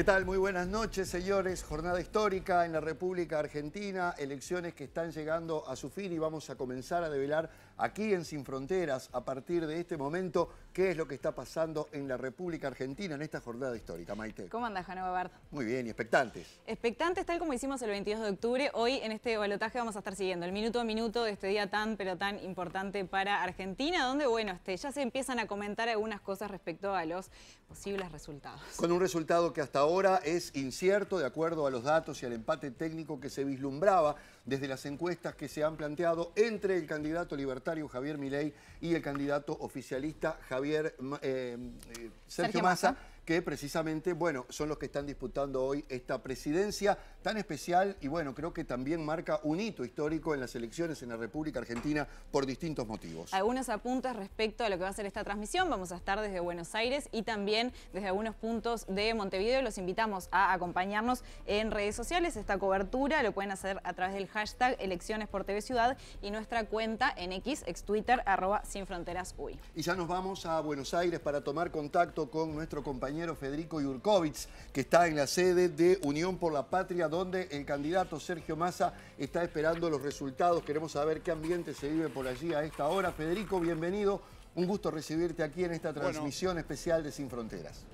¿Qué tal? Muy buenas noches, señores. Jornada histórica en la República Argentina, elecciones que están llegando a su fin y vamos a comenzar a develar aquí en Sin Fronteras, a partir de este momento, qué es lo que está pasando en la República Argentina en esta jornada histórica. Maite. ¿Cómo andas, Janoa Bart? Muy bien, y expectantes. Expectantes, tal como hicimos el 22 de octubre. Hoy en este balotaje vamos a estar siguiendo el minuto a minuto de este día tan, pero tan importante para Argentina, donde, bueno, este, ya se empiezan a comentar algunas cosas respecto a los posibles resultados. Con un resultado que hasta ahora es incierto, de acuerdo a los datos y al empate técnico que se vislumbraba desde las encuestas que se han planteado entre el candidato libertario Javier Milei y el candidato oficialista Javier eh, eh, Sergio, Massa que precisamente, bueno, son los que están disputando hoy esta presidencia tan especial y bueno, creo que también marca un hito histórico en las elecciones en la República Argentina por distintos motivos. Algunos apuntes respecto a lo que va a ser esta transmisión, vamos a estar desde Buenos Aires y también desde algunos puntos de Montevideo. Los invitamos a acompañarnos en redes sociales. Esta cobertura lo pueden hacer a través del hashtag Elecciones por TV Ciudad y nuestra cuenta en X, ex Twitter, arroba Sin Fronteras UI. Y ya nos vamos a Buenos Aires para tomar contacto con nuestro compañero Federico Yurkovich, que está en la sede de Unión por la Patria, donde el candidato Sergio Massa está esperando los resultados. Queremos saber qué ambiente se vive por allí a esta hora. Federico, bienvenido. Un gusto recibirte aquí en esta transmisión especial de Sin Fronteras.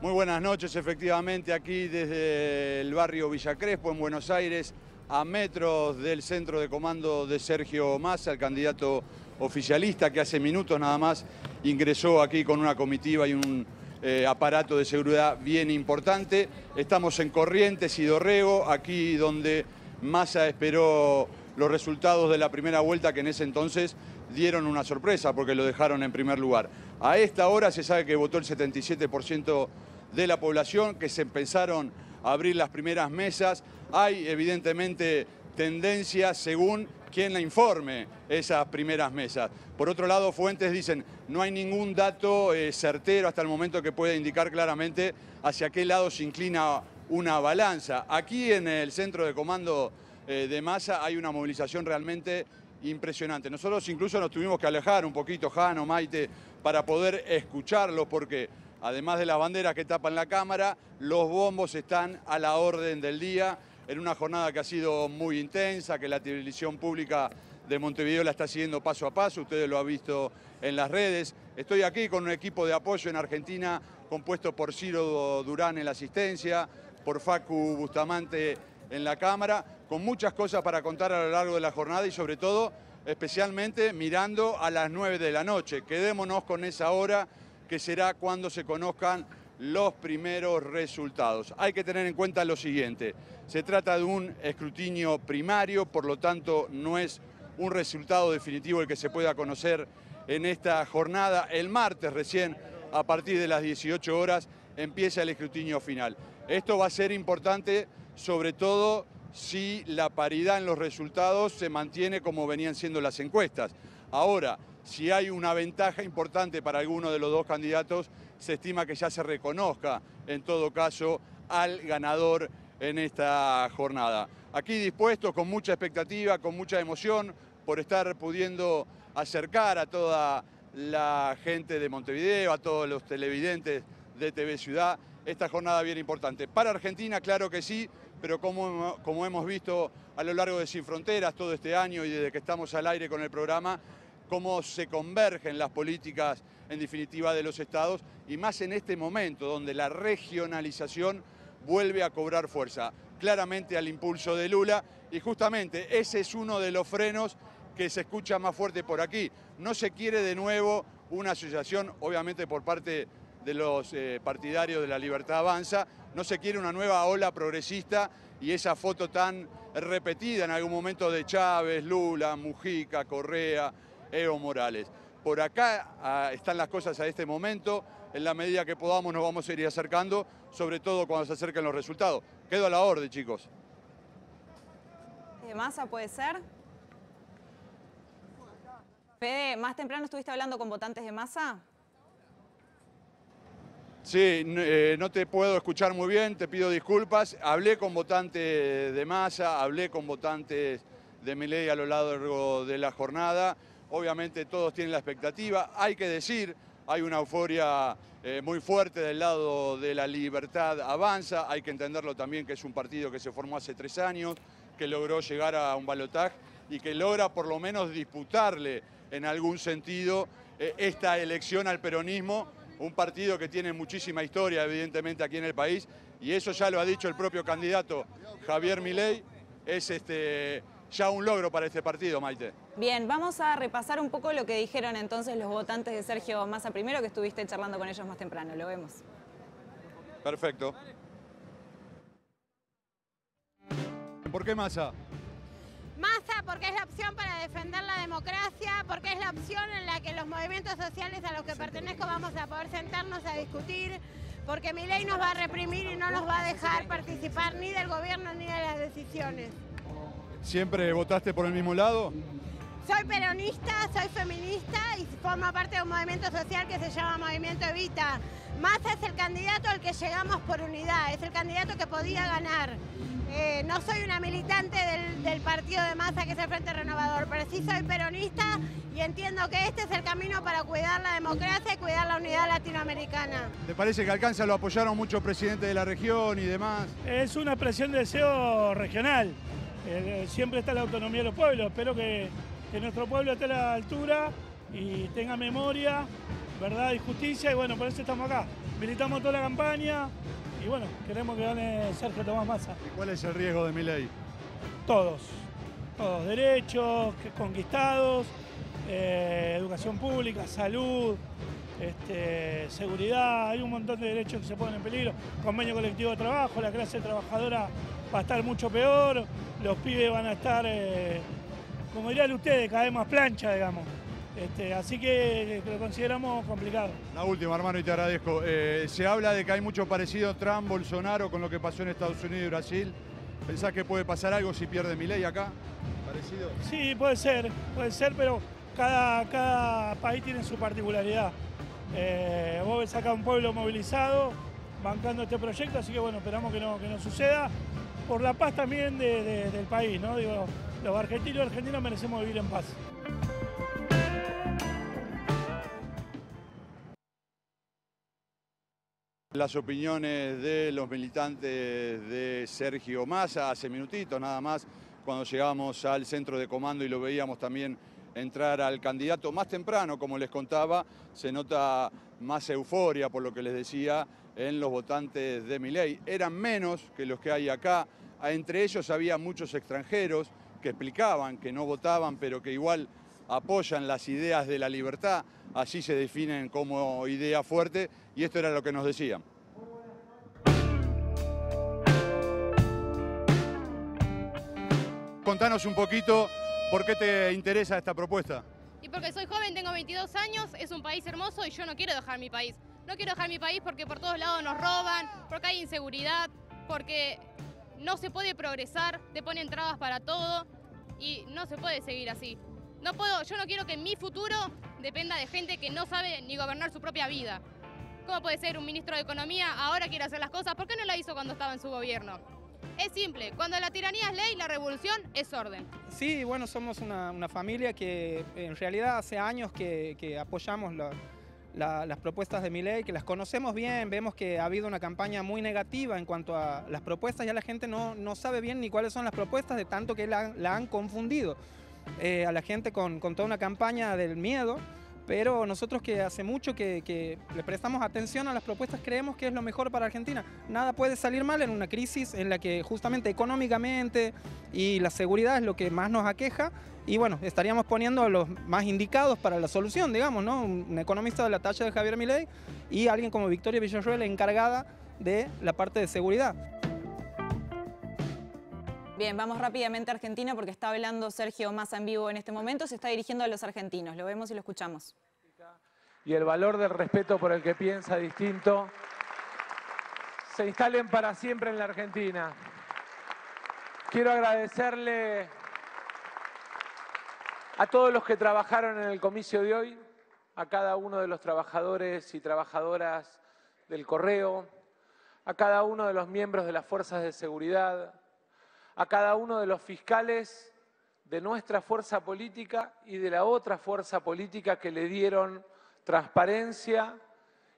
Muy buenas noches, efectivamente, aquí desde el barrio Villa Crespo, en Buenos Aires, a metros del centro de comando de Sergio Massa, el candidato oficialista que hace minutos nada más ingresó aquí con una comitiva y un eh, aparato de seguridad bien importante. Estamos en Corrientes y Dorrego, aquí donde Massa esperó los resultados de la primera vuelta que en ese entonces dieron una sorpresa porque lo dejaron en primer lugar. A esta hora se sabe que votó el 77% de la población, que se empezaron a abrir las primeras mesas. Hay evidentemente tendencias según quien la informe esas primeras mesas. Por otro lado, fuentes dicen, no hay ningún dato eh, certero hasta el momento que pueda indicar claramente hacia qué lado se inclina una balanza. Aquí en el centro de comando eh, de masa hay una movilización realmente impresionante. Nosotros incluso nos tuvimos que alejar un poquito, Jano, Maite, para poder escucharlos porque además de las banderas que tapan la cámara, los bombos están a la orden del día en una jornada que ha sido muy intensa, que la televisión pública de Montevideo la está siguiendo paso a paso, ustedes lo han visto en las redes. Estoy aquí con un equipo de apoyo en Argentina compuesto por Ciro Durán en la asistencia, por Facu Bustamante en la cámara, con muchas cosas para contar a lo largo de la jornada y sobre todo, especialmente mirando a las 9 de la noche. Quedémonos con esa hora que será cuando se conozcan los primeros resultados. Hay que tener en cuenta lo siguiente, se trata de un escrutinio primario, por lo tanto no es un resultado definitivo el que se pueda conocer en esta jornada. El martes recién, a partir de las 18 horas, empieza el escrutinio final. Esto va a ser importante sobre todo si la paridad en los resultados se mantiene como venían siendo las encuestas. Ahora, si hay una ventaja importante para alguno de los dos candidatos, se estima que ya se reconozca, en todo caso, al ganador en esta jornada. Aquí dispuesto, con mucha expectativa, con mucha emoción, por estar pudiendo acercar a toda la gente de Montevideo, a todos los televidentes de TV Ciudad, esta jornada bien importante. Para Argentina, claro que sí, pero como, como hemos visto a lo largo de Sin Fronteras todo este año y desde que estamos al aire con el programa, cómo se convergen las políticas, en definitiva, de los estados, y más en este momento donde la regionalización vuelve a cobrar fuerza, claramente al impulso de Lula, y justamente ese es uno de los frenos que se escucha más fuerte por aquí. No se quiere de nuevo una asociación, obviamente por parte de los eh, partidarios de la Libertad Avanza, no se quiere una nueva ola progresista y esa foto tan repetida en algún momento de Chávez, Lula, Mujica, Correa, Evo Morales. Por acá ah, están las cosas a este momento, en la medida que podamos nos vamos a ir acercando, sobre todo cuando se acerquen los resultados. Quedo a la orden, chicos. ¿De masa puede ser? Fede, más temprano estuviste hablando con votantes de masa. Sí, eh, no te puedo escuchar muy bien, te pido disculpas. Hablé con votantes de masa, hablé con votantes de Milei a lo largo de la jornada. Obviamente todos tienen la expectativa. Hay que decir, hay una euforia eh, muy fuerte del lado de la libertad avanza, hay que entenderlo también que es un partido que se formó hace tres años, que logró llegar a un balotaje y que logra por lo menos disputarle en algún sentido eh, esta elección al peronismo, un partido que tiene muchísima historia evidentemente aquí en el país. Y eso ya lo ha dicho el propio candidato Javier Milei, es este, ya un logro para este partido, Maite. Bien, vamos a repasar un poco lo que dijeron entonces los votantes de Sergio Massa primero, que estuviste charlando con ellos más temprano, lo vemos. Perfecto. ¿Por qué Massa? Massa porque es la opción para defender la democracia, porque es la opción en la que los movimientos sociales a los que pertenezco vamos a poder sentarnos a discutir, porque mi ley nos va a reprimir y no nos va a dejar participar ni del gobierno ni de las decisiones. ¿Siempre votaste por el mismo lado? Soy peronista, soy feminista y formo parte de un movimiento social que se llama Movimiento Evita. Massa es el candidato al que llegamos por unidad, es el candidato que podía ganar. Eh, no soy una militante del, partido de masa que es el Frente Renovador, pero sí soy peronista y entiendo que este es el camino para cuidar la democracia y cuidar la unidad latinoamericana. ¿Te parece que alcanza? Lo apoyaron muchos presidentes de la región y demás. Es una expresión de deseo regional. Eh, siempre está la autonomía de los pueblos. Espero que, que nuestro pueblo esté a la altura y tenga memoria, verdad y justicia. Y bueno, por eso estamos acá. Militamos toda la campaña, y bueno, queremos que gane Sergio Tomás Massa. ¿Y cuál es el riesgo de mi ley? Todos, todos, derechos conquistados, eh, educación pública, salud, este, seguridad, hay un montón de derechos que se ponen en peligro, convenio colectivo de trabajo, la clase trabajadora va a estar mucho peor, los pibes van a estar, eh, como dirían ustedes, cada vez más plancha, digamos. Este, así que lo consideramos complicado. La última, hermano, y te agradezco. Eh, se habla de que hay mucho parecido Trump, Bolsonaro con lo que pasó en Estados Unidos y Brasil. ¿Pensás que puede pasar algo si pierde mi ley acá? ¿Parecido? Sí, puede ser, puede ser, pero cada, cada país tiene su particularidad. Eh, vos ves acá un pueblo movilizado, bancando este proyecto, así que bueno, esperamos que no, que no suceda. Por la paz también del país, ¿no? Digo, los argentinos y argentinos merecemos vivir en paz. Las opiniones de los militantes de Sergio Massa hace minutitos nada más, cuando llegamos al centro de comando y lo veíamos también entrar al candidato más temprano, como les contaba, se nota más euforia, por lo que les decía, en los votantes de Miley. Eran menos que los que hay acá, entre ellos había muchos extranjeros que explicaban que no votaban, pero que igual apoyan las ideas de la libertad, así se definen como idea fuerte, y esto era lo que nos decían. Contanos un poquito por qué te interesa esta propuesta. Y porque soy joven, tengo 22 años, es un país hermoso y yo no quiero dejar mi país. No quiero dejar mi país porque por todos lados nos roban, porque hay inseguridad, porque no se puede progresar, te ponen trabas para todo y no se puede seguir así. No puedo, yo no quiero que mi futuro dependa de gente que no sabe ni gobernar su propia vida. ¿Cómo puede ser un ministro de Economía ahora quiere hacer las cosas? ¿Por qué no la hizo cuando estaba en su gobierno? Es simple, cuando la tiranía es ley, la revolución es orden. Sí, bueno, somos una, familia que en realidad hace años que, apoyamos las propuestas de mi ley, que las conocemos bien, vemos que ha habido una campaña muy negativa en cuanto a las propuestas, ya la gente no, no sabe bien ni cuáles son las propuestas de tanto que la, han confundido. Eh, a la gente con, toda una campaña del miedo, pero nosotros que hace mucho que, le prestamos atención a las propuestas creemos que es lo mejor para Argentina. Nada puede salir mal en una crisis en la que justamente económicamente y la seguridad es lo que más nos aqueja y bueno, estaríamos poniendo a los más indicados para la solución, digamos, ¿no? Un economista de la talla de Javier Milei y alguien como Victoria Villarroel encargada de la parte de seguridad. Bien, vamos rápidamente a Argentina porque está hablando Sergio Massa en vivo en este momento, se está dirigiendo a los argentinos, lo vemos y lo escuchamos. Y el valor del respeto por el que piensa distinto se instalen para siempre en la Argentina. Quiero agradecerle a todos los que trabajaron en el comicio de hoy, a cada uno de los trabajadores y trabajadoras del correo, a cada uno de los miembros de las fuerzas de seguridad, a cada uno de los fiscales de nuestra fuerza política y de la otra fuerza política que le dieron transparencia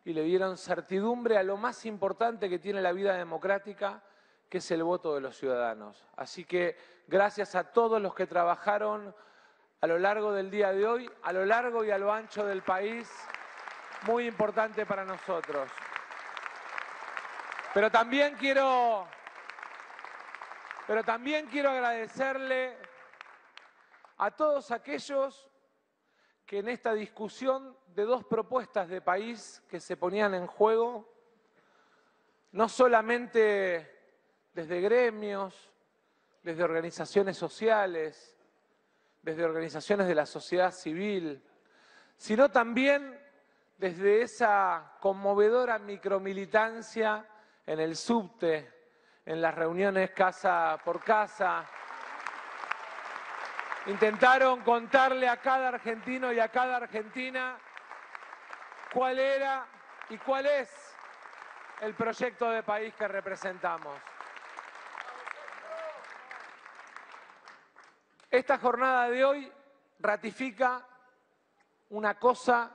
y le dieron certidumbre a lo más importante que tiene la vida democrática, que es el voto de los ciudadanos. Así que gracias a todos los que trabajaron a lo largo del día de hoy, a lo largo y a lo ancho del país, muy importante para nosotros. Pero también quiero, pero también quiero agradecerle a todos aquellos que en esta discusión de dos propuestas de país que se ponían en juego, no solamente desde gremios, desde organizaciones sociales, desde organizaciones de la sociedad civil, sino también desde esa conmovedora micromilitancia en el subte, en las reuniones casa por casa, Intentaron contarle a cada argentino y a cada argentina cuál era y cuál es el proyecto de país que representamos. Esta jornada de hoy ratifica una cosa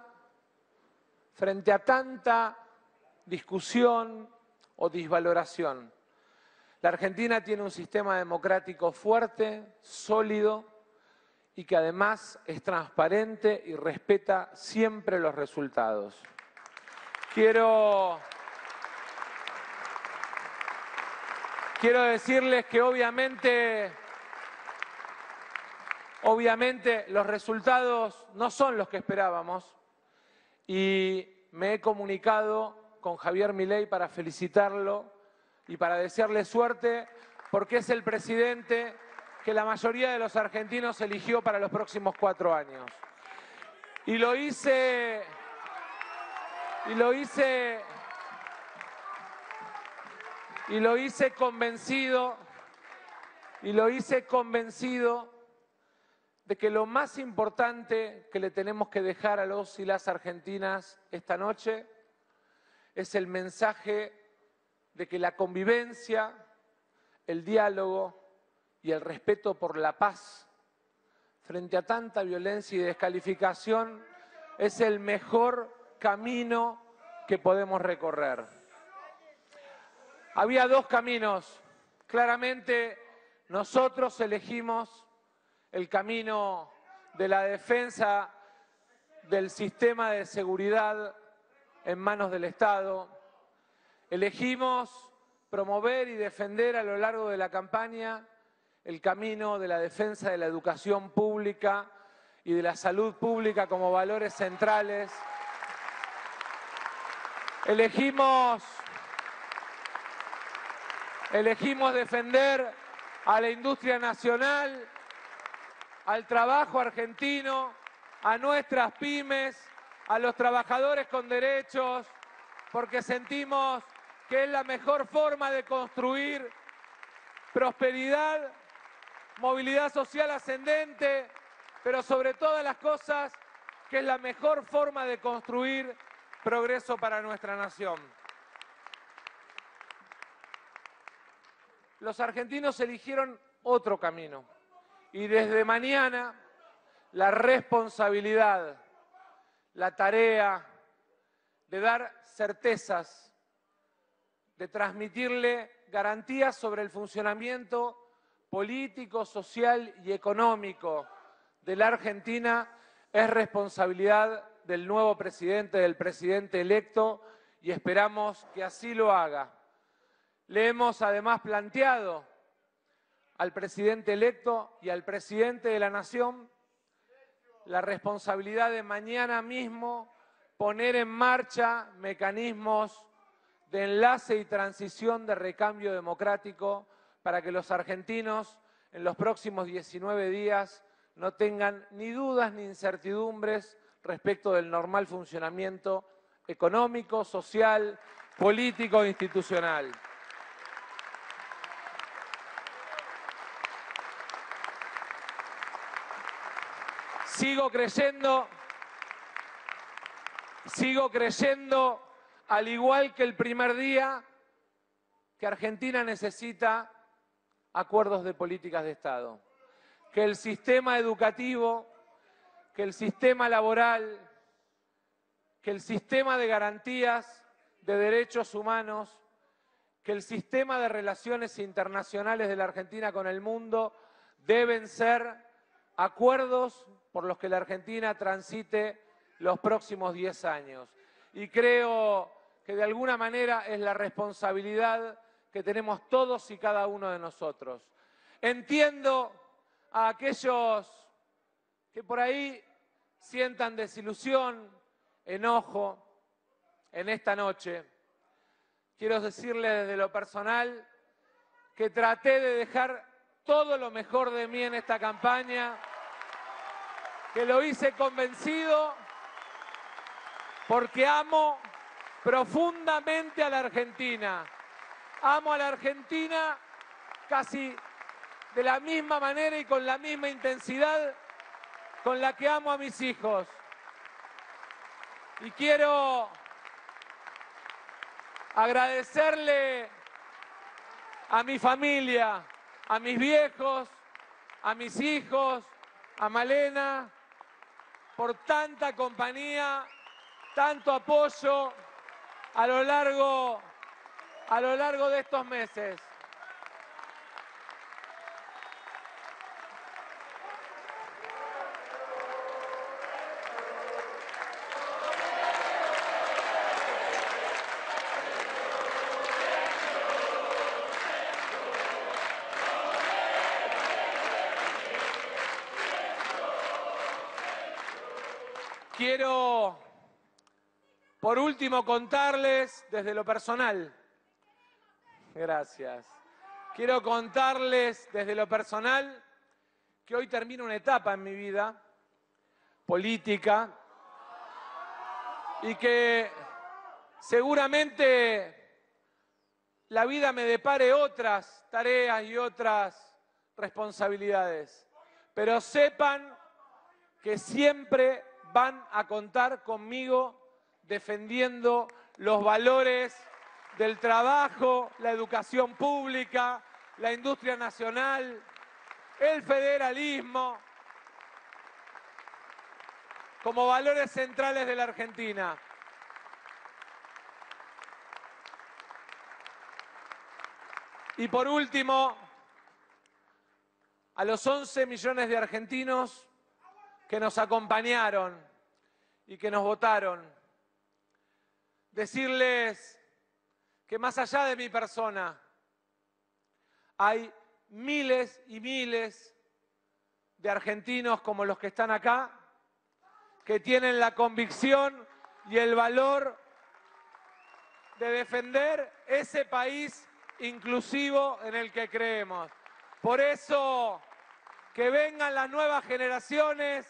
frente a tanta discusión o disvaloración. La Argentina tiene un sistema democrático fuerte, sólido, y que además es transparente y respeta siempre los resultados. Quiero, quiero decirles que obviamente, obviamente los resultados no son los que esperábamos y me he comunicado con Javier Milei para felicitarlo y para desearle suerte porque es el presidente que la mayoría de los argentinos eligió para los próximos cuatro años. Y lo hice, y lo hice, y lo hice convencido, y lo hice convencido de que lo más importante que le tenemos que dejar a los y las argentinas esta noche es el mensaje de que la convivencia, el diálogo, y el respeto por la paz frente a tanta violencia y descalificación es el mejor camino que podemos recorrer. Había dos caminos. Claramente nosotros elegimos el camino de la defensa del sistema de seguridad en manos del Estado. Elegimos promover y defender a lo largo de la campaña el camino de la defensa de la educación pública y de la salud pública como valores centrales. Elegimos, elegimos defender a la industria nacional, al trabajo argentino, a nuestras pymes, a los trabajadores con derechos, porque sentimos que es la mejor forma de construir prosperidad movilidad social ascendente, pero sobre todas las cosas, que es la mejor forma de construir progreso para nuestra nación. Los argentinos eligieron otro camino y desde mañana la responsabilidad, la tarea de dar certezas, de transmitirle garantías sobre el funcionamiento político, social y económico de la Argentina es responsabilidad del nuevo presidente, del presidente electo, y esperamos que así lo haga. Le hemos además planteado al presidente electo y al presidente de la Nación la responsabilidad de mañana mismo poner en marcha mecanismos de enlace y transición de recambio democrático para que los argentinos en los próximos 19 días no tengan ni dudas ni incertidumbres respecto del normal funcionamiento económico, social, político e institucional. Sigo creyendo, sigo creyendo, al igual que el primer día, que Argentina necesita acuerdos de políticas de Estado. Que el sistema educativo, que el sistema laboral, que el sistema de garantías de derechos humanos, que el sistema de relaciones internacionales de la Argentina con el mundo deben ser acuerdos por los que la Argentina transite los próximos 10 años. Y creo que de alguna manera es la responsabilidad que tenemos todos y cada uno de nosotros. Entiendo a aquellos que por ahí sientan desilusión, enojo en esta noche. Quiero decirles desde lo personal que traté de dejar todo lo mejor de mí en esta campaña, que lo hice convencido porque amo profundamente a la Argentina. Amo a la Argentina casi de la misma manera y con la misma intensidad con la que amo a mis hijos. Y quiero agradecerle a mi familia, a mis viejos, a mis hijos, a Malena, por tanta compañía, tanto apoyo a lo largo, a lo largo de estos meses. Quiero, por último, contarles desde lo personal. Gracias. Quiero contarles desde lo personal que hoy termino una etapa en mi vida política y que seguramente la vida me depare otras tareas y otras responsabilidades. Pero sepan que siempre van a contar conmigo defendiendo los valores del trabajo, la educación pública, la industria nacional, el federalismo, como valores centrales de la Argentina. Y por último, a los 11 millones de argentinos que nos acompañaron y que nos votaron. Decirles que más allá de mi persona hay miles y miles de argentinos como los que están acá, que tienen la convicción y el valor de defender ese país inclusivo en el que creemos. Por eso, que vengan las nuevas generaciones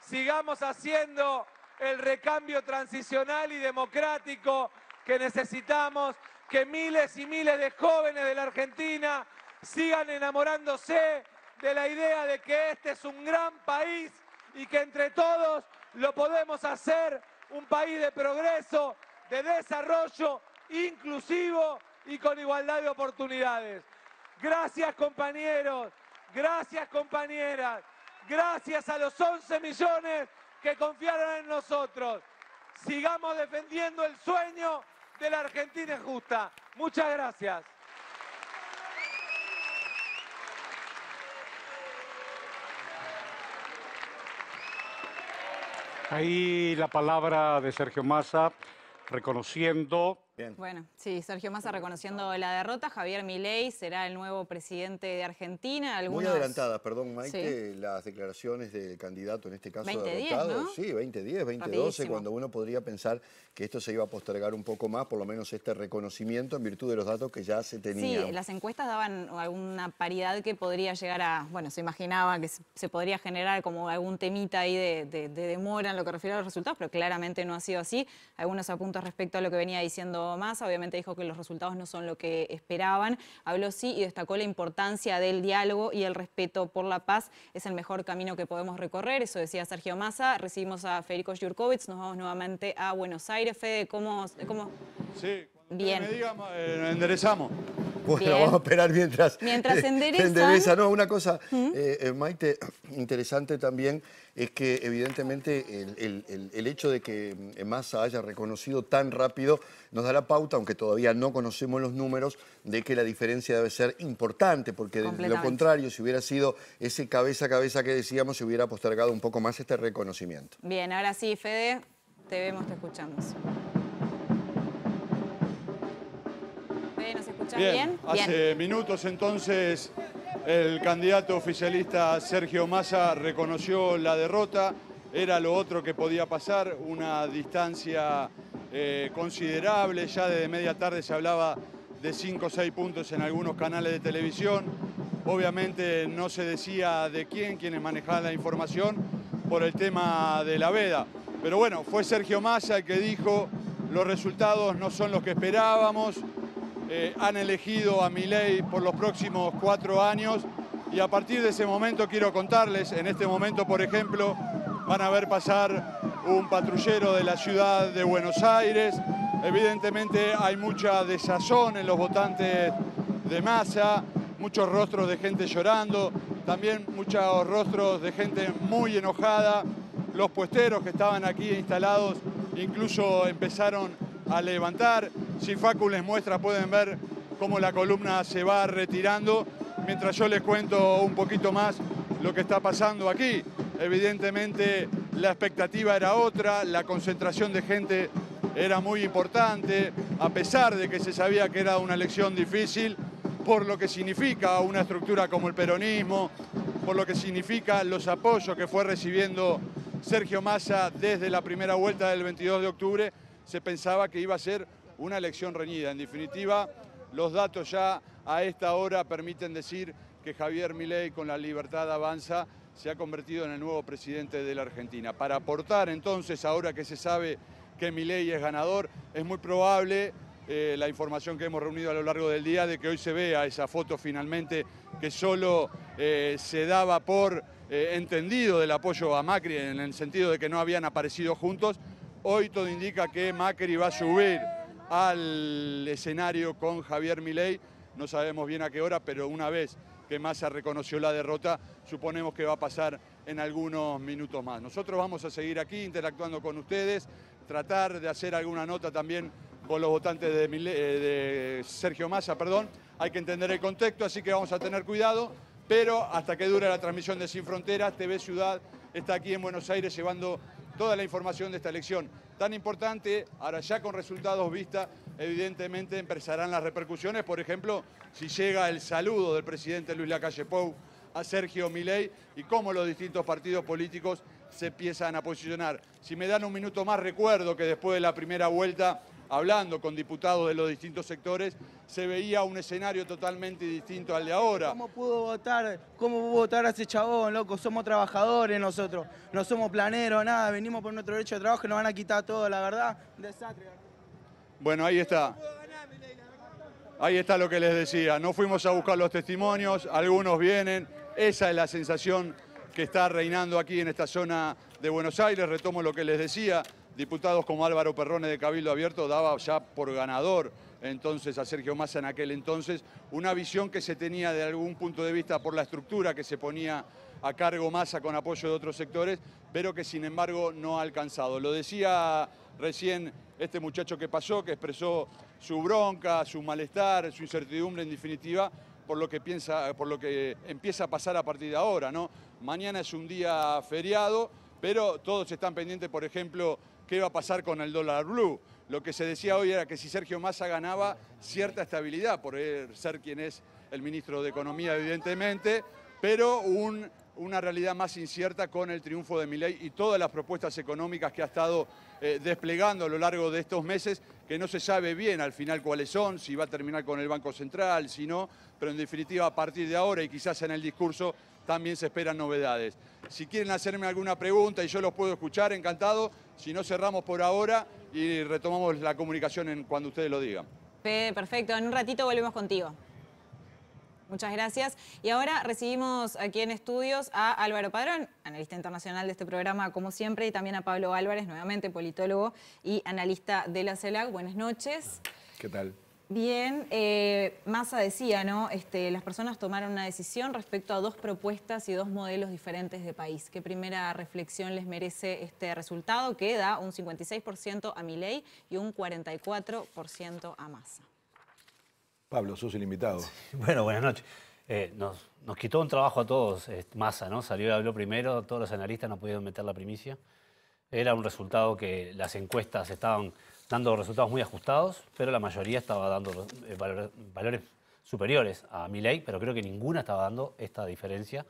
sigamos haciendo el recambio transicional y democrático que necesitamos, que miles y miles de jóvenes de la Argentina sigan enamorándose de la idea de que este es un gran país y que entre todos lo podemos hacer un país de progreso, de desarrollo inclusivo y con igualdad de oportunidades. Gracias compañeros, gracias compañeras. Gracias a los 11 millones que confiaron en nosotros. Sigamos defendiendo el sueño de la Argentina justa. Muchas gracias. Ahí la palabra de Sergio Massa reconociendo bueno, sí, Sergio Massa reconociendo la derrota. Javier Milei será el nuevo presidente de Argentina. Muy adelantadas, perdón, Maite, las declaraciones del candidato, en este caso 2010, derrotado. Sí, 2010, 2012, cuando uno podría pensar que esto se iba a postergar un poco más, por lo menos este reconocimiento en virtud de los datos que ya se tenían. Sí, las encuestas daban alguna paridad que podría llegar a, bueno, se imaginaba que se podría generar como algún temita ahí de, de demora en lo que refiere a los resultados, pero claramente no ha sido así. Algunos apuntos respecto a lo que venía diciendo más, obviamente dijo que los resultados no son lo que esperaban, habló sí y destacó la importancia del diálogo y el respeto por la paz es el mejor camino que podemos recorrer, eso decía Sergio Massa, recibimos a Federico Jurkovic, nos vamos nuevamente a Buenos Aires, Fede, ¿cómo...? cómo? Sí, Bien. me diga, eh, enderezamos. Bueno, Bien. vamos a esperar mientras. Mientras eh, enderezan. endereza. No, una cosa, eh, eh, Maite, interesante también es que evidentemente el, el- el- el hecho de que eh, Massa haya reconocido tan rápido nos da la pauta, aunque todavía no conocemos los números, de que la diferencia debe ser importante, porque de lo contrario, si hubiera sido ese cabeza a cabeza que decíamos, se hubiera postergado un poco más este reconocimiento. Bien, ahora sí, Fede, te vemos, te escuchamos. Bien, hace minutos entonces el candidato oficialista Sergio Massa reconoció la derrota, era lo otro que podía pasar, una distancia eh, considerable, ya desde media tarde se hablaba de 5 o 6 puntos en algunos canales de televisión, obviamente no se decía de quién, quienes manejaban la información por el tema de la veda, pero bueno, fue Sergio Massa el que dijo los resultados no son los que esperábamos, eh, han elegido a Milei por los próximos cuatro años. Y a partir de ese momento quiero contarles, en este momento por ejemplo van a ver pasar un patrullero de la ciudad de Buenos Aires, evidentemente hay mucha desazón en los votantes de masa, muchos rostros de gente llorando, también muchos rostros de gente muy enojada, los puesteros que estaban aquí instalados incluso empezaron a levantar. Si Facu les muestra pueden ver cómo la columna se va retirando, mientras yo les cuento un poquito más lo que está pasando aquí. Evidentemente la expectativa era otra, la concentración de gente era muy importante, a pesar de que se sabía que era una elección difícil, por lo que significa una estructura como el peronismo, por lo que significa los apoyos que fue recibiendo Sergio Massa desde la primera vuelta del 22 de octubre, se pensaba que iba a ser una elección reñida. En definitiva, los datos ya a esta hora permiten decir que Javier Milei con la libertad avanza se ha convertido en el nuevo presidente de la Argentina. Para aportar entonces, ahora que se sabe que Milei es ganador, es muy probable eh, la información que hemos reunido a lo largo del día de que hoy se vea esa foto finalmente que solo eh, se daba por eh, entendido del apoyo a Macri en el sentido de que no habían aparecido juntos. Hoy todo indica que Macri va a subir al escenario con Javier Milei. No sabemos bien a qué hora, pero una vez que Massa reconoció la derrota, suponemos que va a pasar en algunos minutos más. Nosotros vamos a seguir aquí interactuando con ustedes, tratar de hacer alguna nota también con los votantes de, eh, Sergio Massa, perdón. Hay que entender el contexto, así que vamos a tener cuidado, pero hasta que dure la transmisión de Sin Fronteras, TV Ciudad está aquí en Buenos Aires llevando toda la información de esta elección tan importante. Ahora ya con resultados vista, evidentemente empezarán las repercusiones. Por ejemplo, si llega el saludo del presidente Luis Lacalle Pou a Sergio Milei y cómo los distintos partidos políticos se empiezan a posicionar. Si me dan un minuto más, recuerdo que después de la primera vuelta, hablando con diputados de los distintos sectores, se veía un escenario totalmente distinto al de ahora. ¿Cómo pudo votar? ¿Cómo pudo votar a ese chabón, loco? Somos trabajadores nosotros, no somos planeros, nada, venimos por nuestro derecho de trabajo y nos van a quitar todo, la verdad. Desastre. Bueno, ahí está. Ahí está lo que les decía. No fuimos a buscar los testimonios, algunos vienen. Esa es la sensación que está reinando aquí en esta zona de Buenos Aires. Retomo lo que les decía. Diputados como Álvaro Perrone de Cabildo Abierto daba ya por ganador entonces a Sergio Massa en aquel entonces una visión que se tenía de algún punto de vista por la estructura que se ponía a cargo Massa con apoyo de otros sectores, pero que sin embargo no ha alcanzado. Lo decía recién este muchacho que pasó, que expresó su bronca, su malestar, su incertidumbre en definitiva, por lo que piensa, por lo que empieza a pasar a partir de ahora, ¿no? Mañana es un día feriado, pero todos están pendientes, por ejemplo, qué va a pasar con el dólar blue. Lo que se decía hoy era que si Sergio Massa ganaba cierta estabilidad, por ser quien es el ministro de Economía, evidentemente, pero un- una realidad más incierta con el triunfo de Milei y todas las propuestas económicas que ha estado eh, desplegando a lo largo de estos meses, que no se sabe bien al final cuáles son, si va a terminar con el Banco Central, si no, pero en definitiva a partir de ahora y quizás en el discurso también se esperan novedades. Si quieren hacerme alguna pregunta y yo los puedo escuchar, encantado. Si no, cerramos por ahora y retomamos la comunicación en cuando ustedes lo digan. Perfecto. En un ratito volvemos contigo. Muchas gracias. Y ahora recibimos aquí en estudios a Álvaro Padrón, analista internacional de este programa, como siempre, y también a Pablo Álvarez, nuevamente politólogo y analista de la CELAC. Buenas noches. ¿Qué tal? Bien, eh, Massa decía, ¿no? Este, las personas tomaron una decisión respecto a dos propuestas y dos modelos diferentes de país. ¿Qué primera reflexión les merece este resultado que da un 56% a Milei y un 44% a Massa? Pablo, sos el invitado. Bueno, buenas noches. Eh, nos, nos quitó un trabajo a todos eh, Massa, ¿no? Salió y habló primero, todos los analistas no pudieron meter la primicia. Era un resultado que las encuestas estaban dando resultados muy ajustados, pero la mayoría estaba dando eh, valores, superiores a Milei, pero creo que ninguna estaba dando esta diferencia.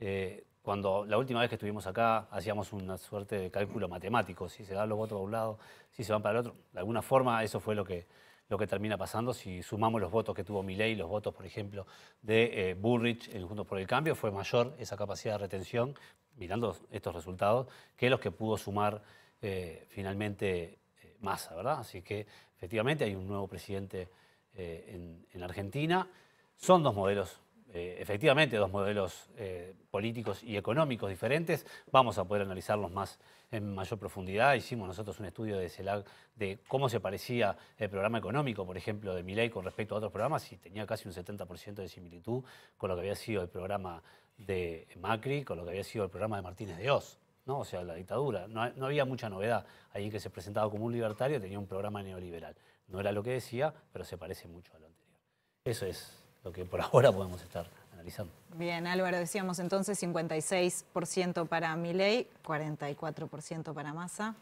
Eh, cuando la última vez que estuvimos acá hacíamos una suerte de cálculo matemático, si se dan los votos a un lado, si se van para el otro. De alguna forma eso fue lo que, lo que termina pasando. Si sumamos los votos que tuvo Milei, los votos, por ejemplo, de eh, Burrich en Juntos por el Cambio, fue mayor esa capacidad de retención, mirando estos resultados, que los que pudo sumar eh, finalmente Massa, ¿verdad? Así que efectivamente hay un nuevo presidente eh, en, en Argentina. Son dos modelos eh, efectivamente dos modelos eh, políticos y económicos diferentes. Vamos a poder analizarlos más en mayor profundidad. Hicimos nosotros un estudio de CELAC de cómo se parecía el programa económico, por ejemplo, de Milei con respecto a otros programas y tenía casi un 70% de similitud con lo que había sido el programa de Macri, con lo que había sido el programa de Martínez de Oz. ¿No? O sea, la dictadura. No, no había mucha novedad. Alguien que se presentaba como un libertario tenía un programa neoliberal. No era lo que decía, pero se parece mucho a lo anterior. Eso es lo que por ahora podemos estar analizando. Bien, Álvaro, decíamos entonces 56% para Milei, 44% para Massa.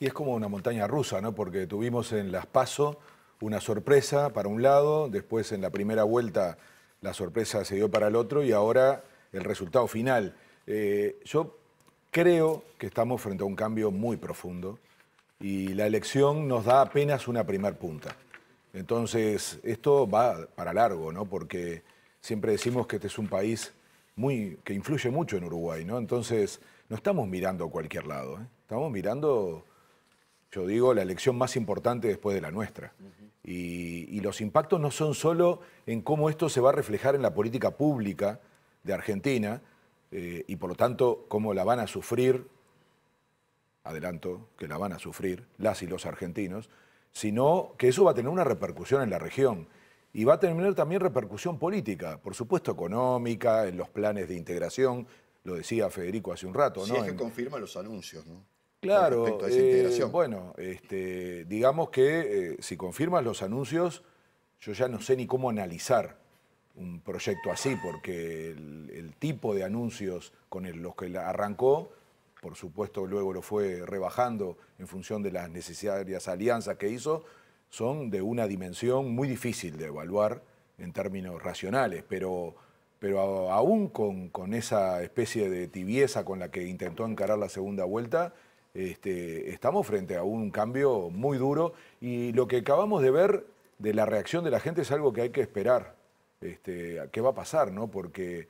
Y es como una montaña rusa, ¿no? Porque tuvimos en las PASO una sorpresa para un lado, después en la primera vuelta la sorpresa se dio para el otro y ahora el resultado final. Eh, yo creo que estamos frente a un cambio muy profundo y la elección nos da apenas una primer punta. Entonces, esto va para largo, ¿no? Porque siempre decimos que este es un país muy, que influye mucho en Uruguay, ¿no? Entonces, no estamos mirando a cualquier lado, ¿eh? estamos mirando, yo digo, la elección más importante después de la nuestra. y, y los impactos no son solo en cómo esto se va a reflejar en la política pública de Argentina, eh, y por lo tanto cómo la van a sufrir, adelanto, que la van a sufrir las y los argentinos, sino que eso va a tener una repercusión en la región. Y va a tener también repercusión política, por supuesto económica, en los planes de integración, lo decía Federico hace un rato. Si ¿no? es que En- confirma los anuncios, ¿no? Claro, respecto a esa eh, integración. bueno, este, digamos que eh, si confirmas los anuncios, yo ya no sé ni cómo analizar un proyecto así, porque el, tipo de anuncios con los que arrancó, por supuesto luego lo fue rebajando en función de las necesarias alianzas que hizo, son de una dimensión muy difícil de evaluar en términos racionales, pero, pero aún con, con esa especie de tibieza con la que intentó encarar la segunda vuelta, este, estamos frente a un cambio muy duro y lo que acabamos de ver de la reacción de la gente es algo que hay que esperar. Este, ¿Qué va a pasar? ¿no? Porque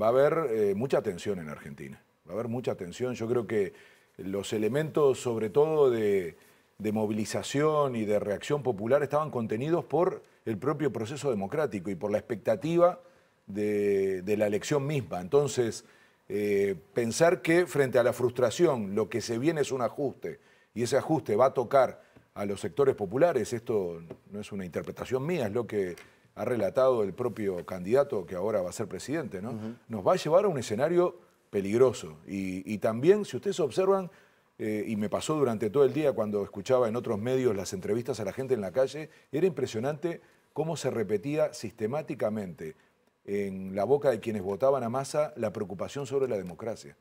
va a haber eh, mucha tensión en Argentina. Va a haber mucha tensión. Yo creo que los elementos, sobre todo de, de movilización y de reacción popular, estaban contenidos por el propio proceso democrático y por la expectativa de, la elección misma. Entonces, eh, pensar que frente a la frustración lo que se viene es un ajuste y ese ajuste va a tocar a los sectores populares, esto no es una interpretación mía, es lo que ha relatado el propio candidato que ahora va a ser presidente, ¿no? Nos va a llevar a un escenario peligroso. Y, también, si ustedes observan, eh, y me pasó durante todo el día cuando escuchaba en otros medios las entrevistas a la gente en la calle, era impresionante cómo se repetía sistemáticamente en la boca de quienes votaban a Massa la preocupación sobre la democracia.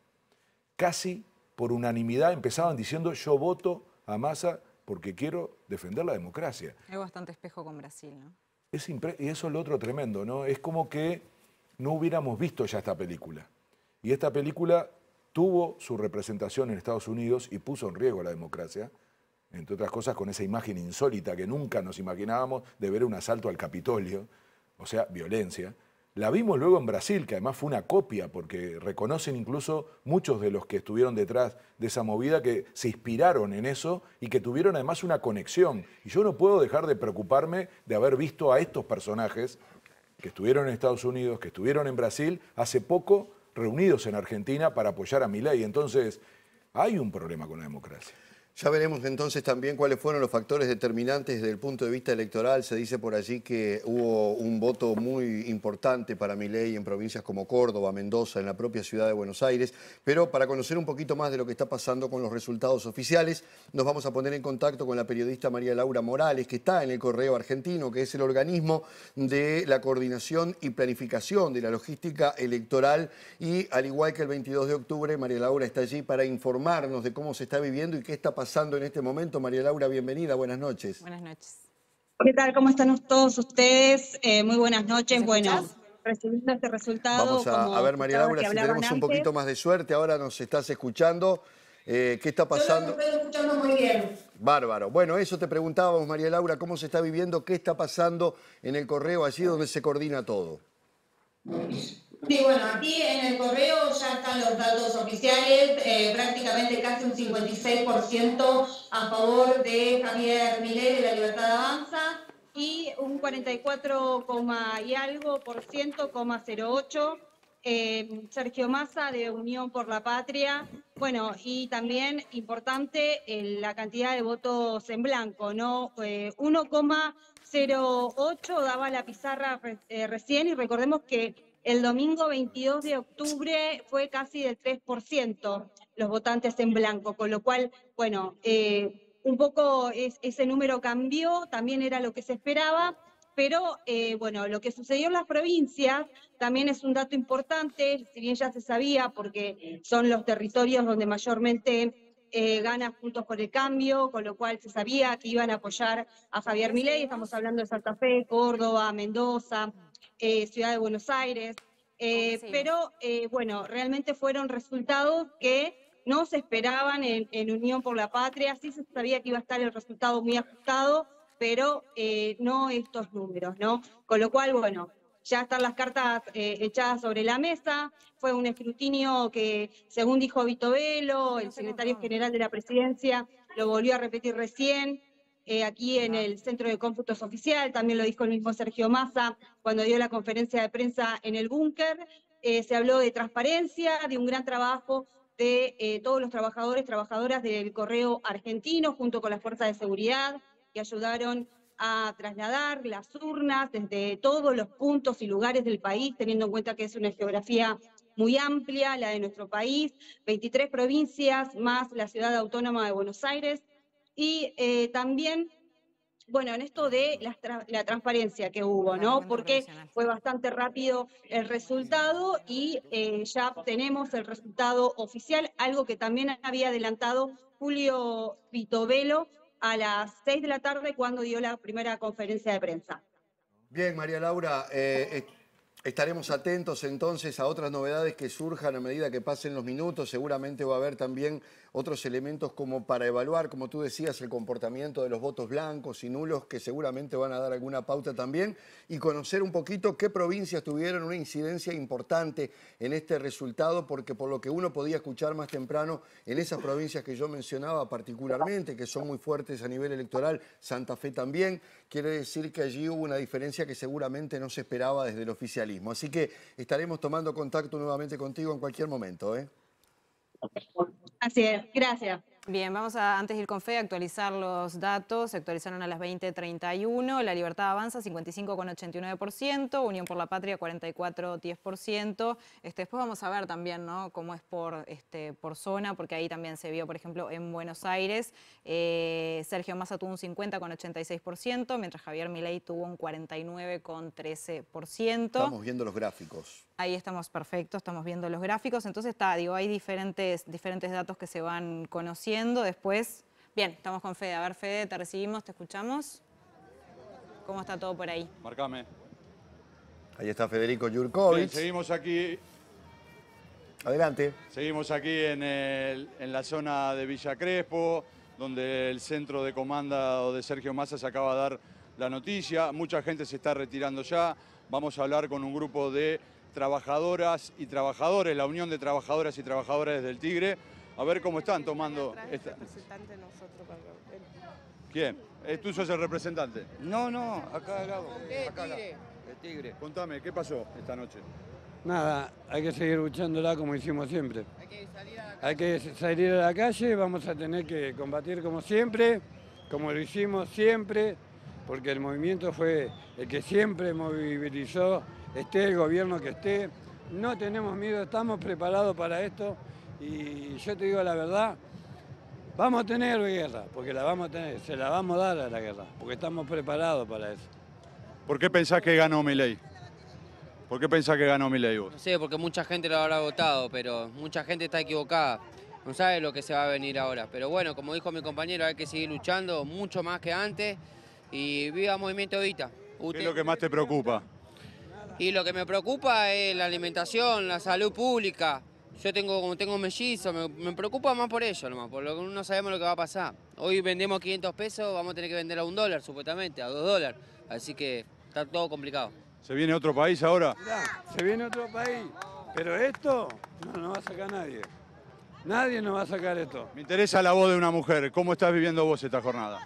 Casi por unanimidad empezaban diciendo yo voto a Massa porque quiero defender la democracia. Hay bastante espejo con Brasil, ¿no? Es y eso es lo otro tremendo, ¿no? Es como que no hubiéramos visto ya esta película. Y esta película tuvo su representación en Estados Unidos y puso en riesgo la democracia, entre otras cosas con esa imagen insólita que nunca nos imaginábamos de ver un asalto al Capitolio, o sea, violencia. La vimos luego en Brasil, que además fue una copia, porque reconocen incluso muchos de los que estuvieron detrás de esa movida que se inspiraron en eso y que tuvieron además una conexión. Y yo no puedo dejar de preocuparme de haber visto a estos personajes que estuvieron en Estados Unidos, que estuvieron en Brasil, hace poco reunidos en Argentina para apoyar a Milei. Entonces, hay un problema con la democracia. Ya veremos entonces también cuáles fueron los factores determinantes desde el punto de vista electoral. Se dice por allí que hubo un voto muy importante para ley en provincias como Córdoba, Mendoza, en la propia ciudad de Buenos Aires. Pero para conocer un poquito más de lo que está pasando con los resultados oficiales, nos vamos a poner en contacto con la periodista María Laura Morales, que está en el Correo Argentino, que es el organismo de la coordinación y planificación de la logística electoral. Y al igual que el 22 de octubre, María Laura está allí para informarnos de cómo se está viviendo y qué está pasando pasando en este momento. María Laura, bienvenida, buenas noches. Buenas noches. ¿Qué tal? ¿Cómo están todos ustedes? Eh, muy buenas noches. Bueno, recibiendo este resultado. Vamos a, ver, María Laura, si tenemos un poquito más de suerte, ahora nos estás escuchando. Eh, ¿Qué está pasando? Yo estoy escuchando muy bien. Bárbaro. Bueno, eso te preguntábamos, María Laura, ¿cómo se está viviendo? ¿Qué está pasando en el correo allí donde se coordina todo? Sí, bueno, aquí en el correo ya están los datos oficiales, eh, prácticamente casi un 56% a favor de Javier Milei de la Libertad Avanza y un 44, y algo por ciento, 08 eh, Sergio Massa de Unión por la Patria. Bueno, y también importante la cantidad de votos en blanco, ¿no? 1,08 eh, daba la pizarra recién y recordemos que el domingo 22 de octubre fue casi del 3% los votantes en blanco, con lo cual, bueno, eh, un poco ese número cambió, también era lo que se esperaba, pero eh, bueno, lo que sucedió en las provincias también es un dato importante, si bien ya se sabía, porque son los territorios donde mayormente eh, gana Juntos por el Cambio, con lo cual se sabía que iban a apoyar a Javier Milei, estamos hablando de Santa Fe, Córdoba, Mendoza, eh, Ciudad de Buenos Aires, eh, pero eh, bueno, realmente fueron resultados que no se esperaban en, Unión por la Patria, sí se sabía que iba a estar el resultado muy ajustado, pero no estos números, ¿no? Con lo cual, bueno, ya están las cartas echadas sobre la mesa, fue un escrutinio que, según dijo Vito Velo, el secretario general de la presidencia, lo volvió a repetir recién, eh, aquí en el Centro de Cómputos Oficial, también lo dijo el mismo Sergio Massa cuando dio la conferencia de prensa en el búnker. Eh, se habló de transparencia, de un gran trabajo de eh, todos los trabajadores, trabajadoras del correo argentino, junto con las fuerzas de seguridad, que ayudaron a trasladar las urnas desde todos los puntos y lugares del país, teniendo en cuenta que es una geografía muy amplia, la de nuestro país, 23 provincias más la ciudad autónoma de Buenos Aires, y eh, también, bueno, en esto de la, transparencia que hubo, ¿no? Porque fue bastante rápido el resultado y eh, ya tenemos el resultado oficial, algo que también había adelantado Julio Vitovelo a las seis de la tarde cuando dio la primera conferencia de prensa. Bien, María Laura, eh, Estaremos atentos entonces a otras novedades que surjan a medida que pasen los minutos. Seguramente va a haber también otros elementos como para evaluar, como tú decías, el comportamiento de los votos blancos y nulos, que seguramente van a dar alguna pauta también, y conocer un poquito qué provincias tuvieron una incidencia importante en este resultado, porque por lo que uno podía escuchar más temprano, en esas provincias que yo mencionaba particularmente, que son muy fuertes a nivel electoral, Santa Fe también, quiere decir que allí hubo una diferencia que seguramente no se esperaba desde el oficialismo. Así que estaremos tomando contacto nuevamente contigo en cualquier momento. ¿eh? Así es, gracias. Bien, vamos a, antes de ir con fe, actualizar los datos. Se actualizaron a las 20.31. La Libertad avanza 55,89%, Unión por la Patria 44,10%. Este, después vamos a ver también ¿no? cómo es por, este, por zona, porque ahí también se vio, por ejemplo, en Buenos Aires. Eh, Sergio Massa tuvo un 50,86%, mientras Javier Milei tuvo un 49,13%. Estamos viendo los gráficos. Ahí estamos perfectos, estamos viendo los gráficos. Entonces está, digo, hay diferentes, diferentes datos que se van conociendo. Después, bien, estamos con Fede. A ver, Fede, te recibimos, te escuchamos. ¿Cómo está todo por ahí? Marcame. Ahí está Federico Yurkovich. seguimos aquí. Adelante. Seguimos aquí en, en la zona de Villa Crespo, donde el centro de comando de Sergio Massa se acaba de dar la noticia. Mucha gente se está retirando ya. Vamos a hablar con un grupo de trabajadoras y trabajadores, la Unión de Trabajadoras y Trabajadores del Tigre, a ver cómo están tomando esta... representante nosotros. ¿Quién? ¿Tú sos el representante? No, no, acá acá. Tigre. El Tigre. Contame, ¿qué pasó esta noche? Nada, hay que seguir luchándola como hicimos siempre. Hay que Hay que salir a la calle, vamos a tener que combatir como siempre, como lo hicimos siempre, porque el movimiento fue el que siempre movilizó, esté el gobierno que esté. No tenemos miedo, estamos preparados para esto y yo te digo la verdad, vamos a tener guerra, porque la vamos a tener, se la vamos a dar a la guerra, porque estamos preparados para eso. ¿Por qué pensás que ganó Milei? ¿Por qué pensás que ganó Milei vos? No sé, porque mucha gente lo habrá votado, pero mucha gente está equivocada. No sabe lo que se va a venir ahora. Pero bueno, como dijo mi compañero, hay que seguir luchando mucho más que antes. Y viva Movimiento Vita. ¿Qué es lo que más te preocupa? Y lo que me preocupa es la alimentación, la salud pública. Yo tengo, como tengo mellizo, me, me preocupa más por ello nomás, por lo que no sabemos lo que va a pasar. Hoy vendemos 500 pesos, vamos a tener que vender a un dólar, supuestamente, a dos dólares. Así que está todo complicado. ¿Se viene otro país ahora? Mirá, se viene otro país, pero esto no nos va a sacar nadie. Nadie nos va a sacar esto. Me interesa la voz de una mujer. ¿Cómo estás viviendo vos esta jornada?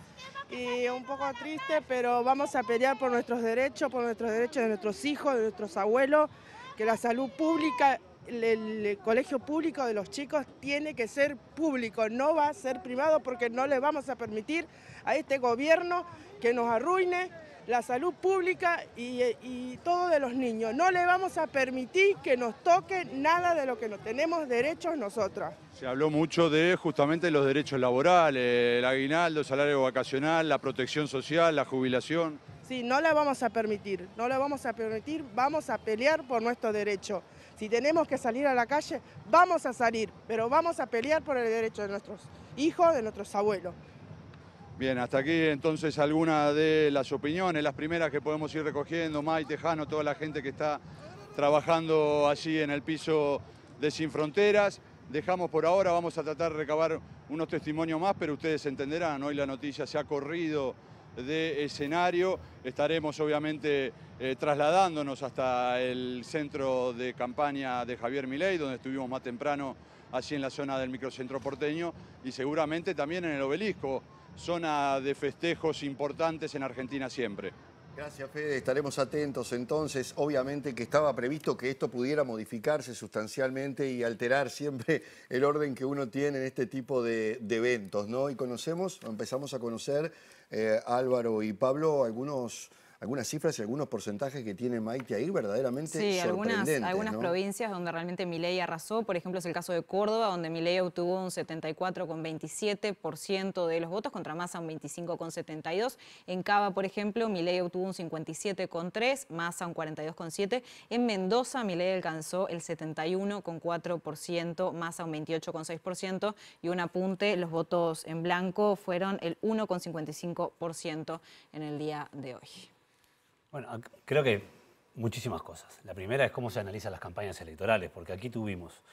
Y un poco triste, pero vamos a pelear por nuestros derechos, por nuestros derechos de nuestros hijos, de nuestros abuelos, que la salud pública, el, el colegio público de los chicos tiene que ser público, no va a ser privado porque no le vamos a permitir a este gobierno que nos arruine la salud pública y, y todo de los niños. No le vamos a permitir que nos toque nada de lo que no tenemos derechos nosotras. Se habló mucho de justamente los derechos laborales, el aguinaldo, el salario vacacional, la protección social, la jubilación. Sí, no la vamos a permitir, no la vamos a permitir, vamos a pelear por nuestro derecho. Si tenemos que salir a la calle, vamos a salir, pero vamos a pelear por el derecho de nuestros hijos, de nuestros abuelos. Bien, hasta aquí entonces algunas de las opiniones, las primeras que podemos ir recogiendo, Maite, Tejano, toda la gente que está trabajando allí en el piso de Sin Fronteras. Dejamos por ahora, vamos a tratar de recabar unos testimonios más, pero ustedes entenderán, hoy la noticia se ha corrido de escenario. Estaremos obviamente eh, trasladándonos hasta el centro de campaña de Javier Milei, donde estuvimos más temprano, allí en la zona del microcentro porteño, y seguramente también en el obelisco, zona de festejos importantes en Argentina siempre. Gracias, Fede. Estaremos atentos entonces. Obviamente que estaba previsto que esto pudiera modificarse sustancialmente y alterar siempre el orden que uno tiene en este tipo de, eventos, ¿no? Y conocemos, empezamos a conocer, eh, Álvaro y Pablo, algunos algunas cifras y algunos porcentajes que tiene Maite ahí verdaderamente Sí, algunas, sorprendentes, algunas ¿no? provincias donde realmente Milei arrasó. Por ejemplo, es el caso de Córdoba, donde Milei obtuvo un 74,27% de los votos contra Massa un 25,72%. En Cava, por ejemplo, Milei obtuvo un 57,3%, Massa un 42,7%. En Mendoza, Milei alcanzó el 71,4%, Massa un 28,6%. Y un apunte, los votos en blanco fueron el 1,55% en el día de hoy. Bueno, creo que muchísimas cosas. La primera es cómo se analizan las campañas electorales, porque aquí tuvimos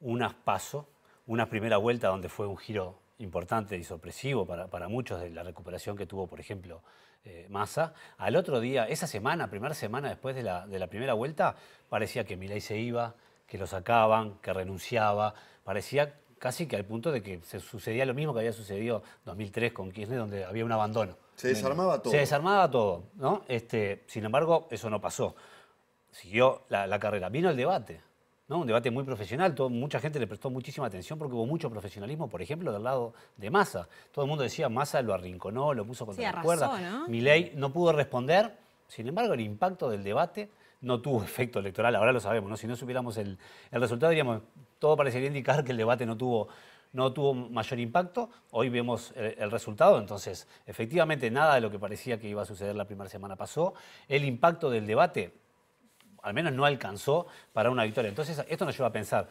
unas paso, una primera vuelta donde fue un giro importante y sorpresivo para, muchos de la recuperación que tuvo, por ejemplo, eh, Massa. Al otro día, esa semana, primera semana después de la, de la primera vuelta, parecía que Milei se iba, que lo sacaban, que renunciaba. Parecía casi que al punto de que se sucedía lo mismo que había sucedido en 2003 con Kirchner, donde había un abandono. Se desarmaba todo. Se desarmaba todo, ¿no? Este, sin embargo, eso no pasó. Siguió la, la carrera. Vino el debate, ¿no? Un debate muy profesional. Todo- mucha gente le prestó muchísima atención porque hubo mucho profesionalismo, por ejemplo, del lado de Massa. Todo el mundo decía, Massa lo arrinconó, lo puso contra Sí, la cuerda. ¿no? Milei no pudo responder. Sin embargo, el impacto del debate no tuvo efecto electoral. Ahora lo sabemos, ¿no? Si no supiéramos el, el resultado, diríamos, todo parecería indicar que el debate no tuvo, no tuvo mayor impacto. Hoy vemos el, resultado, entonces, efectivamente, nada de lo que parecía que iba a suceder la primera semana pasó. El impacto del debate, al menos no alcanzó para una victoria. Entonces, esto nos lleva a pensar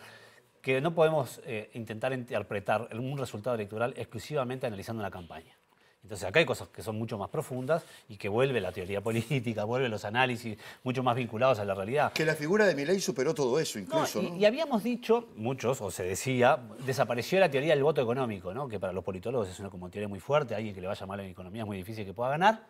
que no podemos eh, intentar interpretar un resultado electoral exclusivamente analizando una campaña. Entonces acá hay cosas que son mucho más profundas y que vuelve la teoría política, vuelve los análisis mucho más vinculados a la realidad. Que la figura de Milei superó todo eso No, incluso, y, ¿no? y habíamos dicho, muchos, o se decía, desapareció la teoría del voto económico, ¿no? que para los politólogos es una como teoría muy fuerte, alguien que le vaya mal en economía es muy difícil que pueda ganar.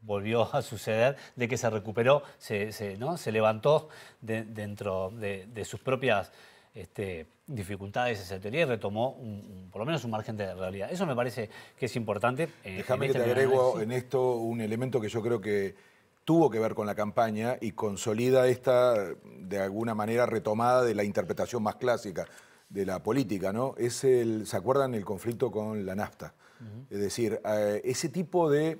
Volvió a suceder de que se recuperó, se, se, ¿no? se levantó de- dentro de, de sus propias este, dificultades esa teoría y retomó un- un- por lo menos un margen de realidad. Eso me parece que es importante. en- Déjame en que este te agrego en esto un elemento que yo creo que tuvo que ver con la campaña y consolida esta, de alguna manera, retomada de la interpretación más clásica. de la política, ¿no? Es el, ¿se acuerdan el conflicto con la nafta? Es decir, eh, ese tipo de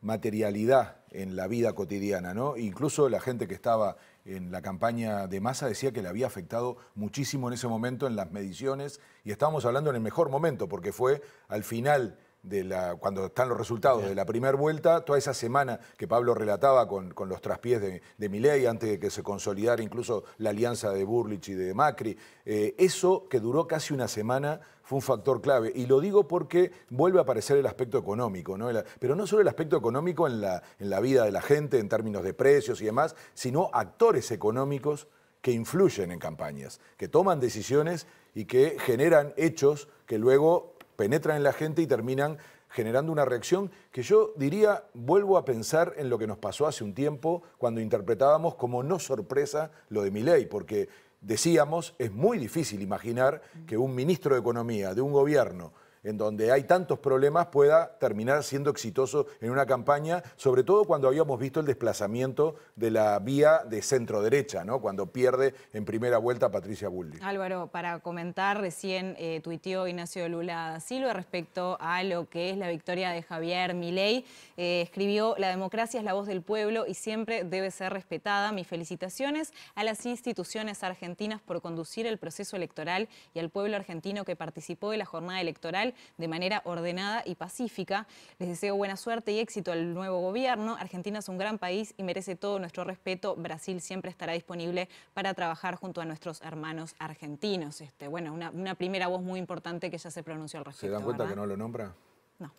materialidad en la vida cotidiana, ¿no? Incluso la gente que estaba en la campaña de masa decía que le había afectado muchísimo en ese momento en las mediciones y estábamos hablando en el mejor momento porque fue al final de la, cuando están los resultados de la primera vuelta, toda esa semana que Pablo relataba con, los traspiés de, de Milei, antes de que se consolidara incluso la alianza de Burlich y de Macri, eh, eso que duró casi una semana fue un factor clave. Y lo digo porque vuelve a aparecer el aspecto económico, ¿no? pero no solo el aspecto económico en la, en la vida de la gente, en términos de precios y demás, sino actores económicos que influyen en campañas, que toman decisiones y que generan hechos que luego penetran en la gente y terminan generando una reacción que yo diría, vuelvo a pensar en lo que nos pasó hace un tiempo cuando interpretábamos como no sorpresa lo de mi ley, porque decíamos, es muy difícil imaginar que un ministro de Economía de un gobierno en donde hay tantos problemas pueda terminar siendo exitoso en una campaña, sobre todo cuando habíamos visto el desplazamiento de la vía de centro derecha, ¿no? cuando pierde en primera vuelta Patricia Bullrich. Álvaro, para comentar, recién eh, tuiteó Ignacio Lula da Silva respecto a lo que es la victoria de Javier Milei. Eh, escribió, la democracia es la voz del pueblo y siempre debe ser respetada. Mis felicitaciones a las instituciones argentinas por conducir el proceso electoral y al pueblo argentino que participó de la jornada electoral de manera ordenada y pacífica. Les deseo buena suerte y éxito al nuevo gobierno. Argentina es un gran país y merece todo nuestro respeto. Brasil siempre estará disponible para trabajar junto a nuestros hermanos argentinos. Este, bueno, una, primera voz muy importante que ya se pronunció al respecto. ¿Se dan cuenta que no lo nombra? No.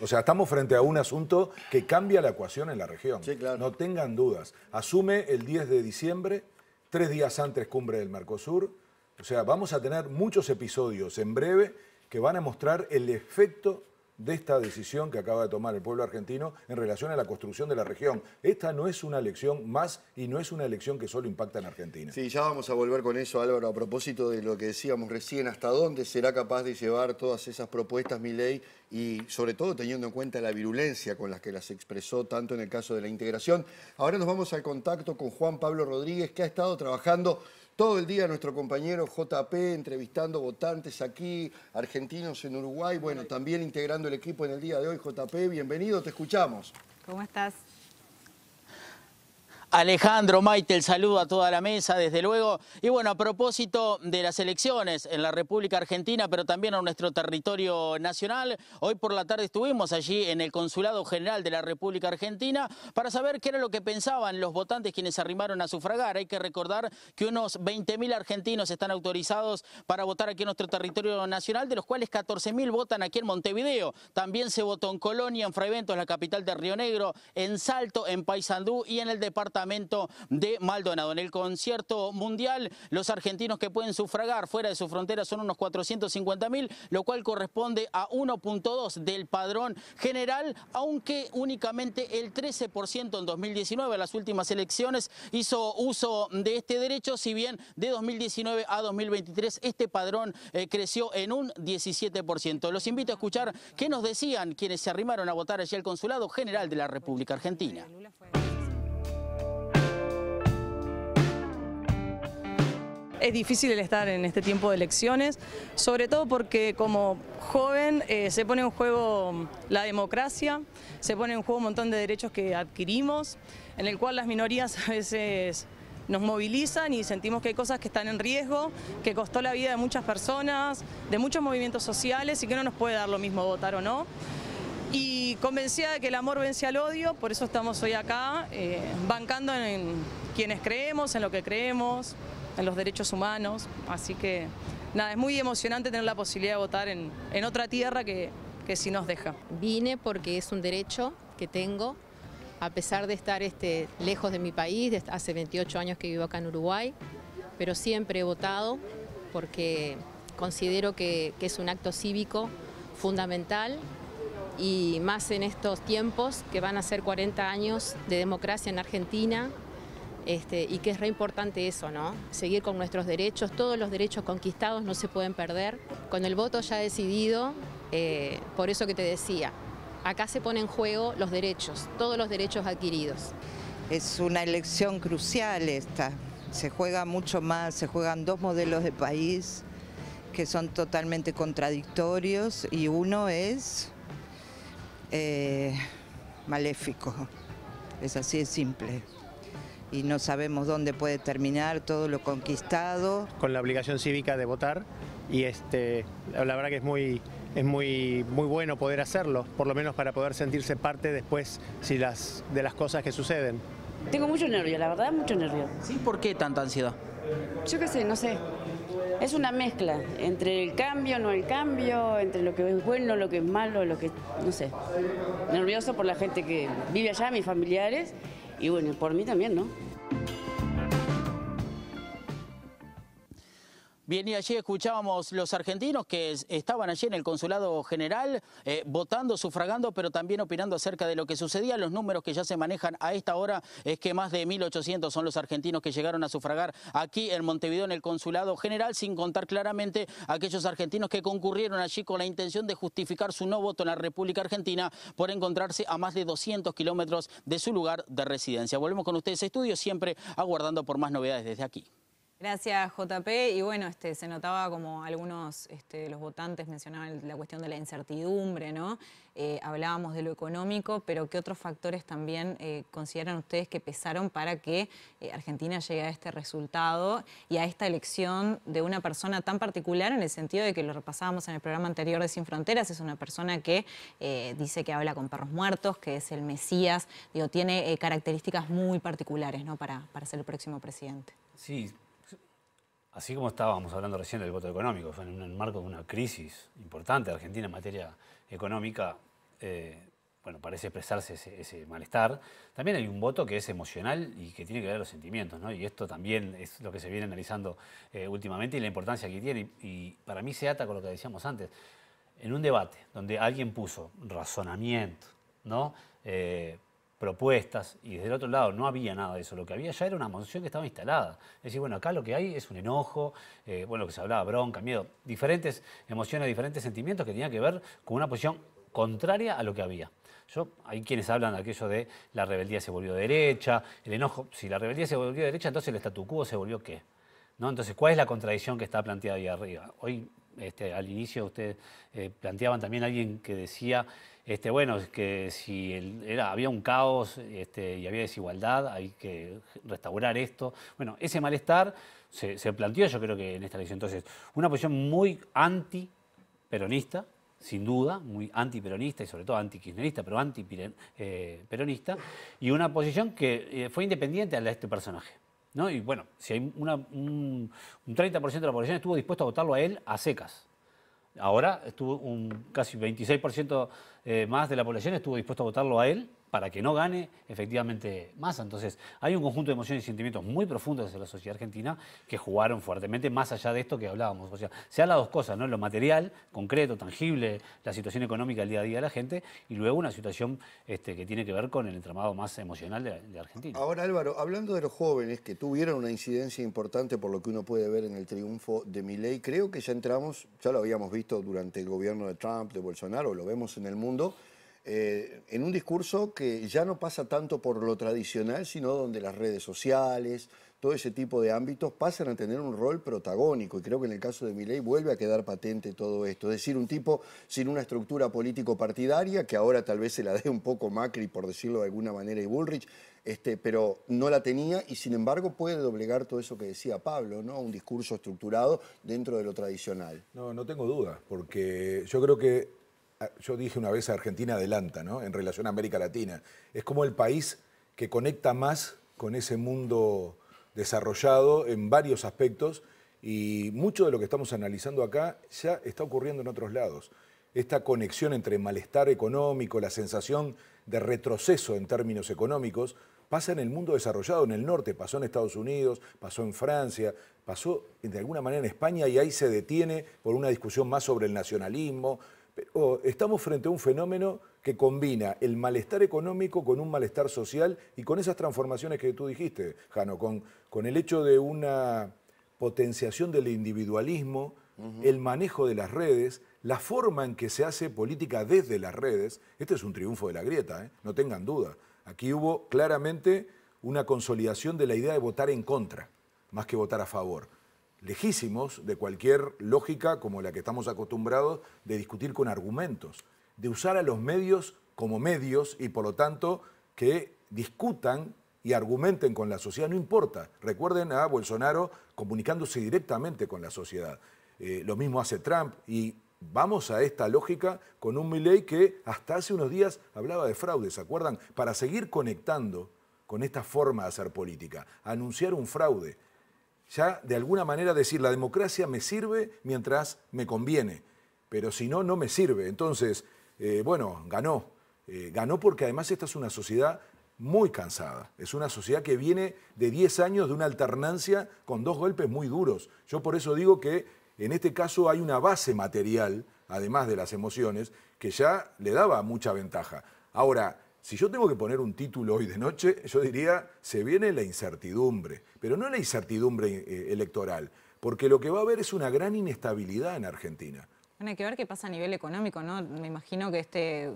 O sea, estamos frente a un asunto que cambia la ecuación en la región. Sí, claro. No tengan dudas. Asume el 10 de diciembre, tres días antes cumbre del Mercosur. O sea, vamos a tener muchos episodios en breve que van a mostrar el efecto de esta decisión que acaba de tomar el pueblo argentino en relación a la construcción de la región. Esta no es una elección más y no es una elección que solo impacta en Argentina. Sí, ya vamos a volver con eso, Álvaro, a propósito de lo que decíamos recién, hasta dónde será capaz de llevar todas esas propuestas mi ley y sobre todo teniendo en cuenta la virulencia con la que las expresó tanto en el caso de la integración. Ahora nos vamos al contacto con Juan Pablo Rodríguez, que ha estado trabajando todo el día nuestro compañero JP entrevistando votantes aquí, argentinos en Uruguay, bueno, también integrando el equipo en el día de hoy. JP, bienvenido, te escuchamos. ¿Cómo estás? Alejandro, Maite, el saludo a toda la mesa, desde luego. Y bueno, a propósito de las elecciones en la República Argentina, pero también a nuestro territorio nacional, hoy por la tarde estuvimos allí en el Consulado General de la República Argentina para saber qué era lo que pensaban los votantes quienes arrimaron a sufragar. Hay que recordar que unos 20.000 argentinos están autorizados para votar aquí en nuestro territorio nacional, de los cuales 14.000 votan aquí en Montevideo. También se votó en Colonia, en Fraiventos, la capital de Río Negro, en Salto, en Paysandú y en el departamento de Maldonado. En el concierto mundial, los argentinos que pueden sufragar fuera de su frontera son unos 450 mil, lo cual corresponde a 1.2 del padrón general, aunque únicamente el 13% en 2019, las últimas elecciones, hizo uso de este derecho, si bien de 2019 a 2023 este padrón eh, creció en un 17%. Los invito a escuchar qué nos decían quienes se arrimaron a votar allí al Consulado General de la República Argentina. Es difícil el estar en este tiempo de elecciones, sobre todo porque como joven eh, se pone en juego la democracia, se pone en juego un montón de derechos que adquirimos, en el cual las minorías a veces nos movilizan y sentimos que hay cosas que están en riesgo, que costó la vida de muchas personas, de muchos movimientos sociales y que no nos puede dar lo mismo votar o no. Y convencida de que el amor vence al odio, por eso estamos hoy acá, eh, bancando en quienes creemos, en lo que creemos, en los derechos humanos, así que nada, es muy emocionante tener la posibilidad de votar en, otra tierra que, que sí nos deja. Vine porque es un derecho que tengo, a pesar de estar este, lejos de mi país, hace 28 años que vivo acá en Uruguay, pero siempre he votado porque considero que, que es un acto cívico fundamental y más en estos tiempos que van a ser 40 años de democracia en Argentina, este, y que es re importante eso, ¿no? Seguir con nuestros derechos, todos los derechos conquistados no se pueden perder. Con el voto ya decidido, eh, por eso que te decía, acá se ponen en juego los derechos, todos los derechos adquiridos. Es una elección crucial esta, se juega mucho más, se juegan dos modelos de país, que son totalmente contradictorios y uno es eh, maléfico. Es así de simple. Y no sabemos dónde puede terminar todo lo conquistado. Con la obligación cívica de votar y este, la verdad que es muy, es muy, muy bueno poder hacerlo, por lo menos para poder sentirse parte después si las, de las cosas que suceden. Tengo mucho nervio, la verdad, mucho nervio. ¿Sí? ¿Por qué tanta ansiedad? Yo qué sé, no sé. Es una mezcla entre el cambio, no el cambio, entre lo que es bueno, lo que es malo, lo que, no sé. Nervioso por la gente que vive allá, mis familiares, y bueno, por mí también, ¿no? Bien, y allí escuchábamos los argentinos que estaban allí en el consulado general eh, votando, sufragando, pero también opinando acerca de lo que sucedía. Los números que ya se manejan a esta hora es que más de 1.800 son los argentinos que llegaron a sufragar aquí en Montevideo en el consulado general, sin contar claramente aquellos argentinos que concurrieron allí con la intención de justificar su no voto en la República Argentina por encontrarse a más de 200 kilómetros de su lugar de residencia. Volvemos con ustedes a estudio, siempre aguardando por más novedades desde aquí. Gracias, JP. Y bueno, este, se notaba como algunos este, los votantes mencionaban la cuestión de la incertidumbre, ¿no? Eh, hablábamos de lo económico, pero ¿qué otros factores también eh, consideran ustedes que pesaron para que eh, Argentina llegue a este resultado y a esta elección de una persona tan particular en el sentido de que lo repasábamos en el programa anterior de Sin Fronteras, es una persona que dice que habla con perros muertos, que es el Mesías, digo, tiene características muy particulares, ¿no? Para, para ser el próximo presidente. Sí, Así como estábamos hablando recién del voto económico, fue en el marco de una crisis importante de Argentina en materia económica, eh, bueno, parece expresarse ese, malestar. También hay un voto que es emocional y que tiene que ver con los sentimientos, ¿no? Y esto también es lo que se viene analizando eh, últimamente y la importancia que tiene. Y, para mí se ata con lo que decíamos antes. En un debate donde alguien puso razonamiento, ¿no? Eh, propuestas y desde el otro lado no había nada de eso. Lo que había ya era una emoción que estaba instalada. Es decir, bueno, acá lo que hay es un enojo, eh, bueno, lo que se hablaba, bronca, miedo, diferentes emociones, diferentes sentimientos que tenían que ver con una posición contraria a lo que había. Yo, hay quienes hablan de aquello de la rebeldía se volvió derecha, el enojo, si la rebeldía se volvió derecha, entonces el statu quo se volvió qué. ¿No? Entonces, ¿cuál es la contradicción que está planteada ahí arriba? Hoy, este, al inicio, ustedes eh, planteaban también a alguien que decía este, bueno, es que si había un caos este, y había desigualdad, hay que restaurar esto. Bueno, ese malestar se, planteó, yo creo que en esta elección. Entonces, una posición muy anti-peronista, sin duda, muy anti-peronista y sobre todo anti-kirchnerista, pero anti-peronista, eh, y una posición que eh, fue independiente a este personaje. ¿no? Y bueno, si hay un, un 30% de la población estuvo dispuesto a votarlo a él a secas. Ahora estuvo un casi 26% eh, más de la población estuvo dispuesto a votarlo a él para que no gane efectivamente más. Entonces, hay un conjunto de emociones y sentimientos muy profundos en la sociedad argentina que jugaron fuertemente más allá de esto que hablábamos. O sea, se habla dos cosas, ¿no? Lo material, concreto, tangible, la situación económica del día a día de la gente, y luego una situación este, que tiene que ver con el entramado más emocional de, Argentina. Ahora, Álvaro, hablando de los jóvenes que tuvieron una incidencia importante por lo que uno puede ver en el triunfo de Milei, creo que ya entramos, ya lo habíamos visto durante el gobierno de Trump, de Bolsonaro, lo vemos en el mundo, eh, en un discurso que ya no pasa tanto por lo tradicional, sino donde las redes sociales, todo ese tipo de ámbitos pasan a tener un rol protagónico. Y creo que en el caso de Milei vuelve a quedar patente todo esto. Es decir, un tipo sin una estructura político-partidaria, que ahora tal vez se la dé un poco Macri, por decirlo de alguna manera, y Bullrich, este, pero no la tenía y sin embargo puede doblegar todo eso que decía Pablo, ¿no? Un discurso estructurado dentro de lo tradicional. No, no tengo duda, porque yo creo que yo dije una vez Argentina adelanta, ¿no? En relación a América Latina. Es como el país que conecta más con ese mundo desarrollado en varios aspectos y mucho de lo que estamos analizando acá ya está ocurriendo en otros lados. Esta conexión entre malestar económico, la sensación de retroceso en términos económicos, pasa en el mundo desarrollado, en el norte, pasó en Estados Unidos, pasó en Francia, pasó de alguna manera en España y ahí se detiene por una discusión más sobre el nacionalismo, pero estamos frente a un fenómeno que combina el malestar económico con un malestar social y con esas transformaciones que tú dijiste, Jano, con, con el hecho de una potenciación del individualismo, el manejo de las redes, la forma en que se hace política desde las redes. Este es un triunfo de la grieta, ¿eh? no tengan duda. Aquí hubo claramente una consolidación de la idea de votar en contra, más que votar a favor lejísimos de cualquier lógica como la que estamos acostumbrados de discutir con argumentos, de usar a los medios como medios y por lo tanto que discutan y argumenten con la sociedad, no importa. Recuerden a Bolsonaro comunicándose directamente con la sociedad. Eh, lo mismo hace Trump y vamos a esta lógica con un Milley que hasta hace unos días hablaba de fraude, ¿se acuerdan? Para seguir conectando con esta forma de hacer política, anunciar un fraude. Ya de alguna manera decir, la democracia me sirve mientras me conviene, pero si no, no me sirve. Entonces, eh, bueno, ganó. Eh, ganó porque además esta es una sociedad muy cansada. Es una sociedad que viene de 10 años de una alternancia con dos golpes muy duros. Yo por eso digo que en este caso hay una base material, además de las emociones, que ya le daba mucha ventaja. Ahora, si yo tengo que poner un título hoy de noche, yo diría, se viene la incertidumbre, pero no la incertidumbre eh, electoral, porque lo que va a haber es una gran inestabilidad en Argentina. Bueno, hay que ver qué pasa a nivel económico, ¿no? Me imagino que este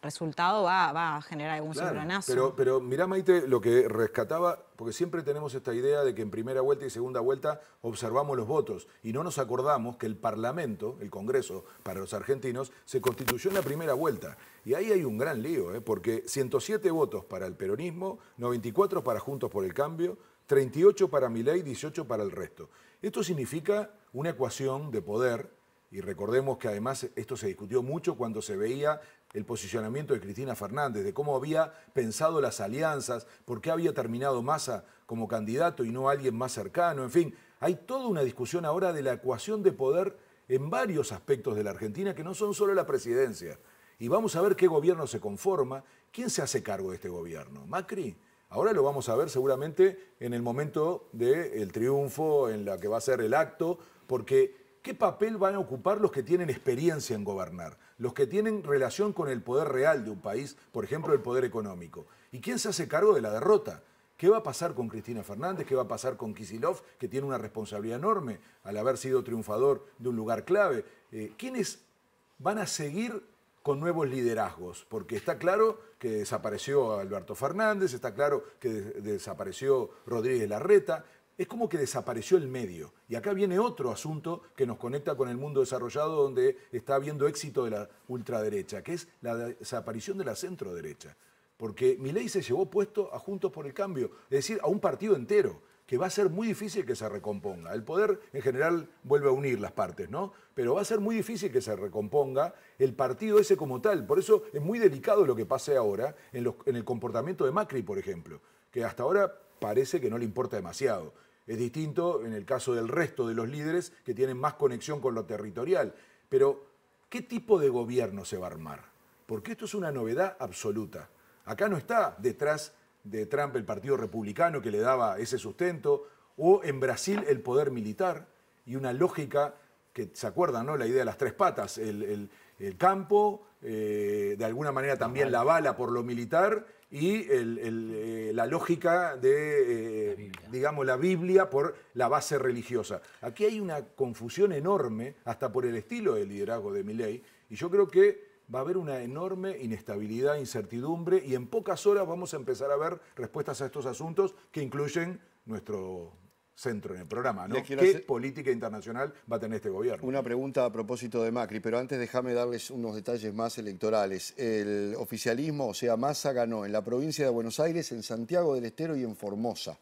resultado va, a generar algún Claro, cimbronazo. Pero, pero mirá, Maite, lo que rescataba, porque siempre tenemos esta idea de que en primera vuelta y segunda vuelta observamos los votos y no nos acordamos que el Parlamento, el Congreso para los argentinos, se constituyó en la primera vuelta. Y ahí hay un gran lío, ¿eh? porque 107 votos para el peronismo, 94 para Juntos por el Cambio, 38 para Milei, 18 para el resto. Esto significa una ecuación de poder y recordemos que además esto se discutió mucho cuando se veía el posicionamiento de Cristina Fernández, de cómo había pensado las alianzas, por qué había terminado Massa como candidato y no alguien más cercano, en fin, hay toda una discusión ahora de la ecuación de poder en varios aspectos de la Argentina que no son solo la presidencia. Y vamos a ver qué gobierno se conforma, quién se hace cargo de este gobierno, Macri. Ahora lo vamos a ver seguramente en el momento del triunfo, en la que va a ser el acto, porque ¿qué papel van a ocupar los que tienen experiencia en gobernar? Los que tienen relación con el poder real de un país, por ejemplo, el poder económico. ¿Y quién se hace cargo de la derrota? ¿Qué va a pasar con Cristina Fernández? ¿Qué va a pasar con Kisilov, que tiene una responsabilidad enorme al haber sido triunfador de un lugar clave? Eh, ¿Quiénes van a seguir con nuevos liderazgos? Porque está claro que desapareció Alberto Fernández, está claro que de- desapareció Rodríguez Larreta, es como que desapareció el medio. Y acá viene otro asunto que nos conecta con el mundo desarrollado donde está habiendo éxito de la ultraderecha, que es la desaparición de la centroderecha. Porque Milei se llevó puesto a Juntos por el Cambio, es decir, a un partido entero, que va a ser muy difícil que se recomponga. El poder en general vuelve a unir las partes, ¿no? Pero va a ser muy difícil que se recomponga el partido ese como tal. Por eso es muy delicado lo que pase ahora en, el comportamiento de Macri, por ejemplo, que hasta ahora parece que no le importa demasiado. Es distinto en el caso del resto de los líderes que tienen más conexión con lo territorial. Pero, ¿qué tipo de gobierno se va a armar? Porque esto es una novedad absoluta. Acá no está detrás de Trump el Partido Republicano que le daba ese sustento, o en Brasil el poder militar y una lógica que se acuerdan, ¿no? La idea de las tres patas, el, el- el campo, eh, de alguna manera también la bala por lo militar y el- el, eh, la lógica de, eh, digamos, la Biblia por la base religiosa. Aquí hay una confusión enorme, hasta por el estilo del liderazgo de Milei, y yo creo que va a haber una enorme inestabilidad, incertidumbre, y en pocas horas vamos a empezar a ver respuestas a estos asuntos que incluyen nuestro centro en el programa, ¿no? ¿Qué hacer- política internacional va a tener este gobierno? Una pregunta a propósito de Macri, pero antes déjame darles unos detalles más electorales. El oficialismo, o sea, Massa ganó en la provincia de Buenos Aires, en Santiago del Estero y en Formosa.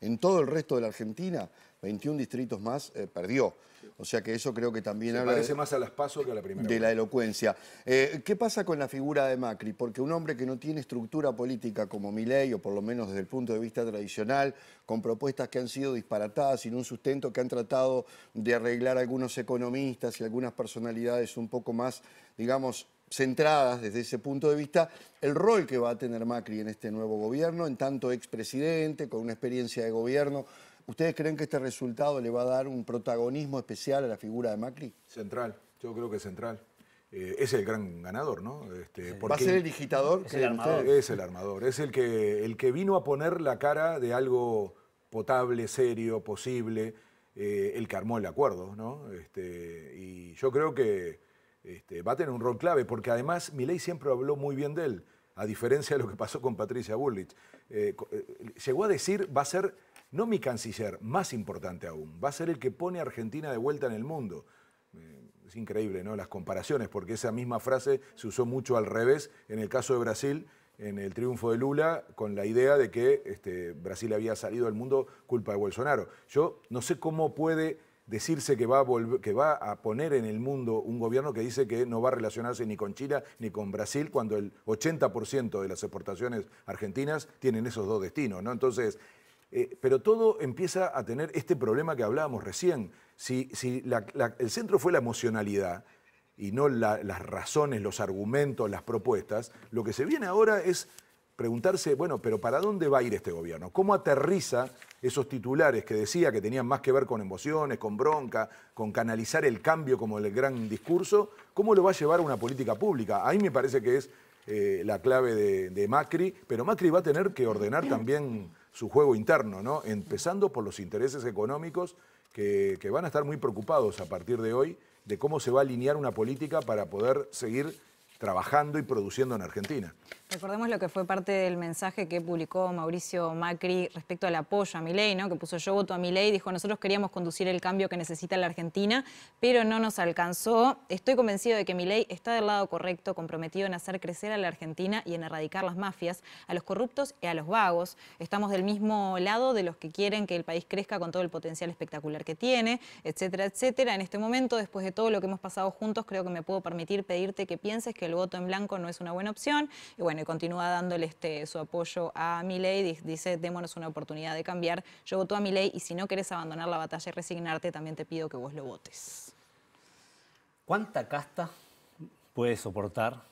En todo el resto de la Argentina, 21 distritos más, eh, perdió. O sea que eso creo que también Se habla de- más a las pasos que a la primera. de la elocuencia. Eh, ¿Qué pasa con la figura de Macri? Porque un hombre que no tiene estructura política como Milei, o por lo menos desde el punto de vista tradicional, con propuestas que han sido disparatadas, sin un sustento que han tratado de arreglar algunos economistas y algunas personalidades un poco más, digamos, centradas desde ese punto de vista, el rol que va a tener Macri en este nuevo gobierno, en tanto expresidente, con una experiencia de gobierno, ¿ustedes creen que este resultado le va a dar un protagonismo especial a la figura de Macri? Central, yo creo que central. Eh, es el gran ganador, ¿no? Este, ¿Va a ser el digitador? Es el armador. Es el armador. Es el que, el que vino a poner la cara de algo potable, serio, posible, eh, el que armó el acuerdo, ¿no? Este, y yo creo que este, va a tener un rol clave, porque además Milei siempre habló muy bien de él, a diferencia de lo que pasó con Patricia Bullrich. Eh, eh, llegó a decir, va a ser no mi canciller, más importante aún, va a ser el que pone a Argentina de vuelta en el mundo. Eh, es increíble, ¿no? Las comparaciones, porque esa misma frase se usó mucho al revés en el caso de Brasil, en el triunfo de Lula, con la idea de que este, Brasil había salido del mundo culpa de Bolsonaro. Yo no sé cómo puede decirse que va, a que va a poner en el mundo un gobierno que dice que no va a relacionarse ni con China ni con Brasil, cuando el 80% de las exportaciones argentinas tienen esos dos destinos. ¿no? Entonces, eh, pero todo empieza a tener este problema que hablábamos recién. Si, si el centro fue la emocionalidad y no las razones, los argumentos, las propuestas, lo que se viene ahora es preguntarse, bueno, pero ¿para dónde va a ir este gobierno? ¿Cómo aterriza esos titulares que decía que tenían más que ver con emociones, con bronca, con canalizar el cambio como el gran discurso? ¿Cómo lo va a llevar a una política pública? Ahí me parece que es eh, la clave de, Macri, pero Macri va a tener que ordenar también su juego interno, ¿no? Empezando por los intereses económicos que, que van a estar muy preocupados a partir de hoy de cómo se va a alinear una política para poder seguir trabajando y produciendo en Argentina. Recordemos lo que fue parte del mensaje que publicó Mauricio Macri respecto al apoyo a Milei, ¿no? que puso yo voto a Milei, dijo nosotros queríamos conducir el cambio que necesita la Argentina, pero no nos alcanzó. Estoy convencido de que Milei está del lado correcto, comprometido en hacer crecer a la Argentina y en erradicar las mafias, a los corruptos y a los vagos. Estamos del mismo lado de los que quieren que el país crezca con todo el potencial espectacular que tiene, etcétera, etcétera. En este momento, después de todo lo que hemos pasado juntos, creo que me puedo permitir pedirte que pienses que el voto en blanco no es una buena opción. Y bueno, continúa dándole este, su apoyo a Milei, dice, démonos una oportunidad de cambiar. Yo voto a Milei y si no querés abandonar la batalla y resignarte, también te pido que vos lo votes. ¿Cuánta casta puede soportar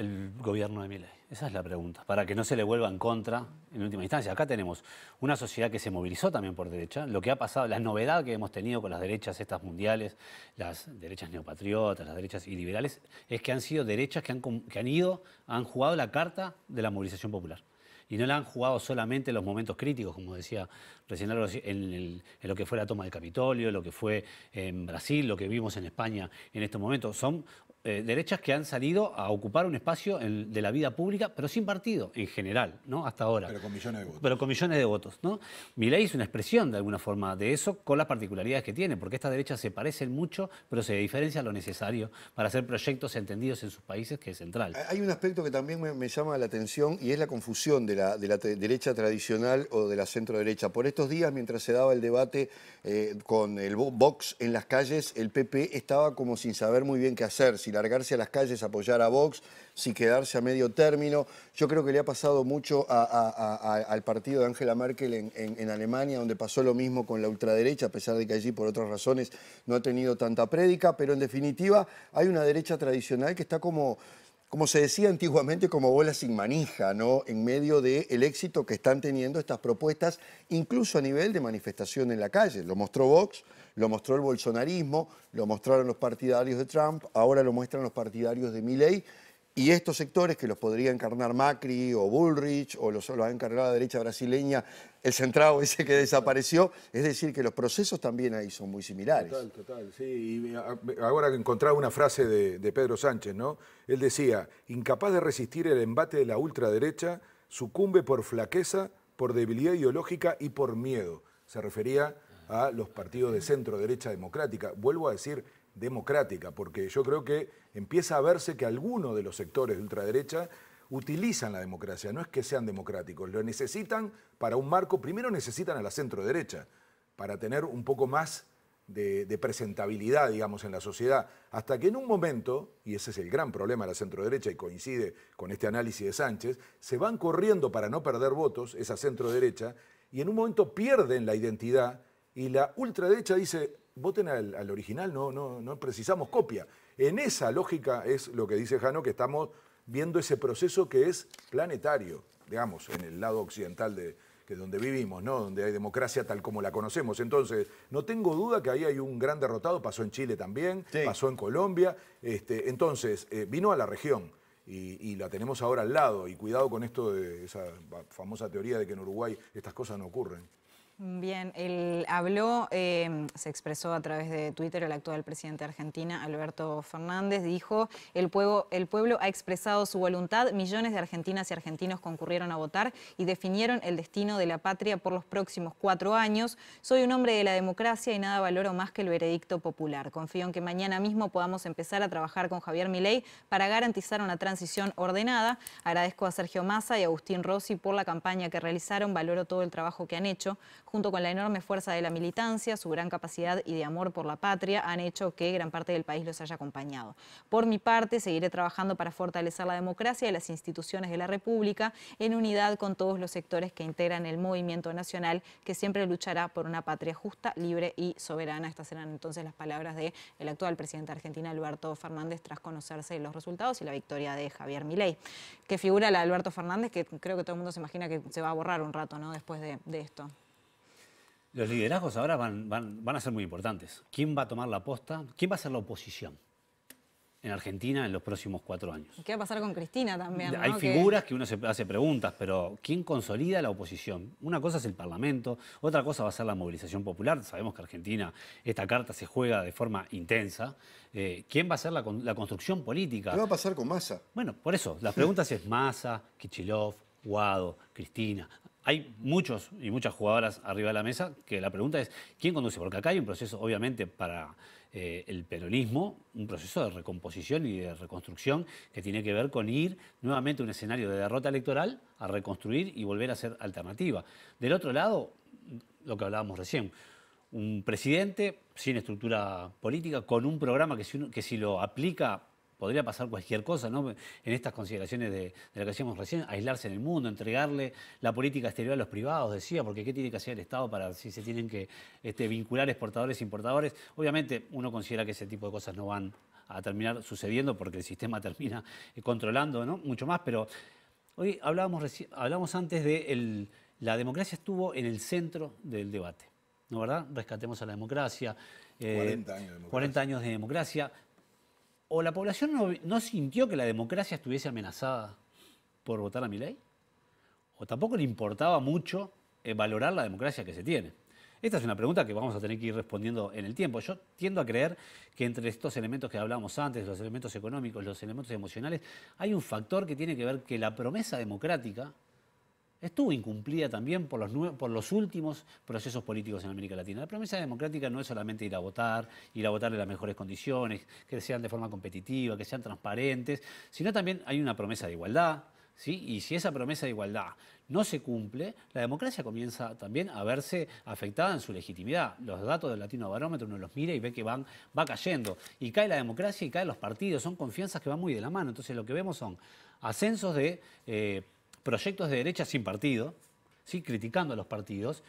el gobierno de Milei? Esa es la pregunta, para que no se le vuelva en contra en última instancia. Acá tenemos una sociedad que se movilizó también por derecha. Lo que ha pasado, la novedad que hemos tenido con las derechas estas mundiales, las derechas neopatriotas, las derechas liberales, es que han sido derechas que han, que han ido, han jugado la carta de la movilización popular y no la han jugado solamente en los momentos críticos, como decía recién en, en, lo que fue la toma del Capitolio, lo que fue en Brasil, lo que vimos en España en estos momentos. Son eh, derechas que han salido a ocupar un espacio de la vida pública, pero sin partido, en general, ¿no? Hasta ahora. Pero con millones de votos. Pero con millones de votos, ¿no? ley es una expresión, de alguna forma, de eso, con las particularidades que tiene, porque estas derechas se parecen mucho, pero se diferencian lo necesario para hacer proyectos entendidos en sus países, que es central. Hay un aspecto que también me, llama la atención y es la confusión de la, de la derecha tradicional o de la centro-derecha. Por estos días, mientras se daba el debate eh, con el Vox en las calles, el PP estaba como sin saber muy bien qué hacer, si largarse a las calles, apoyar a Vox, si quedarse a medio término. Yo creo que le ha pasado mucho al partido de Angela Merkel en, Alemania, donde pasó lo mismo con la ultraderecha, a pesar de que allí por otras razones no ha tenido tanta prédica, pero en definitiva hay una derecha tradicional que está como como se decía antiguamente, como bola sin manija, ¿no? En medio del éxito que están teniendo estas propuestas, incluso a nivel de manifestación en la calle. Lo mostró Vox, lo mostró el bolsonarismo, lo mostraron los partidarios de Trump, ahora lo muestran los partidarios de Milley. Y estos sectores que los podría encarnar Macri o Bullrich o los, los ha encargado la derecha brasileña, el centrado ese que desapareció, es decir, que los procesos también ahí son muy similares. Total, total, sí. Y ahora encontraba una frase de, de Pedro Sánchez, ¿no? Él decía, incapaz de resistir el embate de la ultraderecha, sucumbe por flaqueza, por debilidad ideológica y por miedo. Se refería a los partidos de centro derecha democrática. Vuelvo a decir democrática, porque yo creo que empieza a verse que algunos de los sectores de ultraderecha utilizan la democracia, no es que sean democráticos, lo necesitan para un marco, primero necesitan a la centro derecha, para tener un poco más de, presentabilidad, digamos, en la sociedad, hasta que en un momento, y ese es el gran problema de la centro derecha y coincide con este análisis de Sánchez, se van corriendo para no perder votos, esa centro derecha, y en un momento pierden la identidad y la ultraderecha dice, voten al, original, no, no, no precisamos copia. En esa lógica es lo que dice Jano, que estamos viendo ese proceso que es planetario, digamos, en el lado occidental de, donde vivimos, ¿no? donde hay democracia tal como la conocemos. Entonces, no tengo duda que ahí hay un gran derrotado, pasó en Chile también, pasó en Colombia. Este, entonces, eh, vino a la región y, y, la tenemos ahora al lado. Y cuidado con esto de esa famosa teoría de que en Uruguay estas cosas no ocurren. Bien, él habló, eh, se expresó a través de Twitter el actual presidente de Argentina, Alberto Fernández, dijo, el pueblo, el pueblo ha expresado su voluntad, millones de argentinas y argentinos concurrieron a votar y definieron el destino de la patria por los próximos cuatro años. Soy un hombre de la democracia y nada valoro más que el veredicto popular. Confío en que mañana mismo podamos empezar a trabajar con Javier Milei para garantizar una transición ordenada. Agradezco a Sergio Massa y Agustín Rossi por la campaña que realizaron, valoro todo el trabajo que han hecho junto con la enorme fuerza de la militancia, su gran capacidad y de amor por la patria, han hecho que gran parte del país los haya acompañado. Por mi parte, seguiré trabajando para fortalecer la democracia y las instituciones de la República en unidad con todos los sectores que integran el movimiento nacional que siempre luchará por una patria justa, libre y soberana. Estas serán entonces las palabras del actual presidente de Argentina, Alberto Fernández, tras conocerse los resultados y la victoria de Javier Milei. Que figura la Alberto Fernández, que creo que todo el mundo se imagina que se va a borrar un rato ¿no? después de, de esto. Los liderazgos ahora van, van, van a ser muy importantes. ¿Quién va a tomar la posta? ¿Quién va a ser la oposición en Argentina en los próximos cuatro años? ¿Qué va a pasar con Cristina también? Hay figuras que uno se hace preguntas, pero ¿quién consolida la oposición? Una cosa es el Parlamento, otra cosa va a ser la movilización popular. Sabemos que Argentina, esta carta se juega de forma intensa. Eh, ¿Quién va a ser la, la construcción política? ¿Qué va a pasar con Massa? Bueno, por eso, las preguntas es Massa, Kichilov, Guado, Cristina. Hay muchos y muchas jugadoras arriba de la mesa que la pregunta es ¿quién conduce? Porque acá hay un proceso, obviamente, para eh, el peronismo, un proceso de recomposición y de reconstrucción que tiene que ver con ir nuevamente a un escenario de derrota electoral a reconstruir y volver a ser alternativa. Del otro lado, lo que hablábamos recién, un presidente sin estructura política, con un programa que si, que si lo aplica podría pasar cualquier cosa, ¿no? En estas consideraciones de, de lo que decíamos recién, aislarse en el mundo, entregarle la política exterior a los privados, decía, porque ¿qué tiene que hacer el Estado para si se tienen que este, vincular exportadores e importadores? Obviamente uno considera que ese tipo de cosas no van a terminar sucediendo porque el sistema termina eh, controlando ¿no? mucho más, pero hoy hablábamos, hablábamos antes de el- la democracia estuvo en el centro del debate, ¿no verdad? Rescatemos a la democracia. eh, 40 años de democracia. 40 años de democracia. ¿O la población no, sintió que la democracia estuviese amenazada por votar a mi ley? ¿O tampoco le importaba mucho eh, valorar la democracia que se tiene? Esta es una pregunta que vamos a tener que ir respondiendo en el tiempo. Yo tiendo a creer que entre estos elementos que hablábamos antes, los elementos económicos, los elementos emocionales, hay un factor que tiene que ver que la promesa democrática estuvo incumplida también por los, por los últimos procesos políticos en América Latina. La promesa democrática no es solamente ir a votar, ir a votar en las mejores condiciones, que sean de forma competitiva, que sean transparentes, sino también hay una promesa de igualdad. ¿sí? Y si esa promesa de igualdad no se cumple, la democracia comienza también a verse afectada en su legitimidad. Los datos del Latino Barómetro uno los mira y ve que van, va cayendo. Y cae la democracia y caen los partidos. Son confianzas que van muy de la mano. Entonces lo que vemos son ascensos de eh, proyectos de derecha sin partido, ¿sí? criticando a los partidos,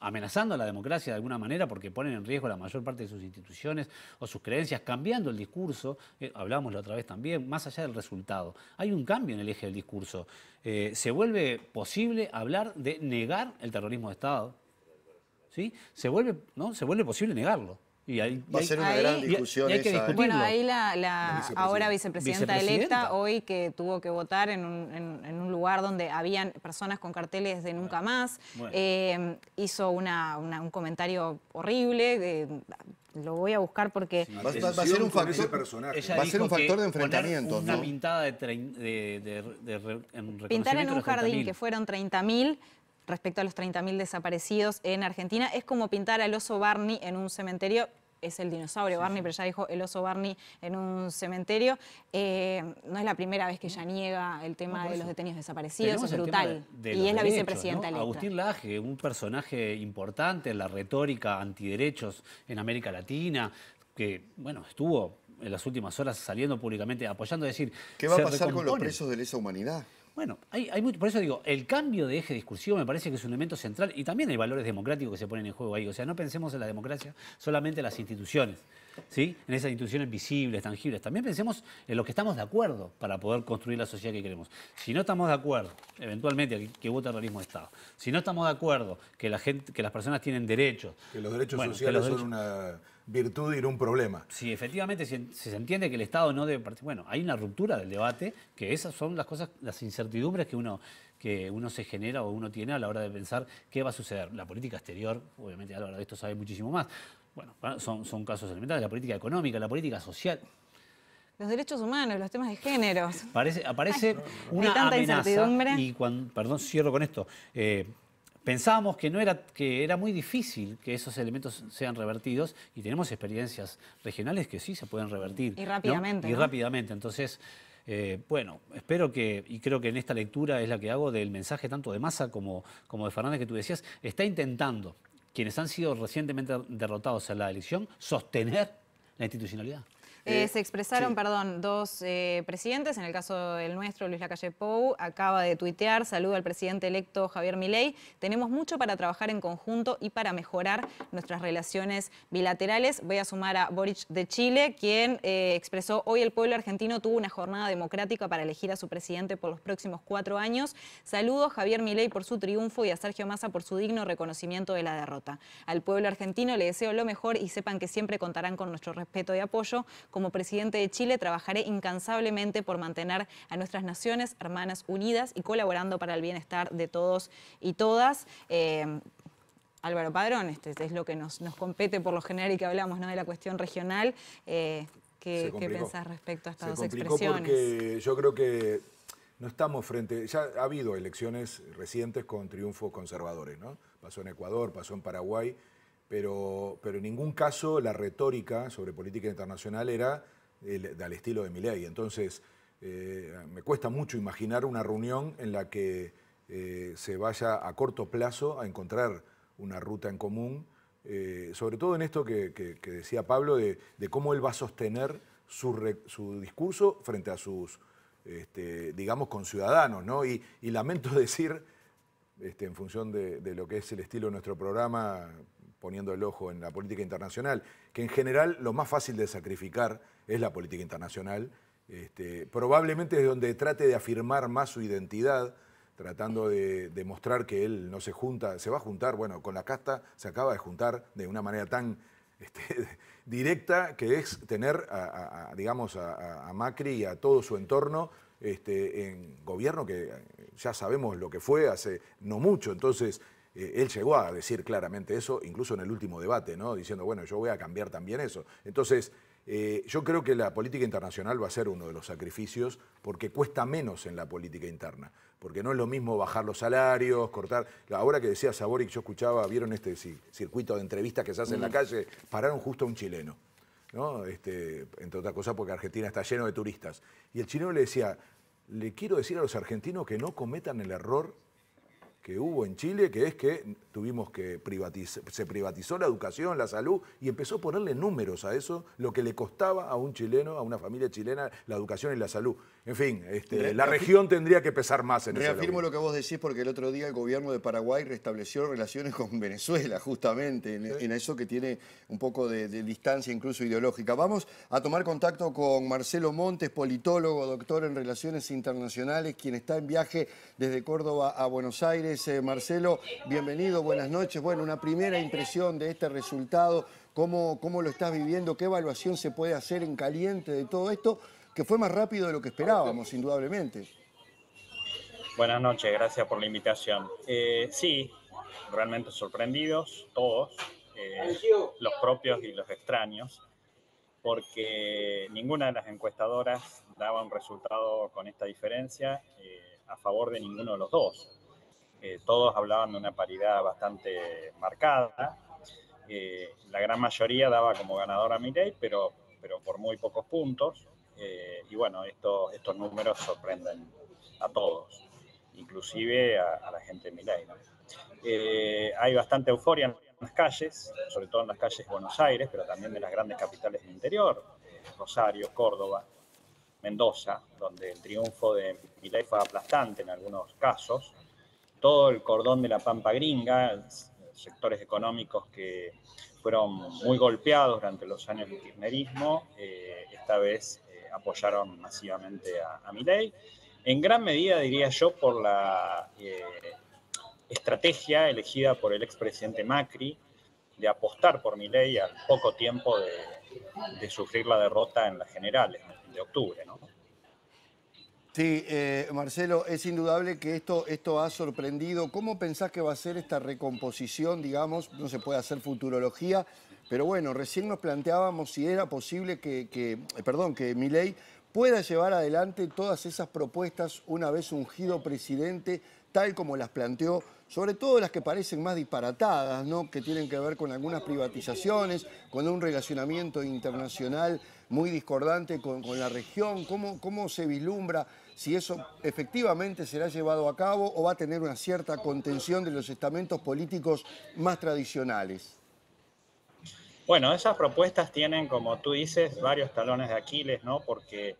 amenazando a la democracia de alguna manera porque ponen en riesgo la mayor parte de sus instituciones o sus creencias, cambiando el discurso, eh, la otra vez también, más allá del resultado. Hay un cambio en el eje del discurso. Eh, se vuelve posible hablar de negar el terrorismo de Estado. ¿Sí? Se vuelve, ¿no? Se vuelve posible negarlo. Y ahí, Va a hay- ser una Ahí- gran discusión y hay que esa, ¿eh? Bueno, ahí la, la La vicepresidenta. ahora vicepresidenta, Vicepresidenta. electa, hoy que tuvo que votar en un, en- en un lugar donde habían personas con carteles de nunca más, Bueno. eh, hizo una- una- un comentario horrible, eh, lo voy a buscar porque... Va, va- va a ser un factor, personaje. Ella va a ser un dijo que factor de poner enfrentamientos, Una ¿no? pintada de, trein- de, de- de re- en Pintar en un jardín 30.000. que fueron 30.000 respecto a los 30.000 desaparecidos en Argentina es como pintar al oso Barney en un cementerio. Es el dinosaurio Barney, pero ya dijo el oso Barney en un cementerio. Eh, no es la primera vez que ella niega el tema No, de los detenidos desaparecidos, es brutal. de- de y es la derechos, vicepresidenta ¿no? electa. Agustín Laje, un personaje importante en la retórica antiderechos en América Latina, que bueno, estuvo en las últimas horas saliendo públicamente apoyando, es decir, ¿Qué va a pasar con los presos de lesa humanidad? Bueno, hay, hay mucho- por eso digo, el cambio de eje discursivo me parece que es un elemento central y también hay valores democráticos que se ponen en juego ahí. O sea, no pensemos en la democracia solamente en las instituciones, ¿sí? En esas instituciones visibles, tangibles. También pensemos en lo que estamos de acuerdo para poder construir la sociedad que queremos. Si no estamos de acuerdo, eventualmente, que, que el realismo de Estado, si no estamos de acuerdo que, la gente, que las personas tienen derechos, Que los derechos bueno, sociales los son una virtud y no un problema. Sí, efectivamente si, se entiende que el Estado no debe participar. Bueno, hay una ruptura del debate, que esas son las cosas, las incertidumbres que uno, que uno se genera o uno tiene a la hora de pensar qué va a suceder. La política exterior, obviamente a la hora de esto sabe muchísimo más. Bueno, son, son casos elementales, la política económica, la política social. Los derechos humanos, los temas de género. Parece, aparece una tanta amenaza incertidumbre. y cuando, perdón, cierro con esto. Eh, pensábamos que, no era, que era muy difícil que esos elementos sean revertidos y tenemos experiencias regionales que sí se pueden revertir. Y rápidamente. Y rápidamente. Entonces, eh, bueno, espero que, y creo que en esta lectura es la que hago del mensaje tanto de Massa como, como de Fernández que tú decías, está intentando, quienes han sido recientemente derrotados en la elección, sostener la institucionalidad. Eh, se expresaron, perdón, dos eh, presidentes, en el caso del nuestro, Luis Lacalle Pou, acaba de tuitear, saludo al presidente electo Javier Milei, tenemos mucho para trabajar en conjunto y para mejorar nuestras relaciones bilaterales. Voy a sumar a Boric de Chile, quien eh, expresó, hoy el pueblo argentino tuvo una jornada democrática para elegir a su presidente por los próximos cuatro años. Saludo a Javier Milei por su triunfo y a Sergio Massa por su digno reconocimiento de la derrota. Al pueblo argentino le deseo lo mejor y sepan que siempre contarán con nuestro respeto y apoyo como presidente de Chile trabajaré incansablemente por mantener a nuestras naciones hermanas unidas y colaborando para el bienestar de todos y todas. Eh, Álvaro Padrón, este es lo que nos, compete por lo general y que hablamos ¿no? de la cuestión regional. Eh, ¿Qué, pensás respecto a estas dos expresiones? Porque yo creo que no estamos frente. Ya ha habido elecciones recientes con triunfos conservadores, ¿no? Pasó en Ecuador, pasó en Paraguay pero, pero en ningún caso la retórica sobre política internacional era del estilo de Milei. Entonces, eh, me cuesta mucho imaginar una reunión en la que eh, se vaya a corto plazo a encontrar una ruta en común, eh, sobre todo en esto que, decía Pablo, de, cómo él va a sostener su, discurso frente a sus, este, digamos, conciudadanos. ¿no? Y, lamento decir, este, en función de, lo que es el estilo de nuestro programa, poniendo el ojo en la política internacional, que en general lo más fácil de sacrificar es la política internacional. Este, probablemente es donde trate de afirmar más su identidad, tratando de demostrar que él no se junta, se va a juntar, bueno, con la casta se acaba de juntar de una manera tan este, directa que es tener, a, digamos, a, Macri y a todo su entorno este, en gobierno que ya sabemos lo que fue hace no mucho, entonces eh, él llegó a decir claramente eso, incluso en el último debate, ¿no? diciendo, bueno, yo voy a cambiar también eso. Entonces, eh, yo creo que la política internacional va a ser uno de los sacrificios porque cuesta menos en la política interna, porque no es lo mismo bajar los salarios, cortar... Ahora que decía Saboric, yo escuchaba, vieron este circuito de entrevistas que se hace en la mm. calle, pararon justo a un chileno. ¿no? Este, entre otras cosas porque Argentina está lleno de turistas. Y el chileno le decía, le quiero decir a los argentinos que no cometan el error que hubo en Chile, que es que tuvimos que privatizar, se privatizó la educación, la salud, y empezó a ponerle números a eso, lo que le costaba a un chileno, a una familia chilena, la educación y la salud. En fin, este, la región tendría que pesar más en. Reafirmo lo que vos decís porque el otro día el gobierno de Paraguay restableció relaciones con Venezuela, justamente, en, eso que tiene un poco de, distancia incluso ideológica. Vamos a tomar contacto con Marcelo Montes, politólogo, doctor en Relaciones Internacionales, quien está en viaje desde Córdoba a Buenos Aires. Eh, Marcelo, bienvenido, buenas noches. Bueno, una primera impresión de este resultado, ¿cómo, cómo lo estás viviendo? ¿Qué evaluación se puede hacer en caliente de todo esto? Que fue más rápido de lo que esperábamos, indudablemente. Buenas noches, gracias por la invitación. Eh, sí, realmente sorprendidos, todos, eh, los propios y los extraños, porque ninguna de las encuestadoras daba un resultado con esta diferencia eh, a favor de ninguno de los dos. todos hablaban de una paridad bastante marcada. la gran mayoría daba como ganador a Milei, pero, pero por muy pocos puntos. Eh, y bueno, esto, estos números sorprenden a todos, inclusive a, la gente de Milay. Eh, hay bastante euforia en las calles, sobre todo en las calles de Buenos Aires, pero también de las grandes capitales del interior, eh, Rosario, Córdoba, Mendoza, donde el triunfo de Milay fue aplastante en algunos casos. Todo el cordón de la Pampa Gringa, sectores económicos que fueron muy golpeados durante los años del kirchnerismo, esta vez apoyaron masivamente a, a Milei. En gran medida, diría yo, por la eh, estrategia elegida por el expresidente Macri de apostar por Milei al poco tiempo de, sufrir la derrota en las generales de octubre. Sí, eh, Marcelo, es indudable que esto, esto ha sorprendido. ¿Cómo pensás que va a ser esta recomposición, digamos? No se puede hacer futurología, pero bueno, recién nos planteábamos si era posible que, eh, perdón, que Milei pueda llevar adelante todas esas propuestas una vez ungido presidente, tal como las planteó, sobre todo las que parecen más disparatadas, ¿no? que tienen que ver con algunas privatizaciones, con un relacionamiento internacional muy discordante con, con la región. ¿Cómo, ¿Cómo se vislumbra si eso efectivamente será llevado a cabo o va a tener una cierta contención de los estamentos políticos más tradicionales? Bueno, esas propuestas tienen, como tú dices, varios talones de Aquiles, ¿no? Porque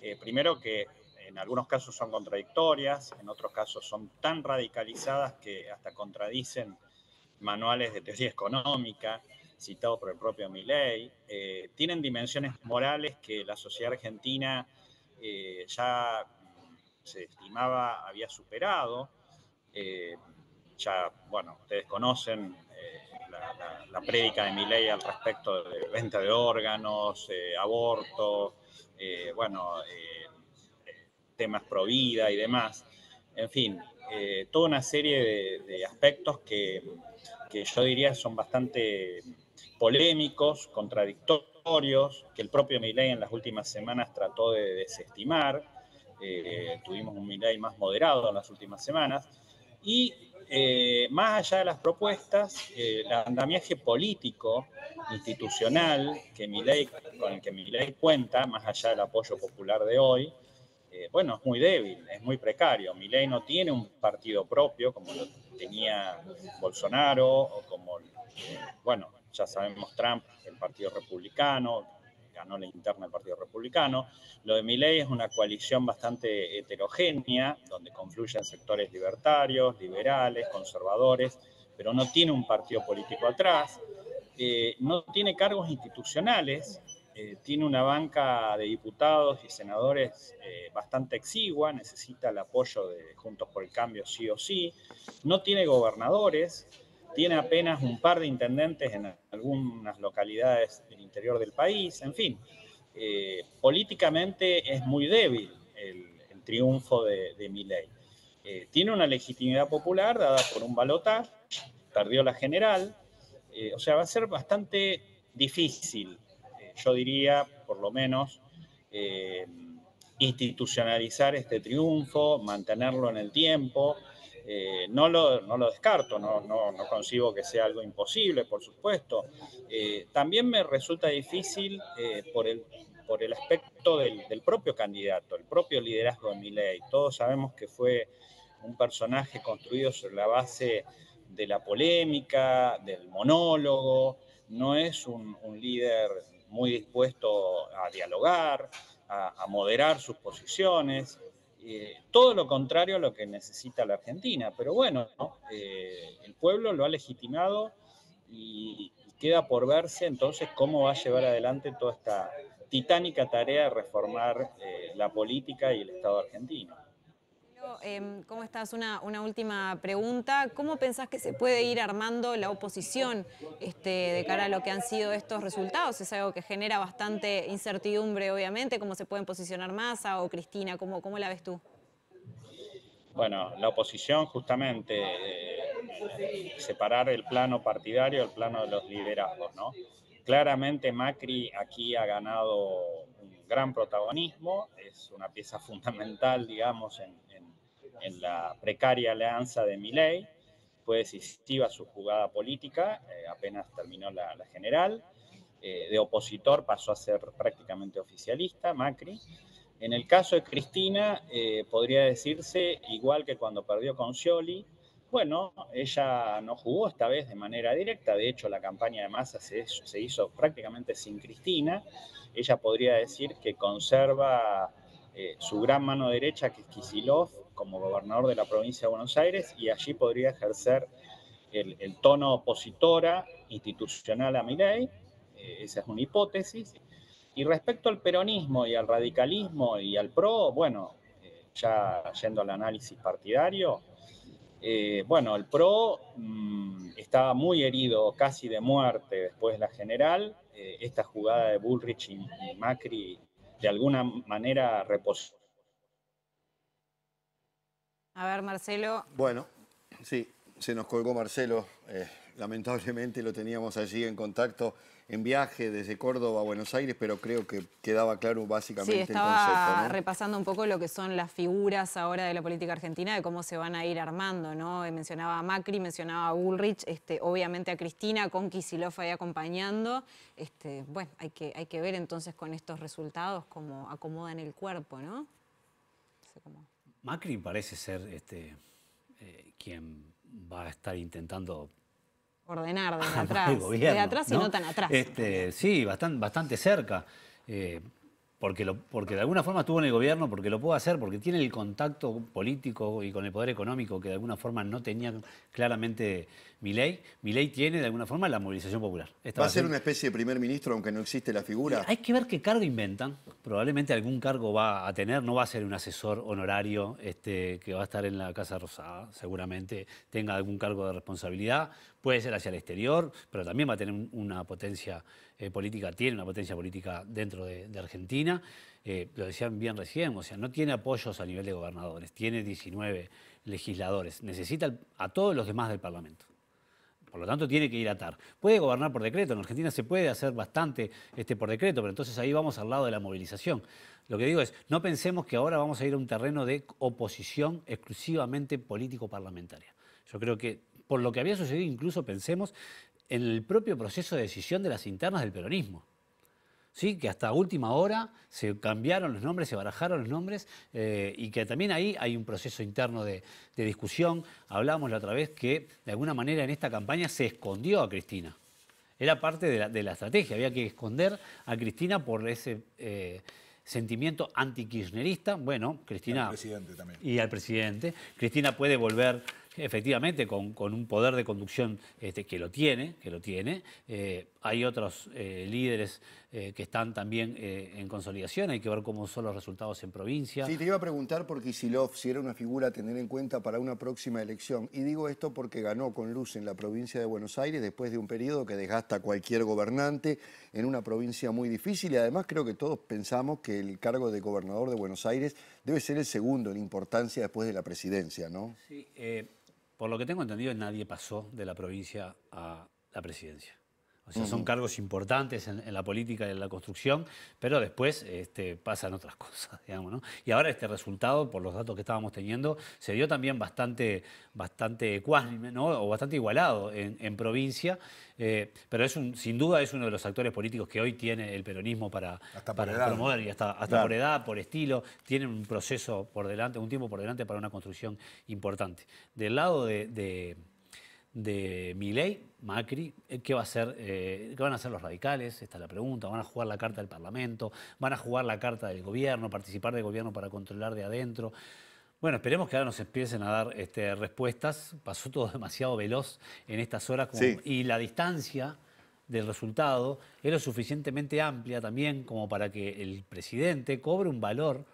eh, primero que en algunos casos son contradictorias, en otros casos son tan radicalizadas que hasta contradicen manuales de teoría económica citados por el propio Milley, eh, tienen dimensiones morales que la sociedad argentina eh, ya se estimaba había superado. Ya, bueno, ustedes conocen eh, la, la, prédica de Milley al respecto de venta de órganos, aborto, bueno, temas pro vida y demás. En fin, toda una serie de, de aspectos que, que yo diría son bastante polémicos, contradictorios, que el propio Milei en las últimas semanas trató de desestimar. Eh, tuvimos un Milei más moderado en las últimas semanas. Y eh, más allá de las propuestas, eh, el andamiaje político, institucional, que con el que Milei cuenta, más allá del apoyo popular de hoy, bueno, es muy débil, es muy precario. Milei no tiene un partido propio como lo tenía Bolsonaro o como, bueno, ya sabemos Trump, el Partido Republicano, ganó la interna del Partido Republicano. Lo de Milley es una coalición bastante heterogénea, donde confluyen sectores libertarios, liberales, conservadores, pero no tiene un partido político atrás, eh, no tiene cargos institucionales, eh, tiene una banca de diputados y senadores eh, bastante exigua, necesita el apoyo de Juntos por el Cambio sí o sí, no tiene gobernadores, tiene apenas un par de intendentes en algunas localidades del interior del país, en fin, eh, políticamente es muy débil el, triunfo de, de Milei. Eh, tiene una legitimidad popular dada por un balotaje, perdió la general, eh, o sea, va a ser bastante difícil, yo diría, por lo menos, institucionalizar este triunfo, mantenerlo en el tiempo, eh, no, lo, no, lo, descarto, no, no, no, concibo que sea algo imposible, por supuesto. Eh, también me resulta difícil eh, por, el, por el aspecto del, propio candidato, el propio liderazgo de Milei. Todos sabemos que fue un personaje construido sobre la base de la polémica, del monólogo, no es un, un líder muy dispuesto a dialogar, a moderar sus posiciones. Eh, todo lo contrario a lo que necesita la Argentina. Pero bueno, eh, el pueblo lo ha legitimado y, queda por verse entonces cómo va a llevar adelante toda esta titánica tarea de reformar eh, la política y el Estado argentino. Em, ¿Cómo estás? Una, última pregunta. ¿Cómo pensás que se puede ir armando la oposición este, de cara a lo que han sido estos resultados? Es algo que genera bastante incertidumbre, obviamente. ¿Cómo se pueden posicionar Massa o Cristina? ¿Cómo, cómo la ves tú? Bueno, la oposición justamente, eh, separar el plano partidario del plano de los liderazgos, ¿no? Claramente Macri aquí ha ganado un gran protagonismo, es una pieza fundamental, digamos, en, en la precaria alianza de Milei, fue decisiva su jugada política, eh, apenas terminó la, la general, eh, de opositor pasó a ser prácticamente oficialista, Macri. En el caso de Cristina, eh, podría decirse, igual que cuando perdió con Scioli, bueno, ella no jugó esta vez de manera directa, de hecho la campaña de masa se, se hizo prácticamente sin Cristina, ella podría decir que conserva eh, su gran mano derecha, que es Kisilov, como gobernador de la provincia de Buenos Aires, y allí podría ejercer el, tono opositora institucional a Milei, eh, esa es una hipótesis. Y respecto al peronismo y al radicalismo y al PRO, bueno, eh, ya yendo al análisis partidario, eh, bueno, el PRO mmm, estaba muy herido, casi de muerte después de la general. Esta jugada de Bullrich y, y Macri de alguna manera reposó. A ver, Marcelo. Bueno, sí, se nos colgó Marcelo. eh, lamentablemente lo teníamos allí en contacto en viaje desde Córdoba a Buenos Aires, pero creo que quedaba claro básicamente Sí, el estaba concepto. ¿no? repasando un poco lo que son las figuras ahora de la política argentina, de cómo se van a ir armando, ¿no? Eh, Mencionaba a Macri, mencionaba a Bullrich, este, obviamente a Cristina, con Kicillof ahí acompañando. Este, bueno, hay que, hay que ver entonces con estos resultados cómo acomodan el cuerpo, ¿no? No sé cómo- Macri parece ser este, eh, quien va a estar intentando Ordenar desde armar atrás. gobierno, desde atrás y ¿no? no tan atrás. Este, sí, bastante, bastante cerca. eh, porque, lo, porque de alguna forma estuvo en el gobierno, porque lo puede hacer, porque tiene el contacto político y con el poder económico que de alguna forma no tenía claramente Milei. Milei tiene de alguna forma la movilización popular. Esta ¿Va a ser una especie de primer ministro aunque no existe la figura? hay que ver qué cargo inventan. Probablemente algún cargo va a tener, no va a ser un asesor honorario este, que va a estar en la Casa Rosada, seguramente tenga algún cargo de responsabilidad. Puede ser hacia el exterior, pero también va a tener un- una potencia eh, política, tiene una potencia política dentro de, de Argentina. Eh, lo decían bien recién, o sea, no tiene apoyos a nivel de gobernadores, tiene 19 legisladores, necesita a todos los demás del Parlamento. Por lo tanto, tiene que ir a atar. Puede gobernar por decreto. En Argentina se puede hacer bastante este, por decreto, pero entonces ahí vamos al lado de la movilización. Lo que digo es, no pensemos que ahora vamos a ir a un terreno de oposición exclusivamente político-parlamentaria. Yo creo que, por lo que había sucedido, incluso pensemos en el propio proceso de decisión de las internas del peronismo. ¿Sí? que hasta última hora se cambiaron los nombres, se barajaron los nombres eh, y que también ahí hay un proceso interno de, de discusión. Hablábamos la otra vez que de alguna manera en esta campaña se escondió a Cristina. Era parte de la, de la estrategia, había que esconder a Cristina por ese eh, sentimiento anti-kirchnerista. Bueno, Cristina... Al presidente también. Y al presidente. Cristina puede volver efectivamente con, con un poder de conducción este, que lo tiene, que lo tiene. Eh, hay otros eh, líderes eh, que están también eh, en consolidación, hay que ver cómo son los resultados en provincia. Sí, te iba a preguntar por Kisilov si era una figura a tener en cuenta para una próxima elección. Y digo esto porque ganó con luz en la provincia de Buenos Aires después de un periodo que desgasta a cualquier gobernante en una provincia muy difícil. Y además creo que todos pensamos que el cargo de gobernador de Buenos Aires debe ser el segundo en importancia después de la presidencia, ¿no? Sí, eh, por lo que tengo entendido, nadie pasó de la provincia a la presidencia. O sea, son cargos importantes en, en la política y en la construcción, pero después este, pasan otras cosas, digamos, ¿no? Y ahora este resultado, por los datos que estábamos teniendo, se dio también bastante, bastante ecuánime, ¿no? O bastante igualado en, en provincia, eh, pero es un, sin duda es uno de los actores políticos que hoy tiene el peronismo para, Hasta por para edad. promover y hasta, hasta Claro. por edad, por estilo, tienen un proceso por delante, un tiempo por delante para una construcción importante. Del lado de, de, de Milei, Macri, eh, ¿qué va a hacer? eh, ¿Qué van a hacer los radicales? Esta es la pregunta. ¿Van a jugar la carta del Parlamento? ¿Van a jugar la carta del gobierno? ¿Participar del gobierno para controlar de adentro? Bueno, esperemos que ahora nos empiecen a dar este, respuestas. Pasó todo demasiado veloz en estas horas como- Sí. y la distancia del resultado es lo suficientemente amplia también como para que el presidente cobre un valor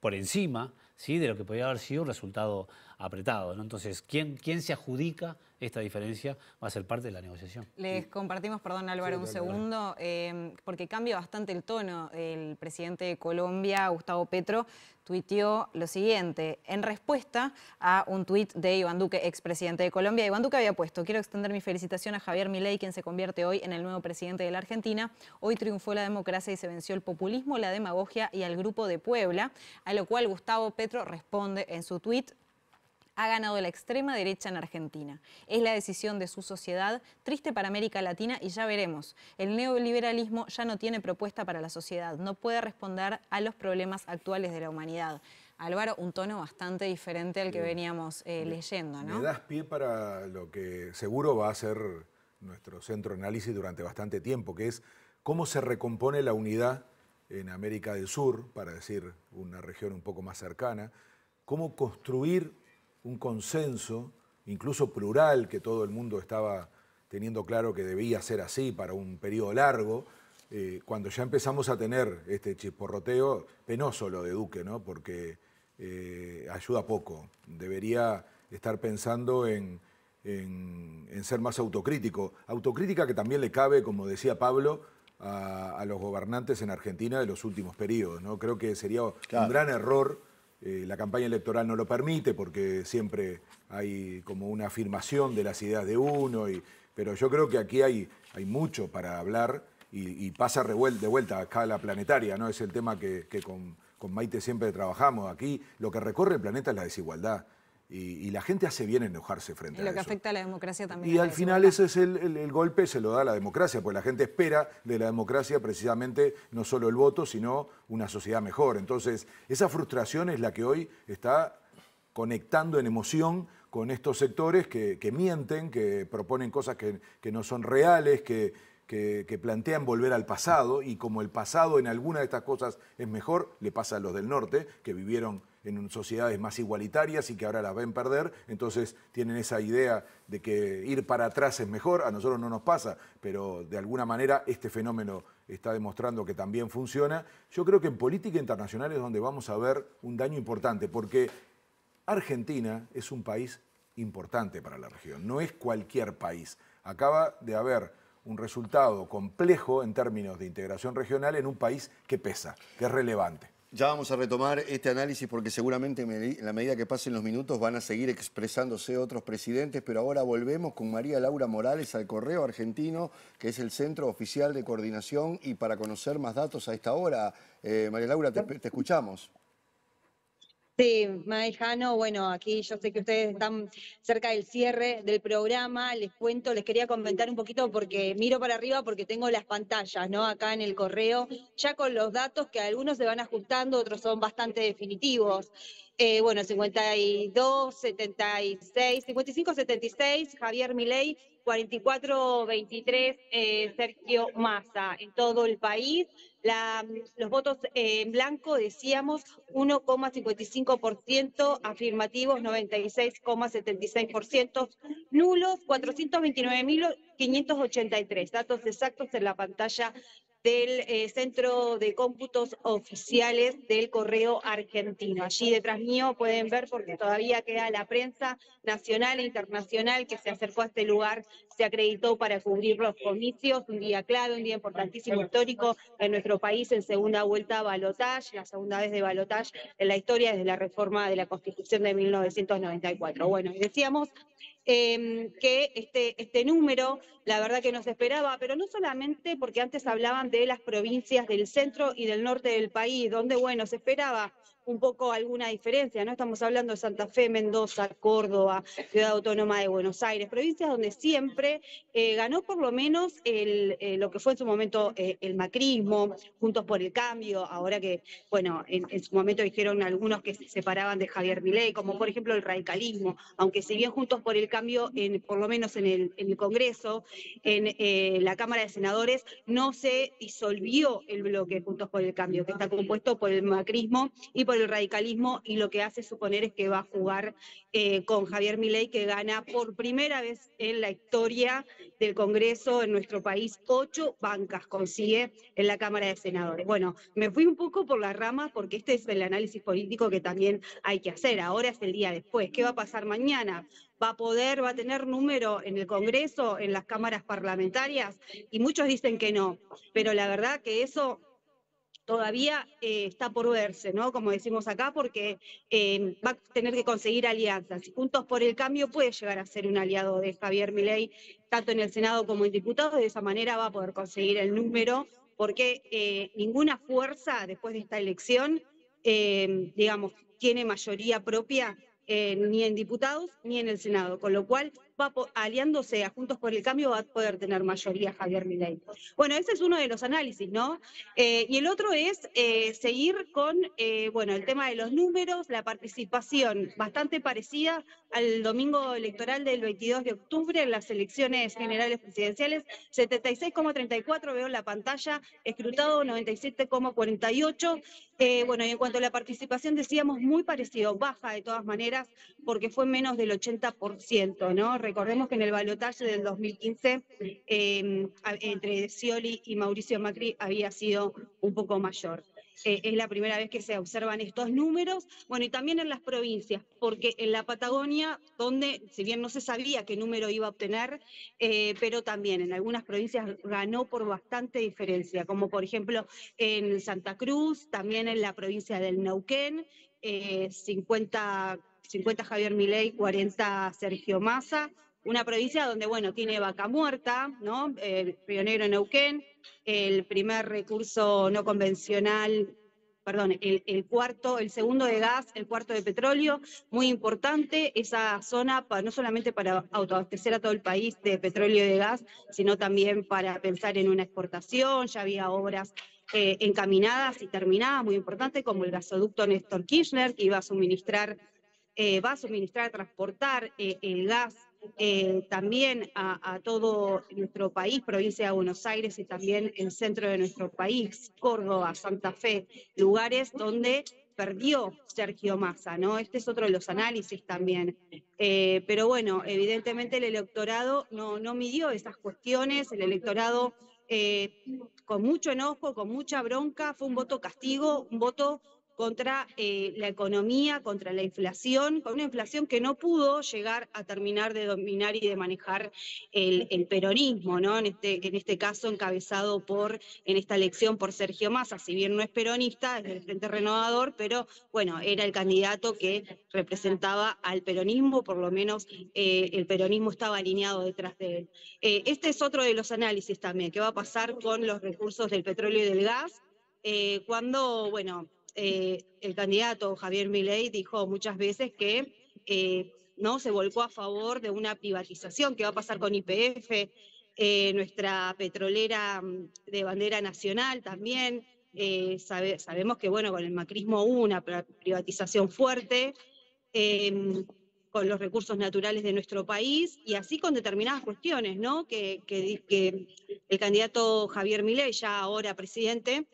por encima ¿sí? de lo que podría haber sido un resultado apretado. ¿no? Entonces, ¿quién, ¿quién se adjudica esta diferencia va a ser parte de la negociación? Les compartimos, perdón Álvaro, Sí, un segundo, eh, porque cambia bastante el tono. El presidente de Colombia, Gustavo Petro, tuiteó lo siguiente, en respuesta a un tuit de Iván Duque, expresidente de Colombia. Iván Duque había puesto, quiero extender mi felicitación a Javier Milei, quien se convierte hoy en el nuevo presidente de la Argentina. Hoy triunfó la democracia y se venció el populismo, la demagogia y al grupo de Puebla, a lo cual Gustavo Petro responde en su tuit, ha ganado la extrema derecha en Argentina. Es la decisión de su sociedad, triste para América Latina y ya veremos. El neoliberalismo ya no tiene propuesta para la sociedad, no puede responder a los problemas actuales de la humanidad. Álvaro, un tono bastante diferente al que veníamos eh, leyendo, Me ¿no? das pie para lo que seguro va a ser nuestro centro de análisis durante bastante tiempo, que es cómo se recompone la unidad en América del Sur, para decir una región un poco más cercana, cómo construir un consenso, incluso plural, que todo el mundo estaba teniendo claro que debía ser así para un periodo largo, eh, cuando ya empezamos a tener este chisporroteo, penoso lo de Duque, ¿no? porque eh, ayuda poco. Debería estar pensando en en, en ser más autocrítico. Autocrítica que también le cabe, como decía Pablo, a, a los gobernantes en Argentina de los últimos periodos. ¿no? Creo que sería un gran error, eh, la campaña electoral no lo permite porque siempre hay como una afirmación de las ideas de uno, y, pero yo creo que aquí hay, hay mucho para hablar y, pasa de vuelta a la planetaria, ¿no? es el tema que, que con, con Maite siempre trabajamos. Aquí lo que recorre el planeta es la desigualdad. Y, y la gente hace bien enojarse frente Y a lo que eso. afecta a la democracia también. Y al final ese es el, el- el golpe, se lo da la democracia, porque la gente espera de la democracia precisamente no solo el voto, sino una sociedad mejor. Entonces, esa frustración es la que hoy está conectando en emoción con estos sectores que, que mienten, que proponen cosas que, que no son reales, que, que- que plantean volver al pasado, y como el pasado en alguna de estas cosas es mejor, le pasa a los del norte, que vivieron en sociedades más igualitarias y que ahora las ven perder, entonces tienen esa idea de que ir para atrás es mejor, a nosotros no nos pasa, pero de alguna manera este fenómeno está demostrando que también funciona. Yo creo que en política internacional es donde vamos a ver un daño importante, porque Argentina es un país importante para la región, no es cualquier país. Acaba de haber un resultado complejo en términos de integración regional en un país que pesa, que es relevante. Ya vamos a retomar este análisis porque seguramente en la medida que pasen los minutos van a seguir expresándose otros presidentes, pero ahora volvemos con María Laura Morales al Correo Argentino, que es el Centro Oficial de Coordinación, y para conocer más datos a esta hora, eh, María Laura, te, te escuchamos. Sí, Maijano, bueno, aquí yo sé que ustedes están cerca del cierre del programa, les cuento, les quería comentar un poquito porque miro para arriba porque tengo las pantallas, ¿no? Acá en el correo, ya con los datos que algunos se van ajustando, otros son bastante definitivos. Eh, bueno, 52, 76, 55, 76, Javier Milei, 44, 23, eh, Sergio Massa, en todo el país. La- los votos en blanco, decíamos, 1,55%, afirmativos 96,76%, nulos 429.583. Datos exactos en la pantalla del eh, Centro de Cómputos Oficiales del Correo Argentino. Allí detrás mío pueden ver, porque todavía queda la prensa nacional e internacional que se acercó a este lugar, se acreditó para cubrir los comicios, un día clave, un día importantísimo, histórico en nuestro país en segunda vuelta a balotaje, la segunda vez de balotaje en la historia desde la reforma de la Constitución de 1994. Bueno, y decíamos em, que este, este número, la verdad que nos esperaba, pero no solamente porque antes hablaban de las provincias del centro y del norte del país, donde, bueno, se esperaba un poco alguna diferencia, ¿no? Estamos hablando de Santa Fe, Mendoza, Córdoba, Ciudad Autónoma de Buenos Aires, provincias donde siempre eh, ganó por lo menos el, eh, lo que fue en su momento eh, el macrismo, Juntos por el Cambio, ahora que, bueno, en, en su momento dijeron algunos que se separaban de Javier Milei, como por ejemplo el radicalismo, aunque si bien Juntos por el Cambio, en, por lo menos en el, en el Congreso, en eh, la Cámara de Senadores, no se disolvió el bloque Juntos por el Cambio, que está compuesto por el macrismo y por el radicalismo, y lo que hace suponer es que va a jugar eh, con Javier Milei, que gana por primera vez en la historia del Congreso en nuestro país, ocho bancas consigue en la Cámara de Senadores. Bueno, me fui un poco por las ramas porque este es el análisis político que también hay que hacer. Ahora es el día después. ¿Qué va a pasar mañana? ¿Va a poder, va a tener número en el Congreso, en las cámaras parlamentarias? Y muchos dicen que no, pero la verdad que eso todavía eh, está por verse, ¿no? Como decimos acá, porque eh, va a tener que conseguir alianzas. Juntos por el Cambio puede llegar a ser un aliado de Javier Milei, tanto en el Senado como en diputados. De esa manera va a poder conseguir el número, porque eh, ninguna fuerza después de esta elección, digamos, tiene mayoría propia ni en diputados ni en el Senado, con lo cual va aliándose a Juntos por el Cambio va a poder tener mayoría Javier Milei. Bueno, ese es uno de los análisis, ¿no? Eh, y el otro es eh, seguir con, eh, bueno, el tema de los números, la participación bastante parecida al domingo electoral del 22 de octubre en las elecciones generales presidenciales, 76,34 veo en la pantalla, escrutado 97,48. Eh, bueno, y en cuanto a la participación decíamos muy parecido, baja de todas maneras, porque fue menos del 80%, ¿no? Recordemos que en el balotaje del 2015 eh, entre Scioli y Mauricio Macri había sido un poco mayor. Eh, es la primera vez que se observan estos números. Bueno, y también en las provincias, porque en la Patagonia, donde, si bien no se sabía qué número iba a obtener, eh, pero también en algunas provincias ganó por bastante diferencia, como por ejemplo en Santa Cruz, también en la provincia del Neuquén, 50, 50 Javier Milei, 40 Sergio Massa, una provincia donde, bueno, tiene vaca muerta, ¿no? El Río Negro Neuquén, el primer recurso no convencional, perdón, el, cuarto, el segundo de gas, el cuarto de petróleo, muy importante esa zona, no solamente para autoabastecer a todo el país de petróleo y de gas, sino también para pensar en una exportación, ya había obras eh, encaminadas y terminadas, muy importantes, como el gasoducto Néstor Kirchner, que iba a suministrar, eh, va a suministrar, transportar eh, el gas eh, también a, todo nuestro país, provincia de Buenos Aires y también el centro de nuestro país, Córdoba, Santa Fe, lugares donde perdió Sergio Massa, ¿no? Este es otro de los análisis también. Eh, pero bueno, evidentemente el electorado no, no midió esas cuestiones, el electorado eh, con mucho enojo, con mucha bronca, fue un voto castigo, un voto contra eh, la economía, contra la inflación, con una inflación que no pudo llegar a terminar de dominar y de manejar el, peronismo, ¿no? En este, en este caso encabezado por, en esta elección por Sergio Massa, si bien no es peronista, es del Frente Renovador, pero bueno, era el candidato que representaba al peronismo, por lo menos eh, el peronismo estaba alineado detrás de él. Eh, este es otro de los análisis también, qué va a pasar con los recursos del petróleo y del gas, cuando, bueno, eh, el candidato Javier Milei dijo muchas veces que eh, no se volcó a favor de una privatización. ¿Qué va a pasar con IPF? Eh, nuestra petrolera mm, de bandera nacional también. sabemos que, bueno, con el macrismo hubo una privatización fuerte em, con los recursos naturales de nuestro país y así con determinadas cuestiones, ¿no? Que, que el candidato Javier Milei, ya ahora presidente,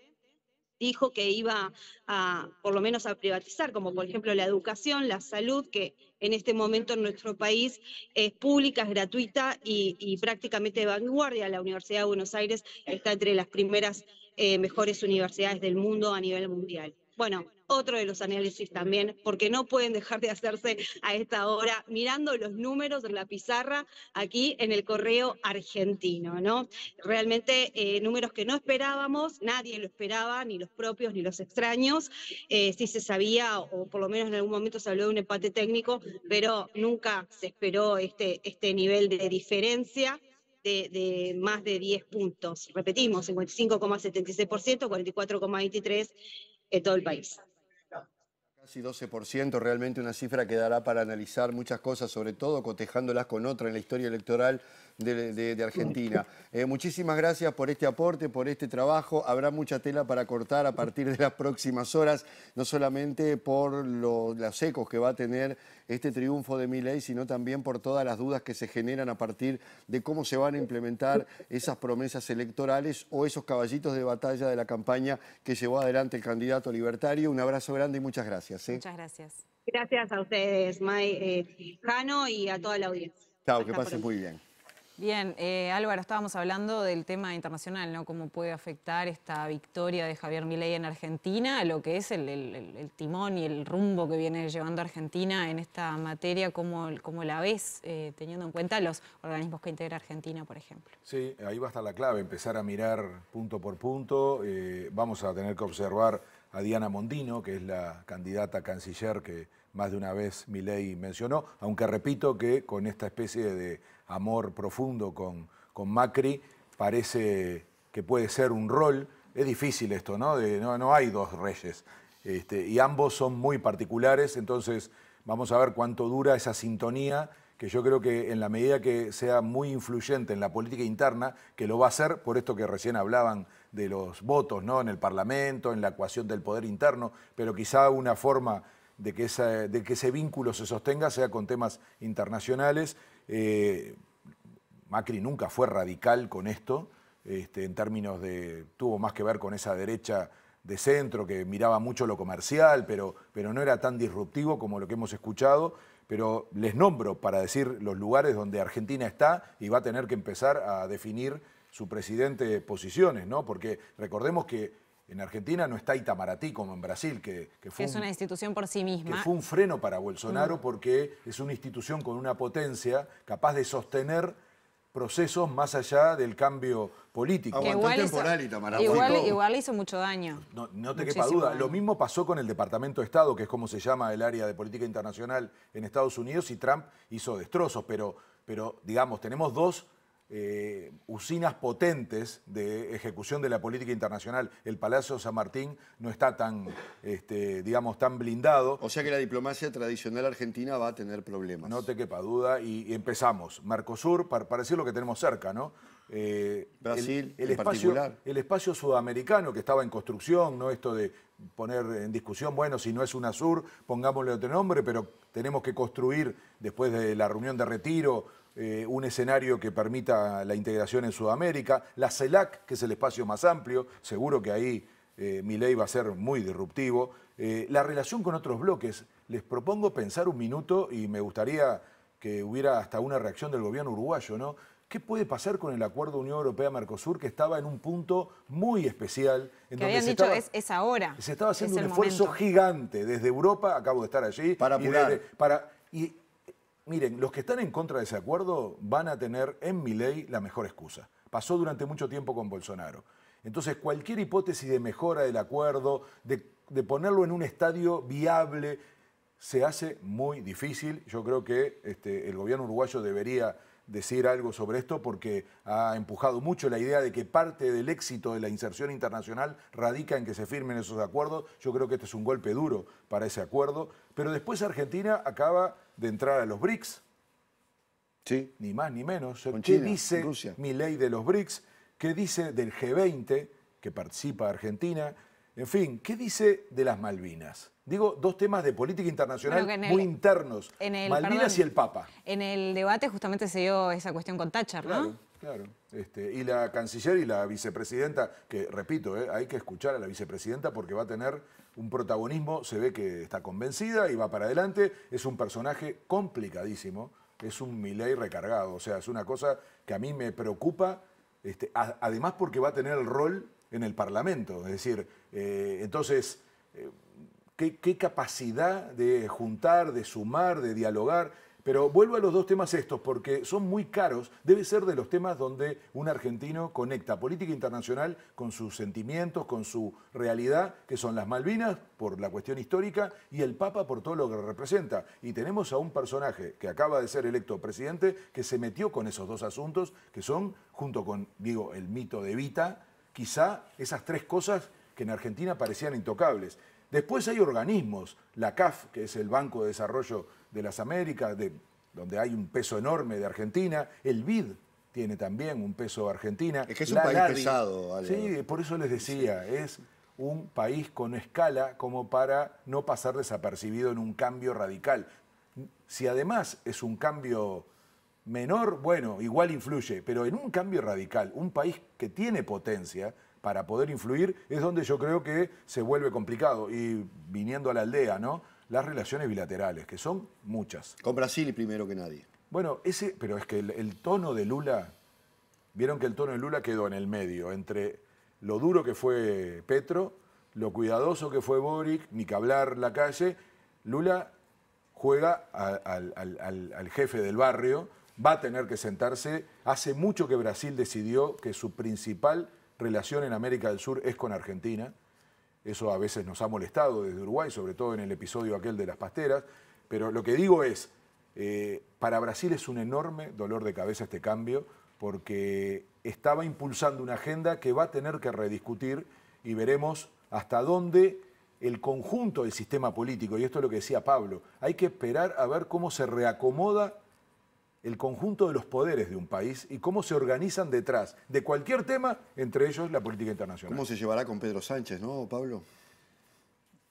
dijo que iba a, por lo menos a privatizar, como por ejemplo la educación, la salud, que en este momento en nuestro país es pública, es gratuita y, prácticamente de vanguardia. La Universidad de Buenos Aires está entre las primeras eh, mejores universidades del mundo a nivel mundial. Bueno, otro de los análisis también, porque no pueden dejar de hacerse a esta hora mirando los números de la pizarra aquí en el correo argentino, ¿no? Realmente eh, números que no esperábamos, nadie lo esperaba, ni los propios ni los extraños. Eh, sí se sabía, o por lo menos en algún momento se habló de un empate técnico, pero nunca se esperó este, este nivel de diferencia. De, de, más de 10 puntos. Repetimos, 55,76%, 44,23% en todo el país. Casi 12%, realmente una cifra que dará para analizar muchas cosas, sobre todo cotejándolas con otra en la historia electoral de, Argentina. Eh, muchísimas gracias por este aporte, por este trabajo. Habrá mucha tela para cortar a partir de las próximas horas, no solamente por los ecos que va a tener este triunfo de Milei, sino también por todas las dudas que se generan a partir de cómo se van a implementar esas promesas electorales o esos caballitos de batalla de la campaña que llevó adelante el candidato libertario. Un abrazo grande y muchas gracias. ¿eh? Muchas gracias. Gracias a ustedes, May, eh, Jano, y a toda la audiencia. Chao, que pasen muy bien. Bien, eh, Álvaro, estábamos hablando del tema internacional, ¿no? Cómo puede afectar esta victoria de Javier Milei en Argentina, lo que es el, timón y el rumbo que viene llevando Argentina en esta materia, ¿cómo, la ves, eh, teniendo en cuenta los organismos que integra Argentina, por ejemplo? Sí, ahí va a estar la clave, empezar a mirar punto por punto. Eh, vamos a tener que observar a Diana Mondino, que es la candidata canciller que más de una vez Milei mencionó, aunque repito que con esta especie de amor profundo con, con Macri, parece que puede ser un rol. Es difícil esto, ¿no? no, no, hay dos reyes. Este, y ambos son muy particulares, entonces vamos a ver cuánto dura esa sintonía, que yo creo que en la medida que sea muy influyente en la política interna, que lo va a ser por esto que recién hablaban de los votos, ¿no? En el Parlamento, en la ecuación del poder interno, pero quizá una forma de que, de que ese vínculo se sostenga sea con temas internacionales. Eh, Macri nunca fue radical con esto, este, en términos de, tuvo más que ver con esa derecha de centro que miraba mucho lo comercial, pero, pero no era tan disruptivo como lo que hemos escuchado. Pero les nombro para decir los lugares donde Argentina está y va a tener que empezar a definir su presidente posiciones, ¿no? Porque recordemos que En Argentina no está Itamaraty como en Brasil, que, que Que fue, es un, una institución por sí que misma. fue un freno para Bolsonaro Mm. porque es una institución con una potencia capaz de sostener procesos más allá del cambio político. Que igual hizo- Igual, igual hizo mucho daño. No, no te quepa duda. daño. Lo mismo pasó con el Departamento de Estado, que es como se llama el área de política internacional en Estados Unidos, y Trump hizo destrozos. Pero, pero digamos, tenemos dos eh, usinas potentes de ejecución de la política internacional. El Palacio San Martín no está tan, este, digamos, tan blindado. O sea que la diplomacia tradicional argentina va a tener problemas. No te quepa duda. Y, y empezamos. Mercosur, para, para decir lo que tenemos cerca, ¿no? Eh, Brasil, el, en espacio, particular. el espacio sudamericano que estaba en construcción, no esto de poner en discusión, bueno, si no es UNASUR, pongámosle otro nombre, pero tenemos que construir, después de la reunión de retiro, eh, un escenario que permita la integración en Sudamérica. La CELAC, que es el espacio más amplio, seguro que ahí eh, mi ley va a ser muy disruptivo. Eh, la relación con otros bloques, les propongo pensar un minuto y me gustaría que hubiera hasta una reacción del gobierno uruguayo, ¿no? ¿Qué puede pasar con el acuerdo Unión Europea-Mercosur que estaba en un punto muy especial? En Que habían se dicho estaba- es, es ahora. se estaba haciendo es un esfuerzo momento. gigante desde Europa, acabo de estar allí. Para y apurar. desde- para, y miren, los que están en contra de ese acuerdo van a tener en mi ley la mejor excusa. Pasó durante mucho tiempo con Bolsonaro. Entonces, cualquier hipótesis de mejora del acuerdo, de, ponerlo en un estadio viable, se hace muy difícil. Yo creo que este, el gobierno uruguayo debería decir algo sobre esto porque ha empujado mucho la idea de que parte del éxito de la inserción internacional radica en que se firmen esos acuerdos. Yo creo que este es un golpe duro para ese acuerdo. Pero después Argentina acaba de entrar a los BRICS. Sí. Ni más ni menos. Con ¿Qué China, dice Rusia. mi ley de los BRICS? ¿Qué dice del G20 que participa Argentina? En fin, ¿qué dice de las Malvinas? Digo, dos temas de política internacional el- muy internos. en el- Malvinas perdón. y el Papa. En el debate justamente se dio esa cuestión con Thatcher, ¿no? Claro, claro. Este, y la canciller y la vicepresidenta, que repito, eh, hay que escuchar a la vicepresidenta porque va a tener un protagonismo, se ve que está convencida y va para adelante. Es un personaje complicadísimo, es un Milei recargado, o sea, es una cosa que a mí me preocupa, este, además porque va a tener el rol en el Parlamento, es decir, eh, entonces... eh, qué capacidad de juntar, de sumar, de dialogar. Pero vuelvo a los dos temas estos, porque son muy caros. Debe ser de los temas donde un argentino conecta política internacional con sus sentimientos, con su realidad, que son las Malvinas por la cuestión histórica y el Papa por todo lo que representa. Y tenemos a un personaje que acaba de ser electo presidente que se metió con esos dos asuntos, que son, junto con, digo, el mito de Vita, quizá esas tres cosas que en Argentina parecían intocables. Después hay organismos, la CAF, que es el Banco de Desarrollo de las Américas, de- donde hay un peso enorme de Argentina, el BID tiene también un peso Argentina. Es que es un país pesado, Ale. Sí, por eso les decía, es un país con escala como para no pasar desapercibido en un cambio radical. Si además es un cambio menor, bueno, igual influye, pero en un cambio radical, un país que tiene potencia para poder influir, es donde yo creo que se vuelve complicado. Y viniendo a la aldea, ¿no? Las relaciones bilaterales, que son muchas. Con Brasil primero que nadie. Bueno, ese, pero es que el, el tono de Lula, vieron que el tono de Lula quedó en el medio, entre lo duro que fue Petro, lo cuidadoso que fue Boric, ni que hablar la calle. Lula juega a- al, al- al- al jefe del barrio, va a tener que sentarse. Hace mucho que Brasil decidió que su principal relación en América del Sur es con Argentina. Eso a veces nos ha molestado desde Uruguay, sobre todo en el episodio aquel de las pasteras. Pero lo que digo es, eh, para Brasil es un enorme dolor de cabeza este cambio, porque estaba impulsando una agenda que va a tener que rediscutir y veremos hasta dónde el conjunto del sistema político, y esto es lo que decía Pablo, hay que esperar a ver cómo se reacomoda el conjunto de los poderes de un país y cómo se organizan detrás de cualquier tema, entre ellos la política internacional. ¿Cómo se llevará con Pedro Sánchez, no, Pablo?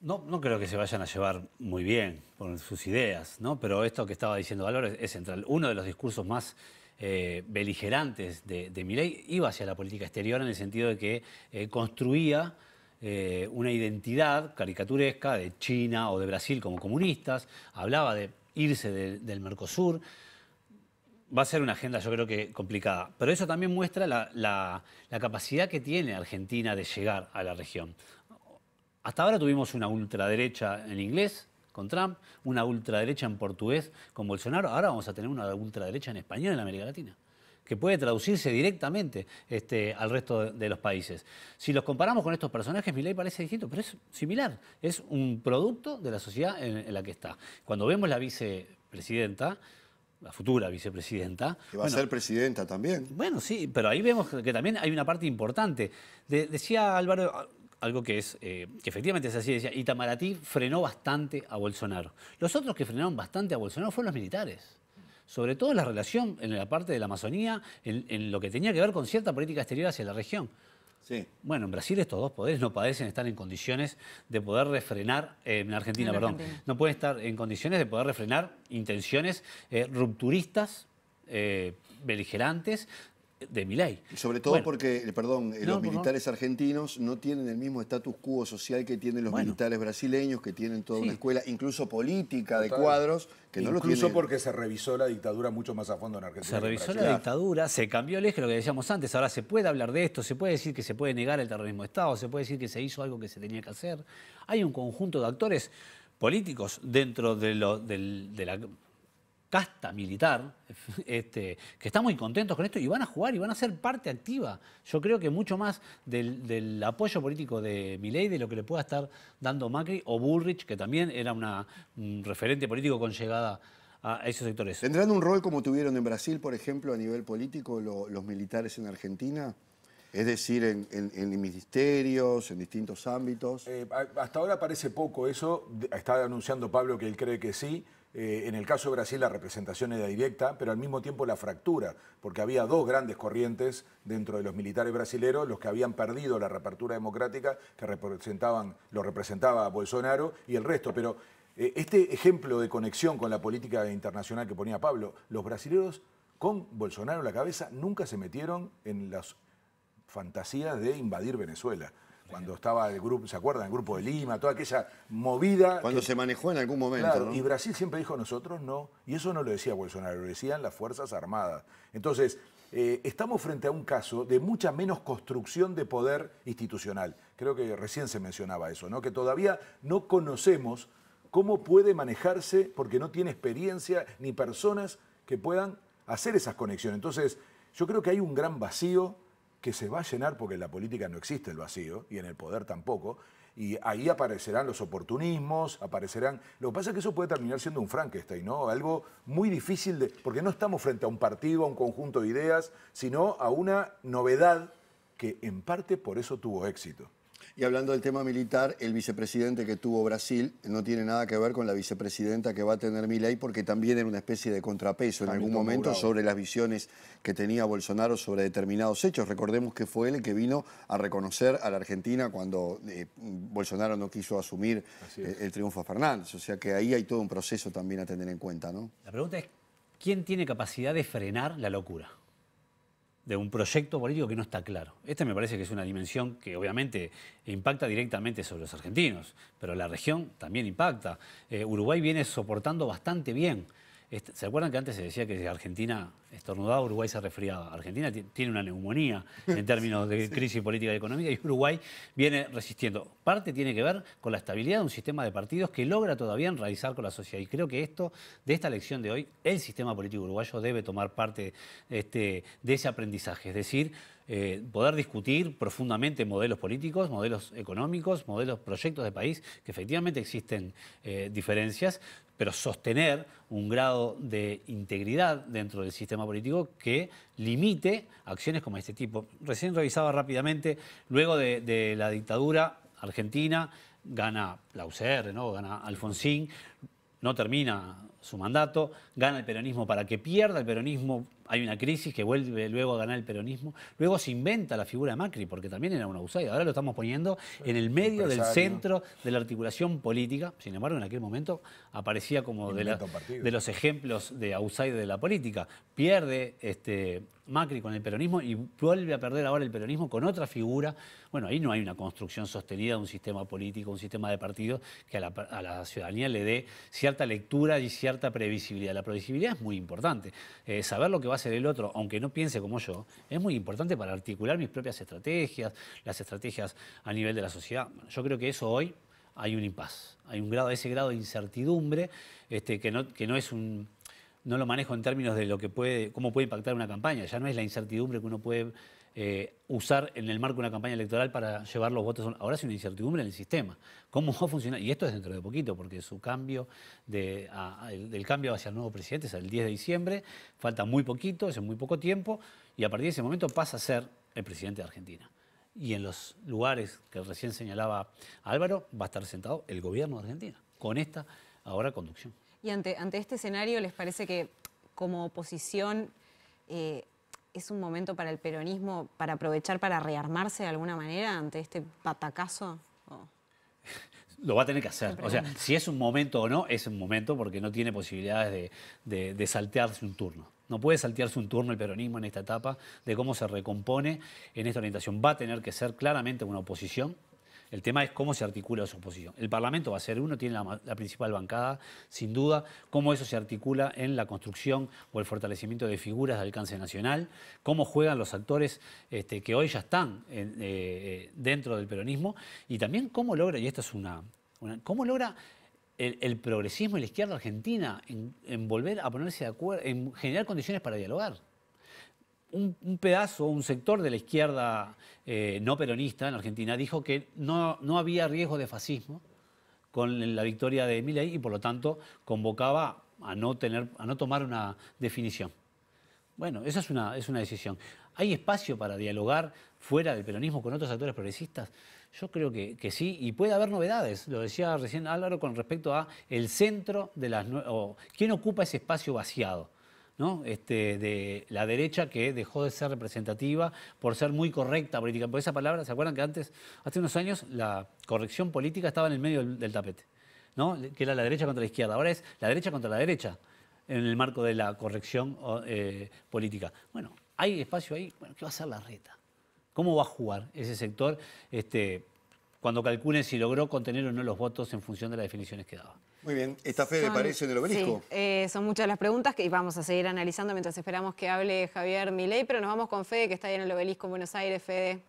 No, no creo que se vayan a llevar muy bien con sus ideas, ¿no? Pero esto que estaba diciendo Valor es, es central. Uno de los discursos más eh, beligerantes de, de Milei iba hacia la política exterior en el sentido de que eh, construía eh, una identidad caricaturesca de China o de Brasil como comunistas, hablaba de irse de- del Mercosur. Va a ser una agenda, yo creo que complicada. Pero eso también muestra la, capacidad que tiene Argentina de llegar a la región. Hasta ahora tuvimos una ultraderecha en inglés con Trump, una ultraderecha en portugués con Bolsonaro. Ahora vamos a tener una ultraderecha en español en América Latina que puede traducirse directamente este, al resto de, los países. Si los comparamos con estos personajes, mi ley parece distinto, pero es similar. Es un producto de la sociedad en la que está. Cuando vemos la vicepresidenta, la futura vicepresidenta... Que va a ser presidenta también. bueno, sí, pero ahí vemos que también hay una parte importante. De- decía Álvaro algo que es eh, que efectivamente es así, decía, Itamaraty frenó bastante a Bolsonaro. Los otros que frenaron bastante a Bolsonaro fueron los militares. Sobre todo en la relación en la parte de la Amazonía, en, en lo que tenía que ver con cierta política exterior hacia la región. Sí. Bueno, en Brasil estos dos poderes no parecen estar en condiciones de poder refrenar, eh, en Argentina, En perdón, Argentina. no pueden estar en condiciones de poder refrenar intenciones eh, rupturistas, eh, beligerantes de Milei. Sobre todo Bueno. porque, eh, perdón, eh, No, los militares argentinos no tienen el mismo estatus quo social que tienen los Bueno. militares brasileños, que tienen toda una escuela, incluso política de Total. cuadros, que no lo Incluso tienen. porque se revisó la dictadura mucho más a fondo en Argentina. Se revisó la dictadura, se cambió el eje, lo que decíamos antes, ahora se puede hablar de esto, se puede decir que se puede negar el terrorismo de Estado, se puede decir que se hizo algo que se tenía que hacer. Hay un conjunto de actores políticos dentro de, lo- del- de la casta militar este, que están muy contentos con esto y van a jugar y van a ser parte activa. Yo creo que mucho más del, del apoyo político de Milei de lo que le pueda estar dando Macri o Bullrich, que también era una, un referente político con llegada a esos sectores. ¿Tendrán un rol como tuvieron en Brasil, por ejemplo, a nivel político lo- los militares en Argentina? Es decir, en, en- en ministerios, en distintos ámbitos. Eh, hasta ahora parece poco eso. Está anunciando Pablo que él cree que sí. Eh, en el caso de Brasil la representación era directa, pero al mismo tiempo la fractura, porque había dos grandes corrientes dentro de los militares brasileros, los que habían perdido la reapertura democrática, que representaban, lo representaba Bolsonaro, y el resto. Pero eh, este ejemplo de conexión con la política internacional que ponía Pablo, los brasileros con Bolsonaro en la cabeza nunca se metieron en las fantasías de invadir Venezuela. Cuando estaba el grupo, ¿se acuerdan? El grupo de Lima, toda aquella movida. Cuando que- se manejó en algún momento. Claro, ¿no? y Brasil siempre dijo nosotros no. Y eso no lo decía Bolsonaro, lo decían las Fuerzas Armadas. Entonces, eh, estamos frente a un caso de mucha menos construcción de poder institucional. Creo que recién se mencionaba eso, ¿no? Que todavía no conocemos cómo puede manejarse porque no tiene experiencia ni personas que puedan hacer esas conexiones. Entonces, yo creo que hay un gran vacío que se va a llenar porque en la política no existe el vacío y en el poder tampoco. Y ahí aparecerán los oportunismos, aparecerán... Lo que pasa es que eso puede terminar siendo un Frankenstein, ¿no? Algo muy difícil de... Porque no estamos frente a un partido, a un conjunto de ideas, sino a una novedad que en parte por eso tuvo éxito. Y hablando del tema militar, el vicepresidente que tuvo Brasil no tiene nada que ver con la vicepresidenta que va a tener Milei, porque también era una especie de contrapeso en algún momento bravo. sobre las visiones que tenía Bolsonaro sobre determinados hechos. Recordemos que fue él el que vino a reconocer a la Argentina cuando eh, Bolsonaro no quiso asumir eh, el triunfo a Fernández. O sea que ahí hay todo un proceso también a tener en cuenta, ¿no? La pregunta es, ¿quién tiene capacidad de frenar la locura? De un proyecto político que no está claro. Esta me parece que es una dimensión que obviamente impacta directamente sobre los argentinos, pero la región también impacta. Eh, Uruguay viene soportando bastante bien. ¿Se acuerdan que antes se decía que Argentina estornudaba, Uruguay se resfriaba? Argentina ti- tiene una neumonía en términos de crisis política y económica y Uruguay viene resistiendo. Parte tiene que ver con la estabilidad de un sistema de partidos que logra todavía enraizar con la sociedad. Y creo que esto, de esta elección de hoy, el sistema político uruguayo debe tomar parte este, de ese aprendizaje. Es decir, eh, poder discutir profundamente modelos políticos, modelos económicos, modelos, proyectos de país, que efectivamente existen eh, diferencias, pero sostener un grado de integridad dentro del sistema político que limite acciones como este tipo. Recién revisaba rápidamente, luego de, la dictadura argentina, gana la UCR, ¿no? gana Alfonsín, no termina su mandato, gana el peronismo para que pierda el peronismo, hay una crisis que vuelve luego a ganar el peronismo, luego se inventa la figura de Macri, porque también era un outsider, ahora lo estamos poniendo en el medio del centro de la articulación política, sin embargo en aquel momento aparecía como de, la- de los ejemplos de outsider de la política, pierde este, Macri con el peronismo y vuelve a perder ahora el peronismo con otra figura, bueno, ahí no hay una construcción sostenida de un sistema político, un sistema de partidos que a la, ciudadanía le dé cierta lectura y cierta cierta previsibilidad. La previsibilidad es muy importante. Eh, saber lo que va a hacer el otro, aunque no piense como yo, es muy importante para articular mis propias estrategias, las estrategias a nivel de la sociedad. yo creo que eso hoy hay un impas, hay un grado, ese grado de incertidumbre este, que, no, que no es un no lo manejo en términos de lo que puede, cómo puede impactar una campaña. Ya no es la incertidumbre que uno puede eh, usar en el marco de una campaña electoral para llevar los votos. Ahora es una incertidumbre en el sistema. ¿Cómo va a funcionar? Y esto es dentro de poquito, porque su cambio de, cambio hacia el nuevo presidente es el 10 de diciembre, falta muy poquito, es en muy poco tiempo, y a partir de ese momento pasa a ser el presidente de Argentina. Y en los lugares que recién señalaba Álvaro, va a estar sentado el gobierno de Argentina, con esta ahora conducción. Y ante, ante este escenario, ¿les parece que como oposición eh, es un momento para el peronismo para aprovechar para rearmarse de alguna manera ante este patacazo? Lo va a tener que hacer. O sea, si es un momento o no, es un momento porque no tiene posibilidades de, de saltearse un turno. No puede saltearse un turno el peronismo en esta etapa de cómo se recompone en esta orientación. Va a tener que ser claramente una oposición el tema es cómo se articula su oposición. El Parlamento va a ser uno, tiene la, principal bancada, sin duda, cómo eso se articula en la construcción o el fortalecimiento de figuras de alcance nacional, cómo juegan los actores este, que hoy ya están eh, eh, dentro del peronismo. Y también cómo logra, y esto es una, cómo logra el, progresismo y la izquierda argentina en, volver a ponerse de acuerdo, en generar condiciones para dialogar un, pedazo, un sector de la izquierda eh, no peronista en Argentina dijo que no, no había riesgo de fascismo con la victoria de Milei y por lo tanto convocaba a no, tener, a no tomar una definición. Bueno, esa es una, es una decisión. ¿Hay espacio para dialogar fuera del peronismo con otros actores progresistas? Yo creo que, que, sí, y puede haber novedades. Lo decía recién Álvaro con respecto a el centro de las... o quién ocupa ese espacio vaciado. Este, de la derecha que dejó de ser representativa por ser muy correcta política. Por esa palabra, ¿se acuerdan que antes, hace unos años, la corrección política estaba en el medio del, tapete? Que era la derecha contra la izquierda. Ahora es la derecha contra la derecha en el marco de la corrección eh, política. Bueno, hay espacio ahí. Bueno, ¿qué va a hacer la reta? ¿Cómo va a jugar ese sector este, cuando calculen si logró contener o no los votos en función de las definiciones que daba? Muy bien. ¿Esta fe le parece en el obelisco? Sí, eh, son muchas las preguntas que vamos a seguir analizando mientras esperamos que hable Javier Milei, pero nos vamos con Fede, que está ahí en el obelisco en Buenos Aires. Fede,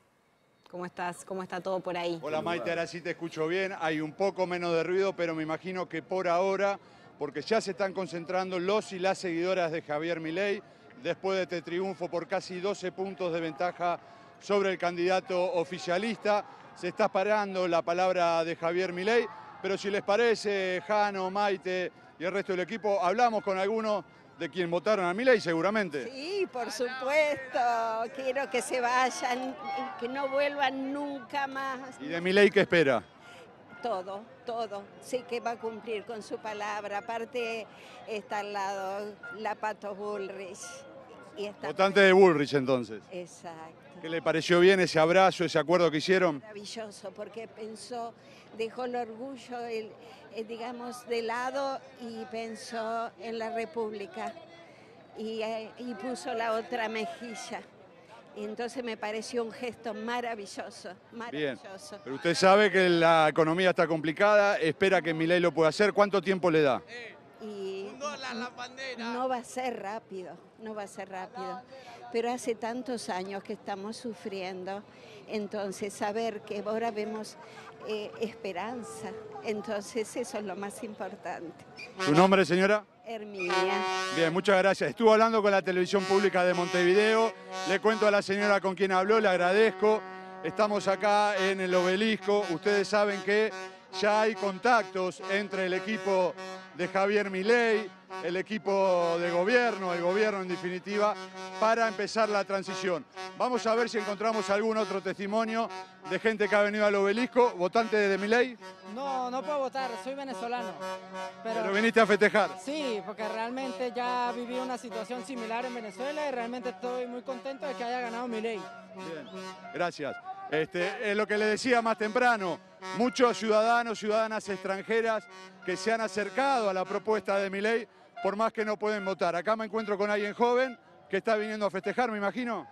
¿cómo estás? ¿Cómo está todo por ahí? Hola Maite, ahora sí te escucho bien. Hay un poco menos de ruido, pero me imagino que por ahora, porque ya se están concentrando los y las seguidoras de Javier Milei, después de este triunfo por casi 12 puntos de ventaja sobre el candidato oficialista. Se está parando la palabra de Javier Milei pero si les parece, Jano, Maite y el resto del equipo, hablamos con algunos de quien votaron a Milei seguramente. Sí, por supuesto. Quiero que se vayan, que no vuelvan nunca más. ¿Y de Milei qué espera? Todo, todo. Sé que va a cumplir con su palabra. Aparte está al lado la Pato Bullrich. Votante de Bullrich entonces. Exacto. ¿Qué le pareció bien ese abrazo, ese acuerdo que hicieron? Maravilloso, porque pensó, dejó el orgullo, el, eh, digamos, de lado y pensó en la República eh, y, puso la otra mejilla. Y entonces me pareció un gesto maravilloso, maravilloso. Bien. Pero usted sabe que la economía está complicada, espera que Milei lo pueda hacer. ¿Cuánto tiempo le da? Y no va a ser rápido, no va a ser rápido pero hace tantos años que estamos sufriendo, entonces saber que ahora vemos eh, esperanza, entonces eso es lo más importante. ¿Su nombre, señora? Herminia. Bien, muchas gracias. Estuvo hablando con la televisión pública de Montevideo, le cuento a la señora con quien habló, le agradezco. Estamos acá en el obelisco, ustedes saben que ya hay contactos entre el equipo de Javier Milei, el equipo de gobierno, el gobierno en definitiva, para empezar la transición. Vamos a ver si encontramos algún otro testimonio de gente que ha venido al obelisco, votante de Milei. No, no puedo votar, soy venezolano. Pero, viniste a festejar. Sí, porque realmente ya viví una situación similar en Venezuela y realmente estoy muy contento de que haya ganado Milei. Bien, gracias. Este, es lo que le decía más temprano, muchos ciudadanos, ciudadanas extranjeras que se han acercado a la propuesta de mi ley, por más que no pueden votar. Acá me encuentro con alguien joven que está viniendo a festejar, me imagino.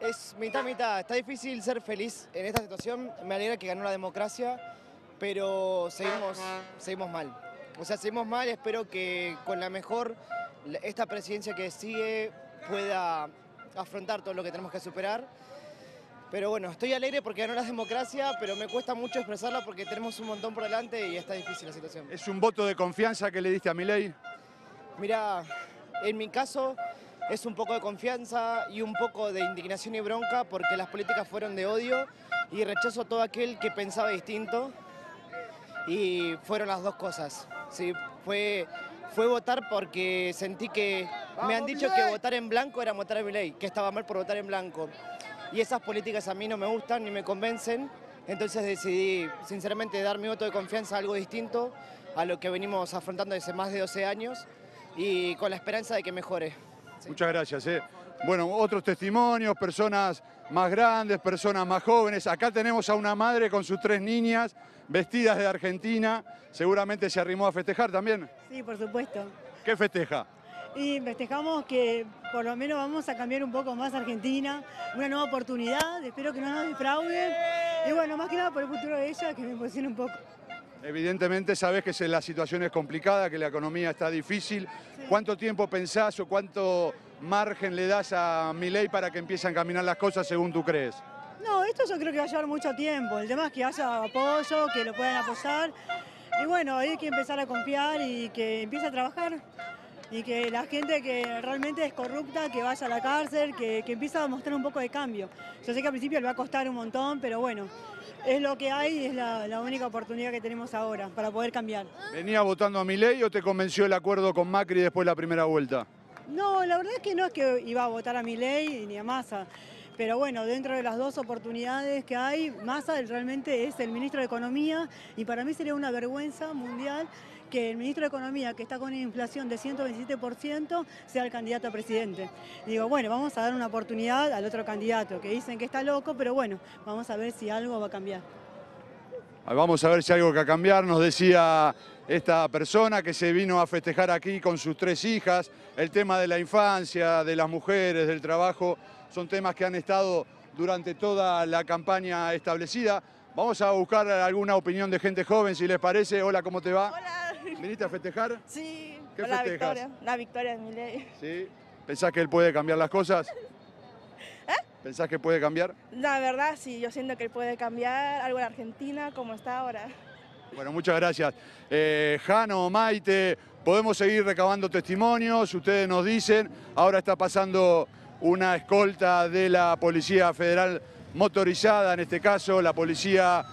Es mitad, mitad. Está difícil ser feliz en esta situación. Me alegra que ganó la democracia, pero seguimos, seguimos mal. O sea, seguimos mal, espero que con la mejor, esta presidencia que sigue pueda afrontar todo lo que tenemos que superar. Pero bueno, estoy alegre porque ganó la democracia, pero me cuesta mucho expresarla porque tenemos un montón por delante y está difícil la situación. ¿Es un voto de confianza que le diste a Milei? Mira, en mi caso es un poco de confianza y un poco de indignación y bronca porque las políticas fueron de odio y rechazo a todo aquel que pensaba distinto y fueron las dos cosas. Sí, fue, fue votar porque sentí que me han dicho que votar en blanco era votar a mi ley, que estaba mal por votar en blanco. Y esas políticas a mí no me gustan ni me convencen, entonces decidí sinceramente dar mi voto de confianza a algo distinto a lo que venimos afrontando desde más de 12 años y con la esperanza de que mejore. Muchas gracias. eh. Bueno, otros testimonios, personas más grandes, personas más jóvenes. Acá tenemos a una madre con sus tres niñas vestidas de Argentina. Seguramente se arrimó a festejar también. Sí, por supuesto. ¿Qué festeja? Y festejamos que por lo menos vamos a cambiar un poco más Argentina, una nueva oportunidad, espero que no nos defrauden. Y bueno, más que nada por el futuro de ella, que me emociona un poco. Evidentemente sabes que la situación es complicada, que la economía está difícil. ¿Cuánto tiempo pensás o cuánto margen le das a Milei para que empiecen a caminar las cosas según tú crees? No, esto yo creo que va a llevar mucho tiempo. El tema es que haya apoyo, que lo puedan apoyar. Y bueno, hay que empezar a confiar y que empiece a trabajar. Y que la gente que realmente es corrupta, que vaya a la cárcel, que, que empiece a mostrar un poco de cambio. Yo sé que al principio le va a costar un montón, pero bueno, es lo que hay y es la, la única oportunidad que tenemos ahora para poder cambiar. ¿Venía votando a Milei o te convenció el acuerdo con Macri después de la primera vuelta? No, la verdad es que no es que iba a votar a Milei ni a Massa. Pero bueno, dentro de las dos oportunidades que hay, Massa realmente es el ministro de Economía y para mí sería una vergüenza mundial que el ministro de Economía, que está con inflación de 127%, sea el candidato a presidente. Digo, bueno, vamos a dar una oportunidad al otro candidato, que dicen que está loco, pero bueno, vamos a ver si algo va a cambiar. Vamos a ver si hay algo que cambiar, nos decía esta persona que se vino a festejar aquí con sus tres hijas. El tema de la infancia, de las mujeres, del trabajo, son temas que han estado durante toda la campaña establecida. Vamos a buscar alguna opinión de gente joven, si les parece. Hola, ¿cómo te va? Hola. ¿Viniste a festejar? Sí, ¿Qué la festejas? victoria, la victoria de mi ley. ¿Sí? ¿Pensás que él puede cambiar las cosas? ¿Eh? ¿Pensás que puede cambiar? La verdad, sí, yo siento que él puede cambiar algo en Argentina como está ahora. Bueno, muchas gracias. Eh, Jano, Maite, podemos seguir recabando testimonios, ustedes nos dicen, ahora está pasando una escolta de la Policía Federal motorizada, en este caso la Policía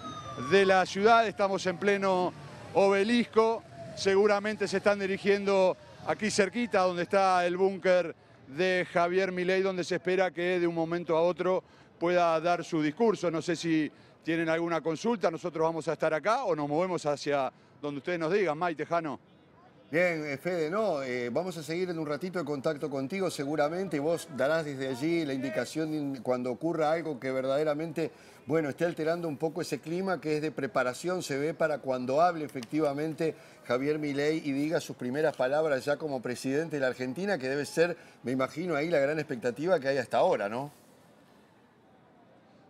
de la Ciudad, estamos en pleno obelisco, seguramente se están dirigiendo aquí cerquita, donde está el búnker de Javier Milei, donde se espera que de un momento a otro pueda dar su discurso. No sé si tienen alguna consulta, nosotros vamos a estar acá o nos movemos hacia donde ustedes nos digan, Maite, Jano. Bien, eh, Fede, no, eh, vamos a seguir en un ratito en contacto contigo seguramente y vos darás desde allí la indicación in- cuando ocurra algo que verdaderamente, bueno, esté alterando un poco ese clima que es de preparación, se ve para cuando hable efectivamente Javier Milei y diga sus primeras palabras ya como presidente de la Argentina, que debe ser, me imagino ahí la gran expectativa que hay hasta ahora, ¿no?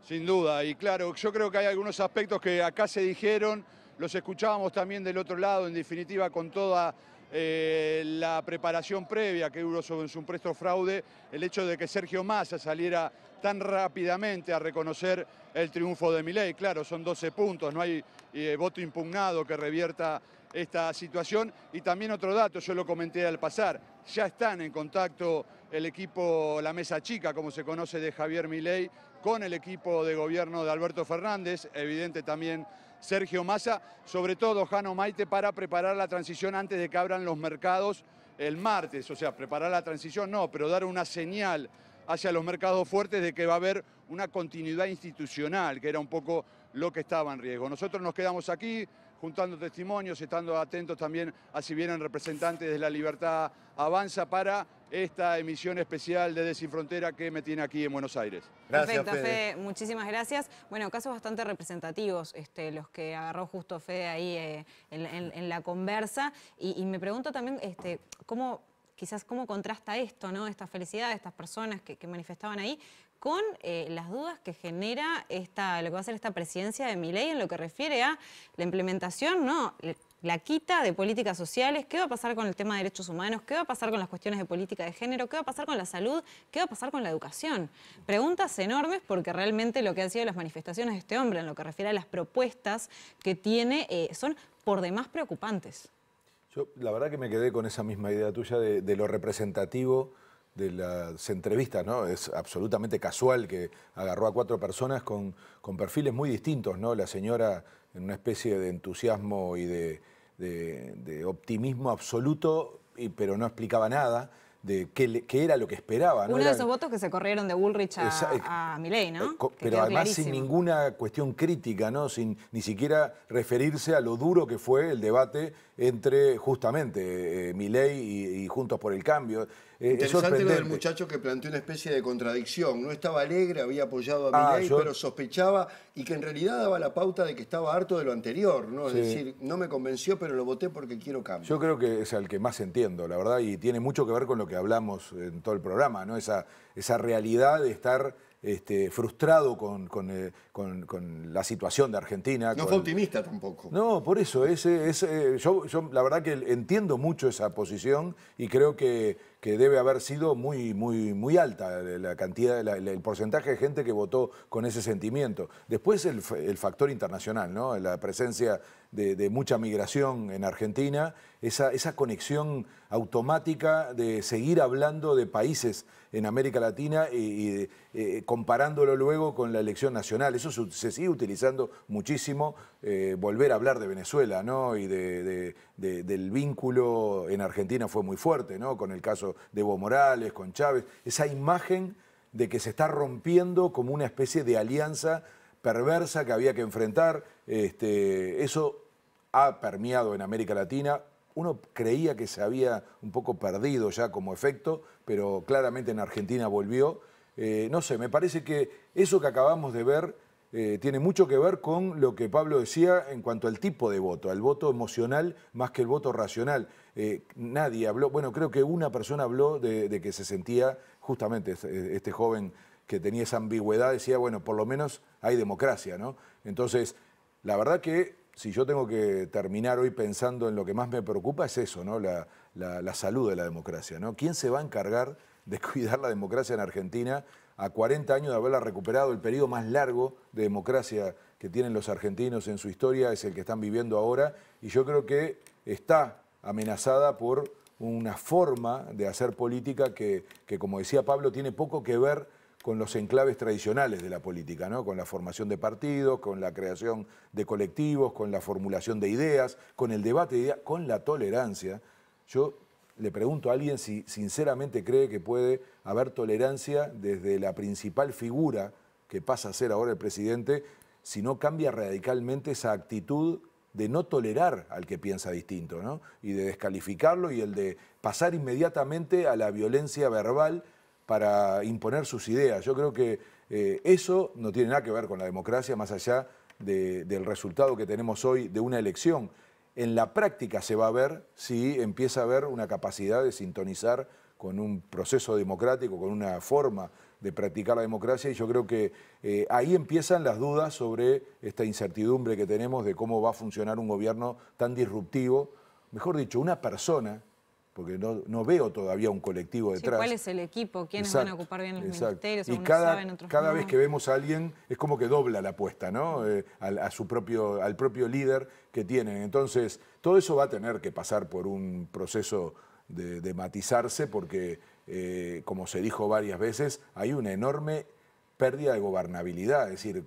Sin duda, y claro, yo creo que hay algunos aspectos que acá se dijeron, los escuchábamos también del otro lado, en definitiva con toda eh, la preparación previa que hubo sobre su supuesto fraude, el hecho de que Sergio Massa saliera tan rápidamente a reconocer el triunfo de Milei. Claro, son 12 puntos, no hay eh, voto impugnado que revierta esta situación. Y también otro dato, yo lo comenté al pasar, ya están en contacto el equipo, la mesa chica, como se conoce, de Javier Milei, con el equipo de gobierno de Alberto Fernández, evidente también Sergio Massa, sobre todo Jano Maite, para preparar la transición antes de que abran los mercados el martes. O sea, preparar la transición no, pero dar una señal hacia los mercados fuertes de que va a haber una continuidad institucional, que era un poco lo que estaba en riesgo. Nosotros nos quedamos aquí juntando testimonios, estando atentos también a si vienen representantes de la Libertad Avanza para esta emisión especial de Desinfrontera que me tiene aquí en Buenos Aires. Perfecto, Fede. muchísimas gracias. Bueno, casos bastante representativos este, los que agarró justo Fede ahí eh, en, en- en la conversa. Y, y me pregunto también este, cómo, quizás cómo contrasta esto, ¿no? Esta felicidad de estas personas que, que manifestaban ahí con eh, las dudas que genera esta, lo que va a ser esta presidencia de Milei en lo que refiere a la implementación, ¿no? La quita de políticas sociales, qué va a pasar con el tema de derechos humanos, qué va a pasar con las cuestiones de política de género, qué va a pasar con la salud, qué va a pasar con la educación. Preguntas enormes porque realmente lo que han sido las manifestaciones de este hombre en lo que refiere a las propuestas que tiene eh, son por demás preocupantes. Yo la verdad que me quedé con esa misma idea tuya de lo representativo de las entrevistas, ¿no? Es absolutamente casual que agarró a cuatro personas con, con perfiles muy distintos, ¿no? La señora en una especie de entusiasmo y de, de- de optimismo absoluto, y, pero no explicaba nada de qué, era lo que esperaba. ¿no? Uno de Era- esos votos que se corrieron de Bullrich a, Esa- a Milei, ¿no? Que pero además sin ninguna cuestión crítica, ¿no? Sin ni siquiera referirse a lo duro que fue el debate entre justamente eh, Milei y, y Juntos por el Cambio. Eh, es Interesante lo del muchacho que planteó una especie de contradicción. No estaba alegre, había apoyado a Ah, Milei, yo- pero sospechaba y que en realidad daba la pauta de que estaba harto de lo anterior, ¿no? Es decir, no me convenció, pero lo voté porque quiero cambio. Yo creo que es al que más entiendo, la verdad, y tiene mucho que ver con lo que hablamos en todo el programa, ¿no? Esa, esa realidad de estar este, frustrado con, con, eh, con- con la situación de Argentina. No fue optimista tampoco. No, por eso, ese, ese, yo, yo la verdad que entiendo mucho esa posición y creo que, que debe haber sido muy, muy, muy alta la cantidad, la- el porcentaje de gente que votó con ese sentimiento. Después el factor internacional, ¿no? la presencia de, de mucha migración en Argentina, esa, esa conexión automática de seguir hablando de países en América Latina y, eh, comparándolo luego con la elección nacional. Eso se, sigue utilizando muchísimo, eh, volver a hablar de Venezuela, ¿no? Y de- del vínculo en Argentina fue muy fuerte, ¿no? Con el caso de Evo Morales, con Chávez. Esa imagen de que se está rompiendo como una especie de alianza perversa que había que enfrentar. Este, eso ha permeado en América Latina. Uno creía que se había un poco perdido ya como efecto, pero claramente en Argentina volvió. Eh, no sé, me parece que eso que acabamos de ver eh, tiene mucho que ver con lo que Pablo decía en cuanto al tipo de voto, al voto emocional más que el voto racional. Eh, nadie habló, bueno, creo que una persona habló de, que se sentía, justamente este, este joven que tenía esa ambigüedad, decía, bueno, por lo menos hay democracia, ¿no? Entonces, la verdad que si yo tengo que terminar hoy pensando en lo que más me preocupa es eso, ¿no? La, salud de la democracia, ¿no? ¿Quién se va a encargar de cuidar la democracia en Argentina a 40 años de haberla recuperado? El periodo más largo de democracia que tienen los argentinos en su historia es el que están viviendo ahora y yo creo que está amenazada por una forma de hacer política que, que, como decía Pablo, tiene poco que ver con los enclaves tradicionales de la política, ¿no? con la formación de partidos, con la creación de colectivos, con la formulación de ideas, con el debate de ideas, con la tolerancia. Yo le pregunto a alguien si sinceramente cree que puede haber tolerancia desde la principal figura que pasa a ser ahora el presidente, si no cambia radicalmente esa actitud de no tolerar al que piensa distinto, ¿no? Y de descalificarlo y el de pasar inmediatamente a la violencia verbal para imponer sus ideas. Yo creo que eh, eso no tiene nada que ver con la democracia, más allá de- del resultado que tenemos hoy de una elección. En la práctica se va a ver si empieza a haber una capacidad de sintonizar con un proceso democrático, con una forma de practicar la democracia y yo creo que eh, ahí empiezan las dudas sobre esta incertidumbre que tenemos de cómo va a funcionar un gobierno tan disruptivo. Mejor dicho, una persona, porque no, no veo todavía un colectivo Sí, detrás. ¿Cuál es el equipo? ¿Quiénes van a Exacto, ocupar bien los exacto. ministerios? Y cada, saben, otros cada no. vez que vemos a alguien es como que dobla la apuesta, ¿no? Eh, al, a su propio, al propio líder que tienen. Entonces, todo eso va a tener que pasar por un proceso de, de matizarse porque, eh, como se dijo varias veces, hay una enorme pérdida de gobernabilidad, es decir,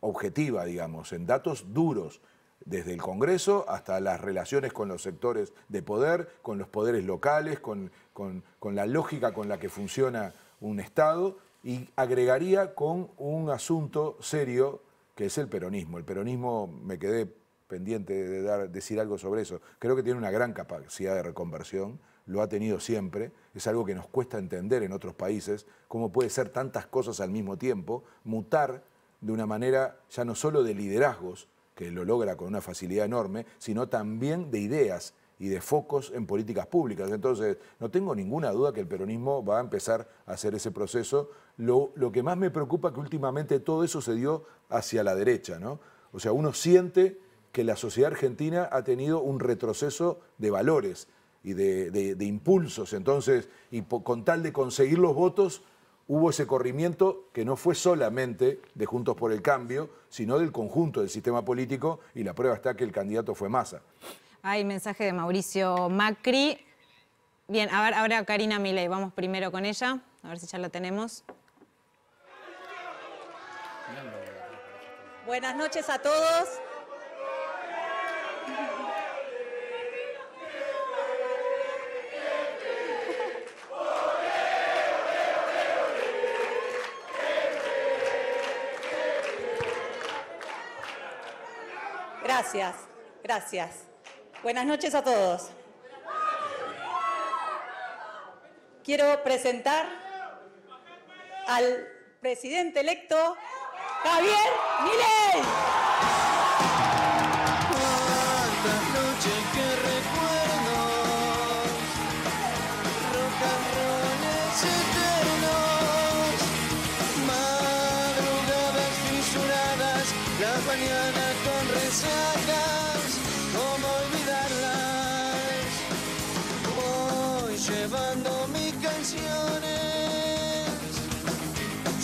objetiva, digamos, en datos duros desde el Congreso hasta las relaciones con los sectores de poder, con los poderes locales, con, con- la lógica con la que funciona un Estado. Y agregaría con un asunto serio que es el peronismo. El peronismo, me quedé pendiente de dar, decir algo sobre eso, creo que tiene una gran capacidad de reconversión, lo ha tenido siempre, es algo que nos cuesta entender en otros países, cómo puede ser tantas cosas al mismo tiempo, mutar de una manera ya no solo de liderazgos, que lo logra con una facilidad enorme, sino también de ideas y de focos en políticas públicas. Entonces, no tengo ninguna duda que el peronismo va a empezar a hacer ese proceso. Lo, lo que más me preocupa es que últimamente todo eso se dio hacia la derecha, ¿no? O sea, uno siente que la sociedad argentina ha tenido un retroceso de valores y de, de- de impulsos. Entonces, y con tal de conseguir los votos, hubo ese corrimiento que no fue solamente de Juntos por el Cambio, sino del conjunto del sistema político, y la prueba está que el candidato fue Massa. Hay mensaje de Mauricio Macri. Bien, a ver, ahora Karina Milei. Vamos primero con ella, a ver si ya la tenemos. Buenas noches a todos. Gracias, gracias. Buenas noches a todos. Quiero presentar al presidente electo Javier Milei.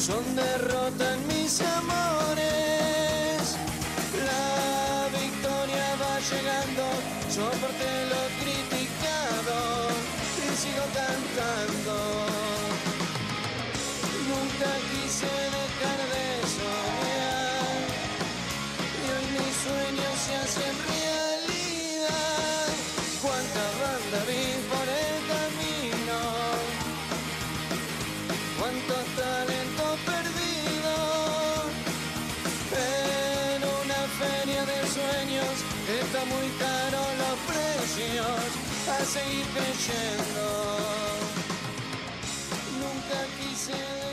Son derrota mis amores. Seguir creyendo. Nunca quise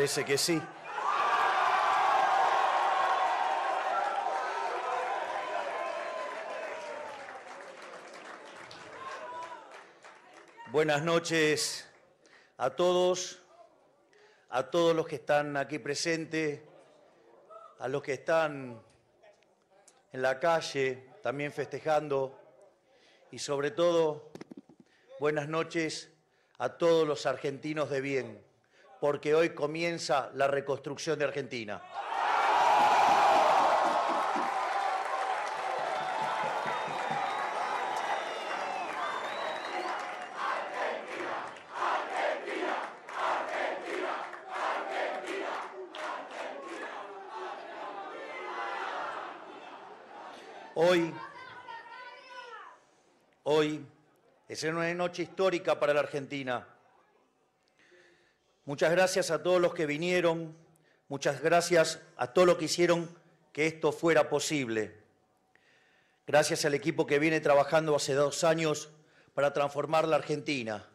Parece que sí. Buenas noches a todos, a todos los que están aquí presentes, a los que están en la calle también festejando y sobre todo buenas noches a todos los argentinos de bien, porque hoy comienza la reconstrucción de Argentina. Hoy, hoy es una noche histórica para la Argentina. Muchas gracias a todos los que vinieron, muchas gracias a todos los que hicieron que esto fuera posible. Gracias al equipo que viene trabajando hace dos años para transformar la Argentina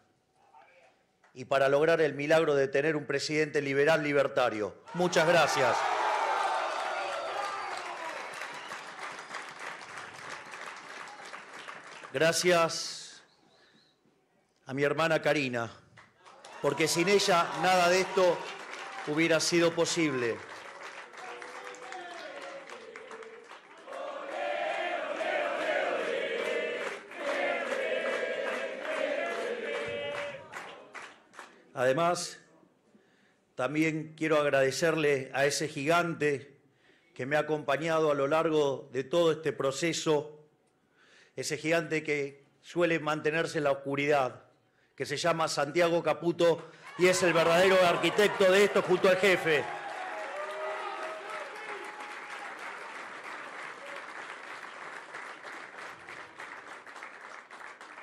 y para lograr el milagro de tener un presidente liberal libertario. Muchas gracias. Gracias a mi hermana Karina, porque sin ella nada de esto hubiera sido posible. Además, también quiero agradecerle a ese gigante que me ha acompañado a lo largo de todo este proceso, ese gigante que suele mantenerse en la oscuridad, que se llama Santiago Caputo y es el verdadero arquitecto de esto junto al jefe.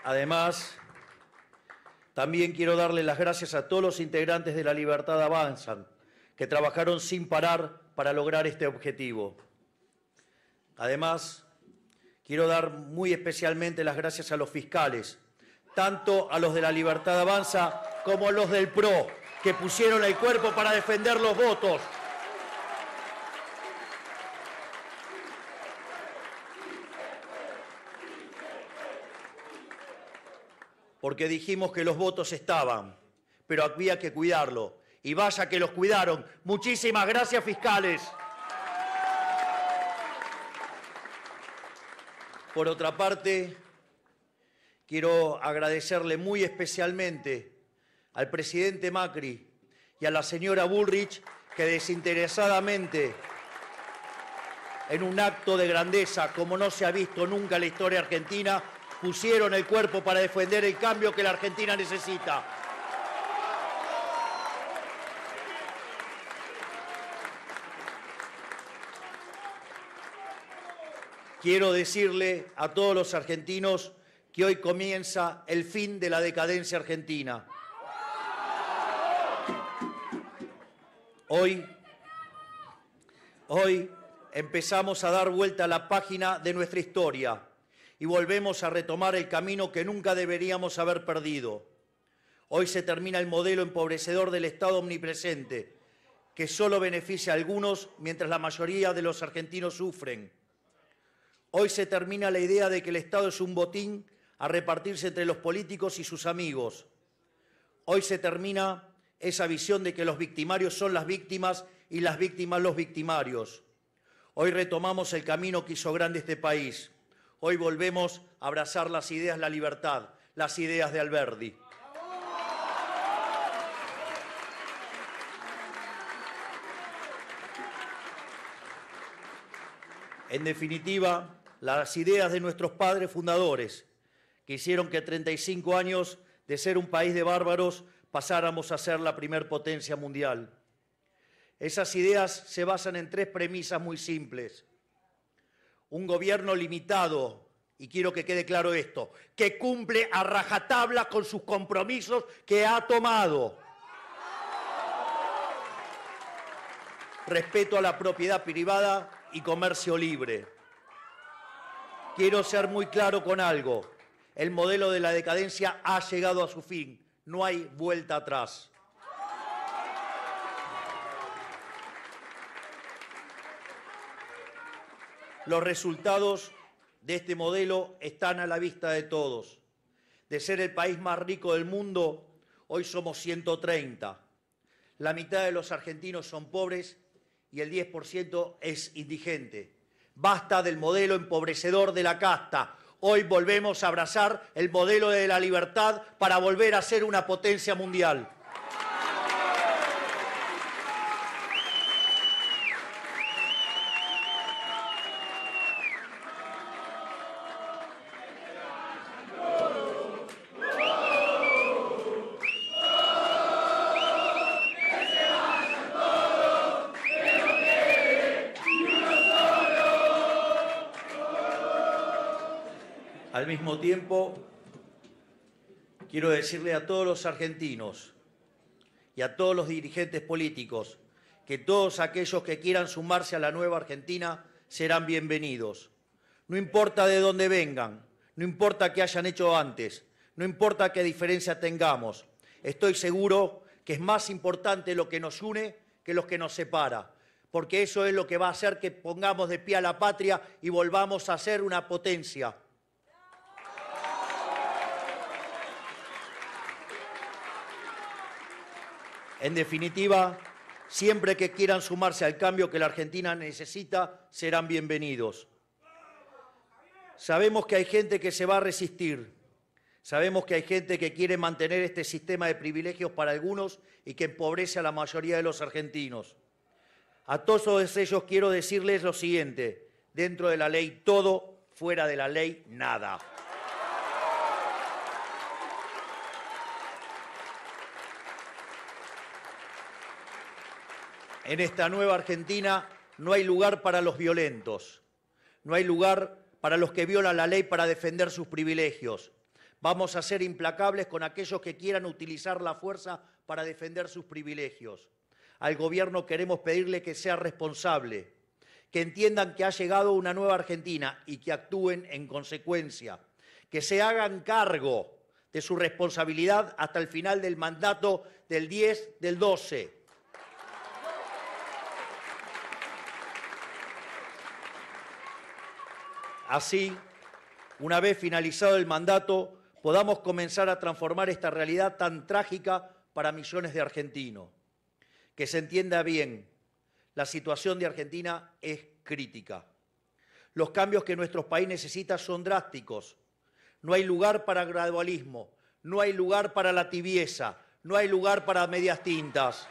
Además, también quiero darle las gracias a todos los integrantes de la Libertad Avanzan, que trabajaron sin parar para lograr este objetivo. Además, quiero dar muy especialmente las gracias a los fiscales, tanto a los de la Libertad Avanza como a los del PRO, que pusieron el cuerpo para defender los votos. Porque dijimos que los votos estaban, pero había que cuidarlo. Y vaya que los cuidaron. Muchísimas gracias, fiscales. Por otra parte, quiero agradecerle muy especialmente al presidente Macri y a la señora Bullrich que desinteresadamente, en un acto de grandeza como no se ha visto nunca en la historia argentina, pusieron el cuerpo para defender el cambio que la Argentina necesita. Quiero decirle a todos los argentinos que hoy comienza el fin de la decadencia argentina. Hoy, hoy empezamos a dar vuelta a la página de nuestra historia y volvemos a retomar el camino que nunca deberíamos haber perdido. Hoy se termina el modelo empobrecedor del Estado omnipresente, que solo beneficia a algunos mientras la mayoría de los argentinos sufren. Hoy se termina la idea de que el Estado es un botín a repartirse entre los políticos y sus amigos. Hoy se termina esa visión de que los victimarios son las víctimas y las víctimas los victimarios. Hoy retomamos el camino que hizo grande este país. Hoy volvemos a abrazar las ideas, la libertad, las ideas de Alberdi. En definitiva, las ideas de nuestros padres fundadores, que hicieron que 35 años de ser un país de bárbaros pasáramos a ser la primer potencia mundial. Esas ideas se basan en tres premisas muy simples. Un gobierno limitado, y quiero que quede claro esto, que cumple a rajatabla con sus compromisos que ha tomado. Respeto a la propiedad privada y comercio libre. Quiero ser muy claro con algo. El modelo de la decadencia ha llegado a su fin no hay vuelta atrás. Los resultados de este modelo están a la vista de todos. De ser el país más rico del mundo, hoy somos 130. La mitad de los argentinos son pobres y el 10% es indigente. Basta del modelo empobrecedor de la casta, Hoy volvemos a abrazar el modelo de la libertad para volver a ser una potencia mundial. Al mismo tiempo, quiero decirle a todos los argentinos y a todos los dirigentes políticos que todos aquellos que quieran sumarse a la nueva Argentina serán bienvenidos. No importa de dónde vengan, no importa qué hayan hecho antes, no importa qué diferencia tengamos. Estoy seguro que es más importante lo que nos une que lo que nos separa, porque eso es lo que va a hacer que pongamos de pie a la patria y volvamos a ser una potencia. En definitiva, siempre que quieran sumarse al cambio que la Argentina necesita, serán bienvenidos. Sabemos que hay gente que se va a resistir. Sabemos que hay gente que quiere mantener este sistema de privilegios para algunos y que empobrece a la mayoría de los argentinos. A todos ellos quiero decirles lo siguiente, dentro de la ley todo, fuera de la ley nada. En esta nueva Argentina no hay lugar para los violentos, no hay lugar para los que violan la ley para defender sus privilegios. Vamos a ser implacables con aquellos que quieran utilizar la fuerza para defender sus privilegios. Al gobierno queremos pedirle que sea responsable, que entiendan que ha llegado una nueva Argentina y que actúen en consecuencia, que se hagan cargo de su responsabilidad hasta el final del mandato del 10 del 12. Así, una vez finalizado el mandato, podamos comenzar a transformar esta realidad tan trágica para millones de argentinos. Que se entienda bien, la situación de Argentina es crítica. Los cambios que nuestro país necesita son drásticos. No hay lugar para gradualismo, no hay lugar para la tibieza, no hay lugar para medias tintas.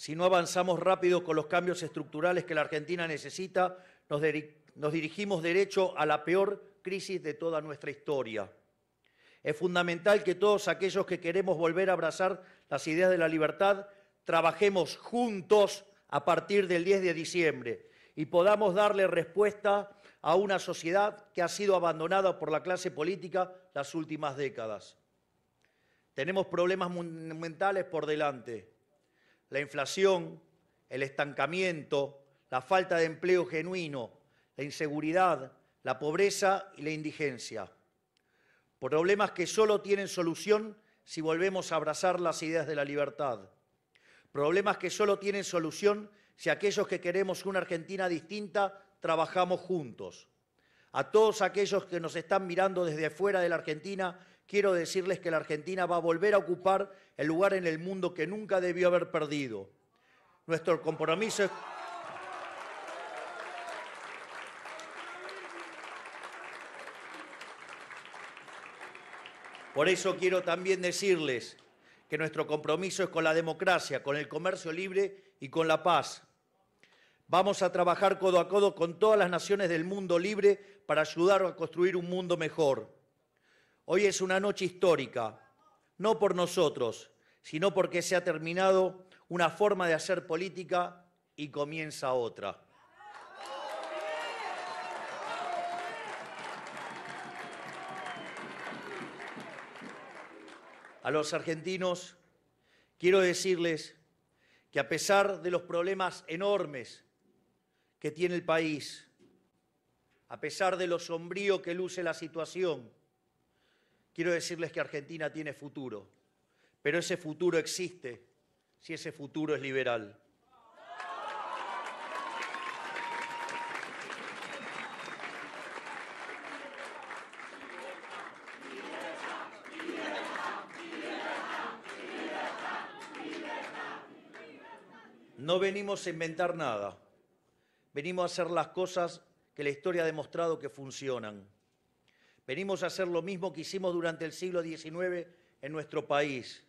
Si no avanzamos rápido con los cambios estructurales que la Argentina necesita, nos, dirigimos derecho a la peor crisis de toda nuestra historia. Es fundamental que todos aquellos que queremos volver a abrazar las ideas de la libertad trabajemos juntos a partir del 10 de diciembre y podamos darle respuesta a una sociedad que ha sido abandonada por la clase política las últimas décadas. Tenemos problemas monumentales por delante. La inflación, el estancamiento, la falta de empleo genuino, la inseguridad, la pobreza y la indigencia. Problemas que solo tienen solución si volvemos a abrazar las ideas de la libertad. Problemas que solo tienen solución si aquellos que queremos una Argentina distinta trabajamos juntos. A todos aquellos que nos están mirando desde afuera de la Argentina, quiero decirles que la Argentina va a volver a ocupar el lugar en el mundo que nunca debió haber perdido. Nuestro compromiso es Por eso quiero también decirles que nuestro compromiso es con la democracia, con el comercio libre y con la paz. Vamos a trabajar codo a codo con todas las naciones del mundo libre para ayudar a construir un mundo mejor. Hoy es una noche histórica, no por nosotros, sino porque se ha terminado una forma de hacer política y comienza otra. a los argentinos, quiero decirles que a pesar de los problemas enormes que tiene el país, a pesar de lo sombrío que luce la situación, quiero decirles que Argentina tiene futuro, pero ese futuro existe si ese futuro es liberal. No venimos a inventar nada, venimos a hacer las cosas que la historia ha demostrado que funcionan. Venimos a hacer lo mismo que hicimos durante el siglo XIX en nuestro país,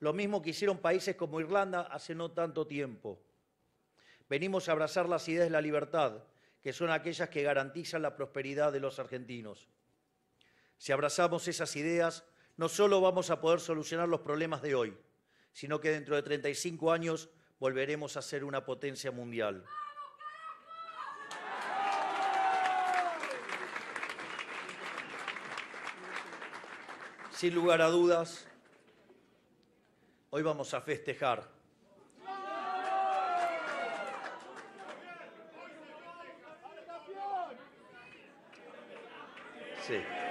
lo mismo que hicieron países como Irlanda hace no tanto tiempo. Venimos a abrazar las ideas de la libertad, que son aquellas que garantizan la prosperidad de los argentinos. Si abrazamos esas ideas, no solo vamos a poder solucionar los problemas de hoy, sino que dentro de 35 años volveremos a ser una potencia mundial. Sin lugar a dudas, hoy vamos a festejar. Sí.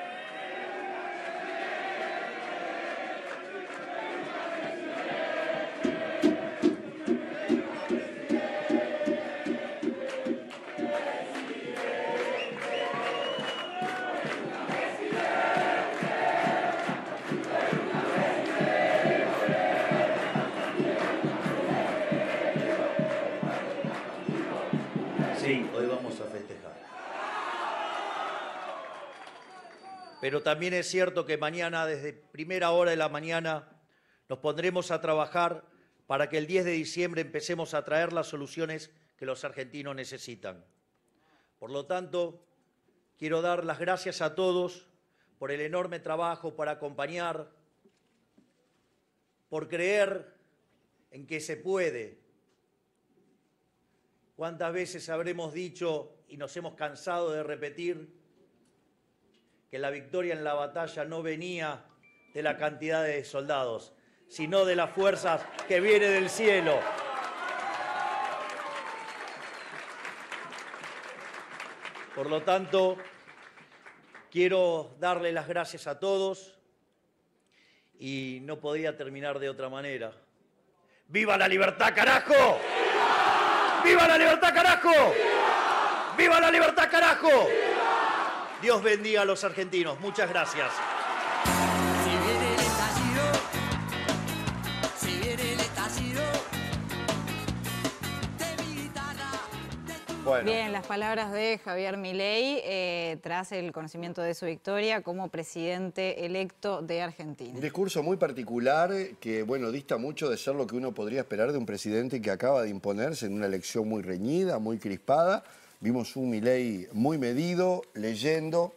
También es cierto que mañana, desde primera hora de la mañana, nos pondremos a trabajar para que el 10 de diciembre empecemos a traer las soluciones que los argentinos necesitan. Por lo tanto, quiero dar las gracias a todos por el enorme trabajo, por acompañar, por creer en que se puede, ¿Cuántas veces habremos dicho y nos hemos cansado de repetir que la victoria en la batalla no venía de la cantidad de soldados, sino de las fuerzas que viene del cielo? Por lo tanto, quiero darle las gracias a todos y no podía terminar de otra manera. ¡Viva la libertad, carajo! ¡Viva la libertad, carajo! ¡Viva la libertad, carajo! Dios bendiga a los argentinos. Muchas gracias. Bien, las palabras de Javier Milei eh, tras el conocimiento de su victoria como presidente electo de Argentina. Un discurso muy particular que, bueno, dista mucho de ser lo que uno podría esperar de un presidente que acaba de imponerse en una elección muy reñida, muy crispada. Vimos un Milei muy medido, leyendo,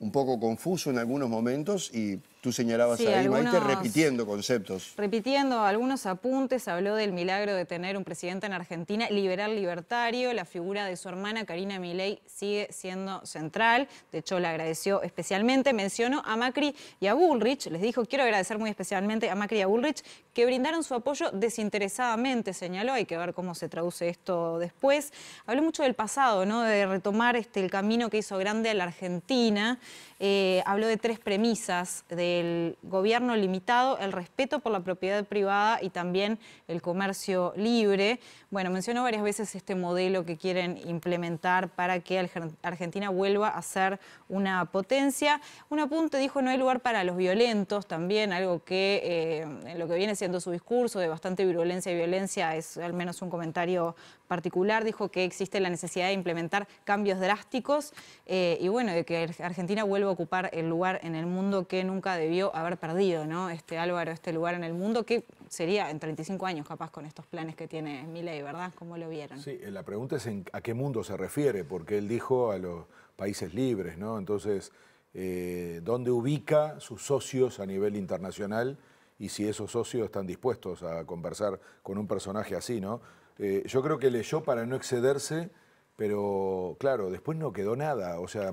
un poco confuso en algunos momentos y tú señalabas Sí, ahí, Maite, algunos- repitiendo conceptos. Repitiendo algunos apuntes, habló del milagro de tener un presidente en Argentina liberal libertario. La figura de su hermana Karina Milei sigue siendo central. De hecho, le agradeció especialmente. Mencionó a Macri y a Bullrich. Les dijo, quiero agradecer muy especialmente a Macri y a Bullrich, que brindaron su apoyo desinteresadamente, señaló. Hay que ver cómo se traduce esto después. Habló mucho del pasado, ¿no? de retomar este, el camino que hizo grande a la Argentina. Eh, habló de tres premisas del gobierno limitado, el respeto por la propiedad privada y también el comercio libre. Bueno, mencionó varias veces este modelo que quieren implementar para que Argen- Argentina vuelva a ser una potencia. Un apunte dijo, no hay lugar para los violentos, también algo que eh, en lo que viene siendo su discurso de bastante virulencia y violencia es al menos un comentario particular. Dijo que existe la necesidad de implementar cambios drásticos eh, y bueno, de que Argentina vuelva a ocupar el lugar en el mundo que nunca debió haber perdido, ¿no? Este Álvaro, este lugar en el mundo que sería en 35 años capaz con estos planes que tiene Milei, ¿verdad? ¿Cómo lo vieron? Sí, eh, la pregunta es en- a qué mundo se refiere, porque él dijo a los países libres, ¿no? Entonces, eh, ¿dónde ubica sus socios a nivel internacional y si esos socios están dispuestos a conversar con un personaje así, ¿no? Eh, yo creo que leyó para no excederse, pero claro, después no quedó nada, o sea...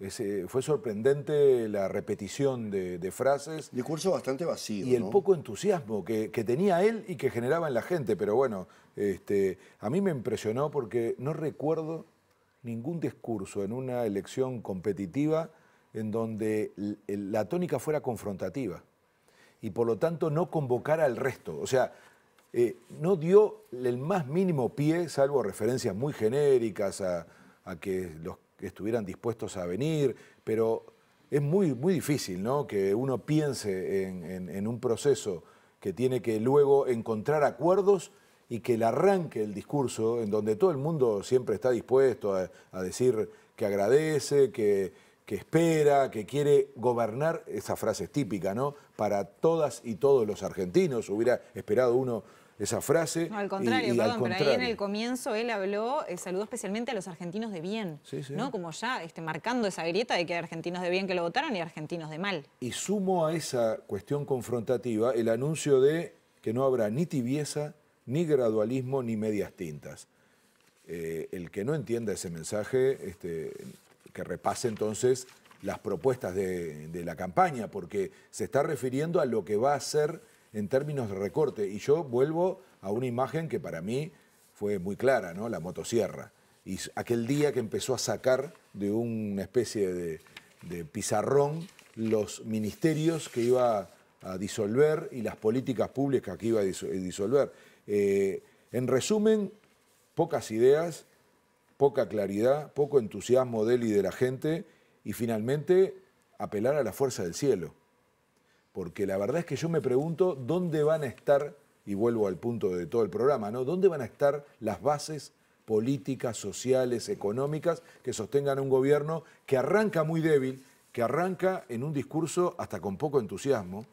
ese- fue sorprendente la repetición de, de frases. Discurso bastante vacío. Y el ¿no? poco entusiasmo que, que tenía él y que generaba en la gente. Pero bueno, este, a mí me impresionó porque no recuerdo ningún discurso en una elección competitiva en donde la tónica fuera confrontativa y por lo tanto no convocara al resto. O sea, eh, no dio el más mínimo pie, salvo referencias muy genéricas a, que los que estuvieran dispuestos a venir, pero es muy, muy difícil ¿no? que uno piense en, un proceso que tiene que luego encontrar acuerdos y que el arranque el discurso, en donde todo el mundo siempre está dispuesto a decir que agradece, que, que espera, que quiere gobernar, esa frase es típica, ¿no? Para todas y todos los argentinos, hubiera esperado uno esa frase. No, al y- contrario, al perdón, pero ahí en el comienzo él habló, eh, saludó especialmente a los argentinos de bien, Sí, sí. ¿no? Como ya este, marcando esa grieta de que hay argentinos de bien que lo votaron y argentinos de mal. Y sumo a esa cuestión confrontativa el anuncio de que no habrá ni tibieza, ni gradualismo, ni medias tintas. Eh, el que no entienda ese mensaje, este, que repase entonces las propuestas de, la campaña, porque se está refiriendo a lo que va a hacer en términos de recorte. Y yo vuelvo a una imagen que para mí fue muy clara, ¿no? La motosierra. Y aquel día que empezó a sacar de una especie de, pizarrón los ministerios que iba a disolver y las políticas públicas que iba a diso- disolver. Eh, en resumen, pocas ideas, poca claridad, poco entusiasmo de él y de la gente y finalmente apelar a la fuerza del cielo. Porque la verdad es que yo me pregunto dónde van a estar, y vuelvo al punto de todo el programa, ¿no? ¿Dónde van a estar las bases políticas, sociales, económicas que sostengan un gobierno que arranca muy débil, que arranca en un discurso hasta con poco entusiasmo?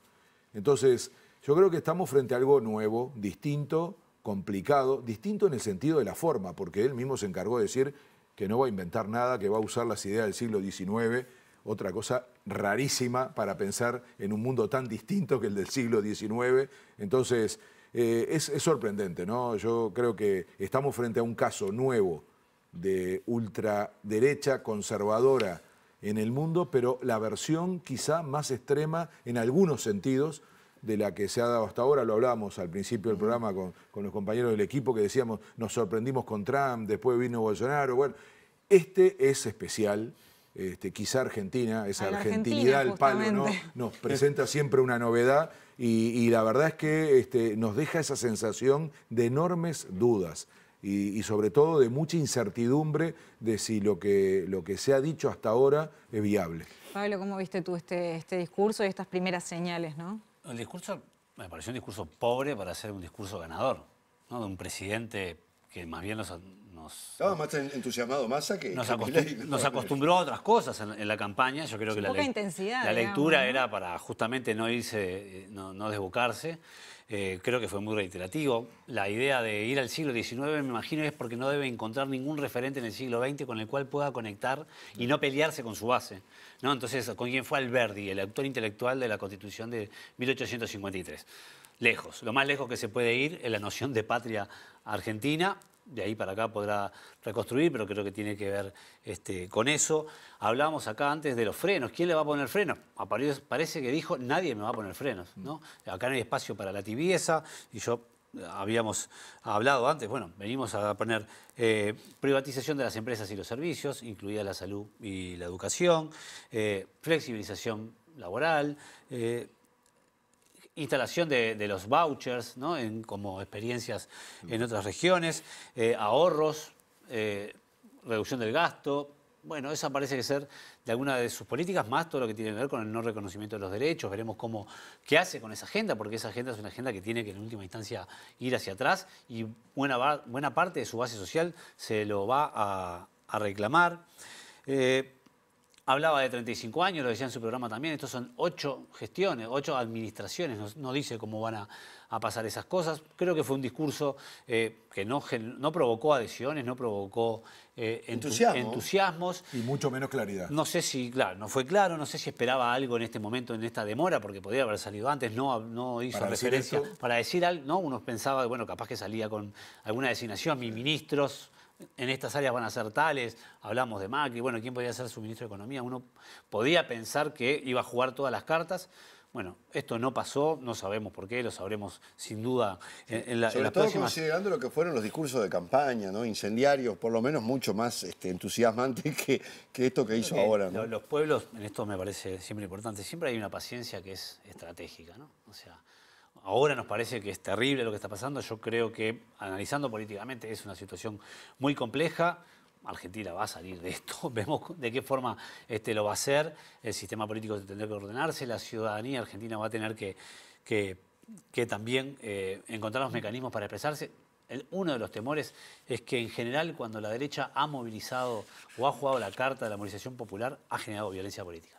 Entonces, yo creo que estamos frente a algo nuevo, distinto, complicado, distinto en el sentido de la forma, porque él mismo se encargó de decir que no va a inventar nada, que va a usar las ideas del siglo XIX, otra cosa rarísima para pensar en un mundo tan distinto que el del siglo XIX. Entonces, eh, es, es sorprendente, ¿no? Yo creo que estamos frente a un caso nuevo de ultraderecha conservadora en el mundo, pero la versión quizá más extrema en algunos sentidos de la que se ha dado hasta ahora. Lo hablábamos al principio del programa con, con los compañeros del equipo que decíamos, nos sorprendimos con Trump, después vino Bolsonaro. Bueno, este es especial. Este, quizá Argentina, esa la argentinidad al palo, ¿no? nos presenta siempre una novedad y, y la verdad es que este, nos deja esa sensación de enormes dudas y, y sobre todo de mucha incertidumbre de si lo que, lo que se ha dicho hasta ahora es viable. Pablo, ¿cómo viste tú este, este discurso y estas primeras señales, no? El discurso me pareció un discurso pobre para ser un discurso ganador, ¿no? de un presidente que más bien nos, nos, Estaba más en- entusiasmado Massa que, nos, acostum- ¿no? acostumbró a otras cosas en, en la campaña. Yo creo que la, Poca lec- intensidad, la digamos, lectura ¿no? era para justamente no irse, eh, no, no desbocarse. Eh, creo que fue muy reiterativo. La idea de ir al siglo XIX, me imagino, es porque no debe encontrar ningún referente en el siglo XX con el cual pueda conectar y no pelearse con su base. ¿No? Entonces, ¿con quién fue Alberdi, el autor intelectual de la Constitución de 1853? Lejos. Lo más lejos que se puede ir es la noción de patria argentina. De ahí para acá podrá reconstruir, pero creo que tiene que ver este, con eso. Hablábamos acá antes de los frenos. ¿Quién le va a poner frenos? Parece que dijo, nadie me va a poner frenos. ¿no? Acá no hay espacio para la tibieza. Y yo habíamos hablado antes, bueno, venimos a poner eh, privatización de las empresas y los servicios, incluida la salud y la educación, eh, flexibilización laboral, eh, instalación de, de los vouchers ¿no? en- como experiencias en otras regiones, ahorros, reducción del gasto. Bueno, esa parece que ser de alguna de sus políticas, más todo lo que tiene que ver con el no reconocimiento de los derechos. Veremos cómo, qué hace con esa agenda, porque esa agenda es una agenda que tiene que en última instancia ir hacia atrás y buena, buena parte de su base social se lo va a, a reclamar. Eh, Hablaba de 35 años, lo decía en su programa también, estos son ocho gestiones, ocho administraciones, no, no dice cómo van a, a pasar esas cosas. Creo que fue un discurso eh, que no, no provocó adhesiones, no provocó eh, entu- Entusiasmo. entusiasmos. Y mucho menos claridad. No sé si, claro, no fue claro, no sé si esperaba algo en este momento, en esta demora, porque podría haber salido antes, no, no hizo Para referencia. Para decir algo, ¿no? Uno pensaba, bueno, capaz que salía con alguna designación, mis ministros en estas áreas van a ser tales, hablamos de Macri, bueno, ¿quién podría ser su ministro de Economía? Uno podía pensar que iba a jugar todas las cartas. Bueno, esto no pasó, no sabemos por qué, lo sabremos sin duda en, en la- en Sobre las todo próximas... considerando lo que fueron los discursos de campaña, ¿no? Incendiarios, por lo menos mucho más este, entusiasmantes que, que esto que hizo que ahora, Los pueblos, en esto me parece siempre importante, siempre hay una paciencia que es estratégica, ¿no? O sea, ahora nos parece que es terrible lo que está pasando. Yo creo que, analizando políticamente, es una situación muy compleja. Argentina va a salir de esto, vemos de qué forma este, lo va a hacer, el sistema político tendrá que ordenarse, la ciudadanía argentina va a tener que, que- también eh, encontrar los mecanismos para expresarse. Uno de los temores es que en general cuando la derecha ha movilizado o ha jugado la carta de la movilización popular, ha generado violencia política.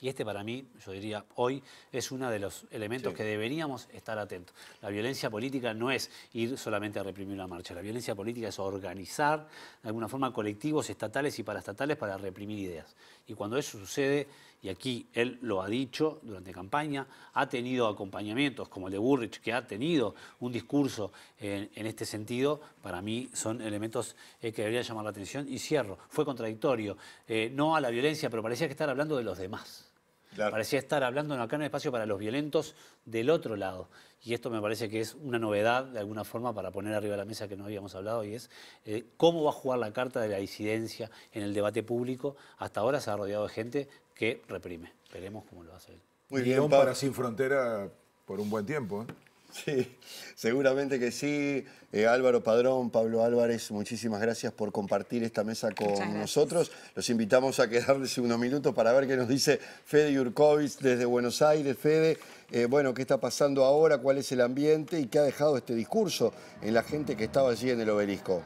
Y este para mí, yo diría, hoy es uno de los elementos Sí. que deberíamos estar atentos. La violencia política no es ir solamente a reprimir una marcha. La violencia política es organizar de alguna forma colectivos estatales y paraestatales para reprimir ideas. Y cuando eso sucede, y aquí él lo ha dicho durante campaña, ha tenido acompañamientos como el de Burrich, que ha tenido un discurso en, en este sentido, para mí son elementos eh, que deberían llamar la atención. Y cierro, fue contradictorio, eh, no a la violencia, pero parecía que estar hablando de los demás. Parecía estar hablando acá en el espacio para los violentos del otro lado. Y esto me parece que es una novedad, de alguna forma, para poner arriba de la mesa que no habíamos hablado, y es eh, cómo va a jugar la carta de la disidencia en el debate público. Hasta ahora se ha rodeado de gente que reprime. Veremos cómo lo hace él. Muy Guión bien, para Sin Frontera por un buen tiempo. ¿eh? Sí, seguramente que sí. Eh, Álvaro Padrón, Pablo Álvarez, muchísimas gracias por compartir esta mesa con nosotros. Los invitamos a quedarse unos minutos para ver qué nos dice Fede Yurkovich desde Buenos Aires. Fede, eh, bueno, ¿qué está pasando ahora? ¿Cuál es el ambiente? ¿Y qué ha dejado este discurso en la gente que estaba allí en el obelisco?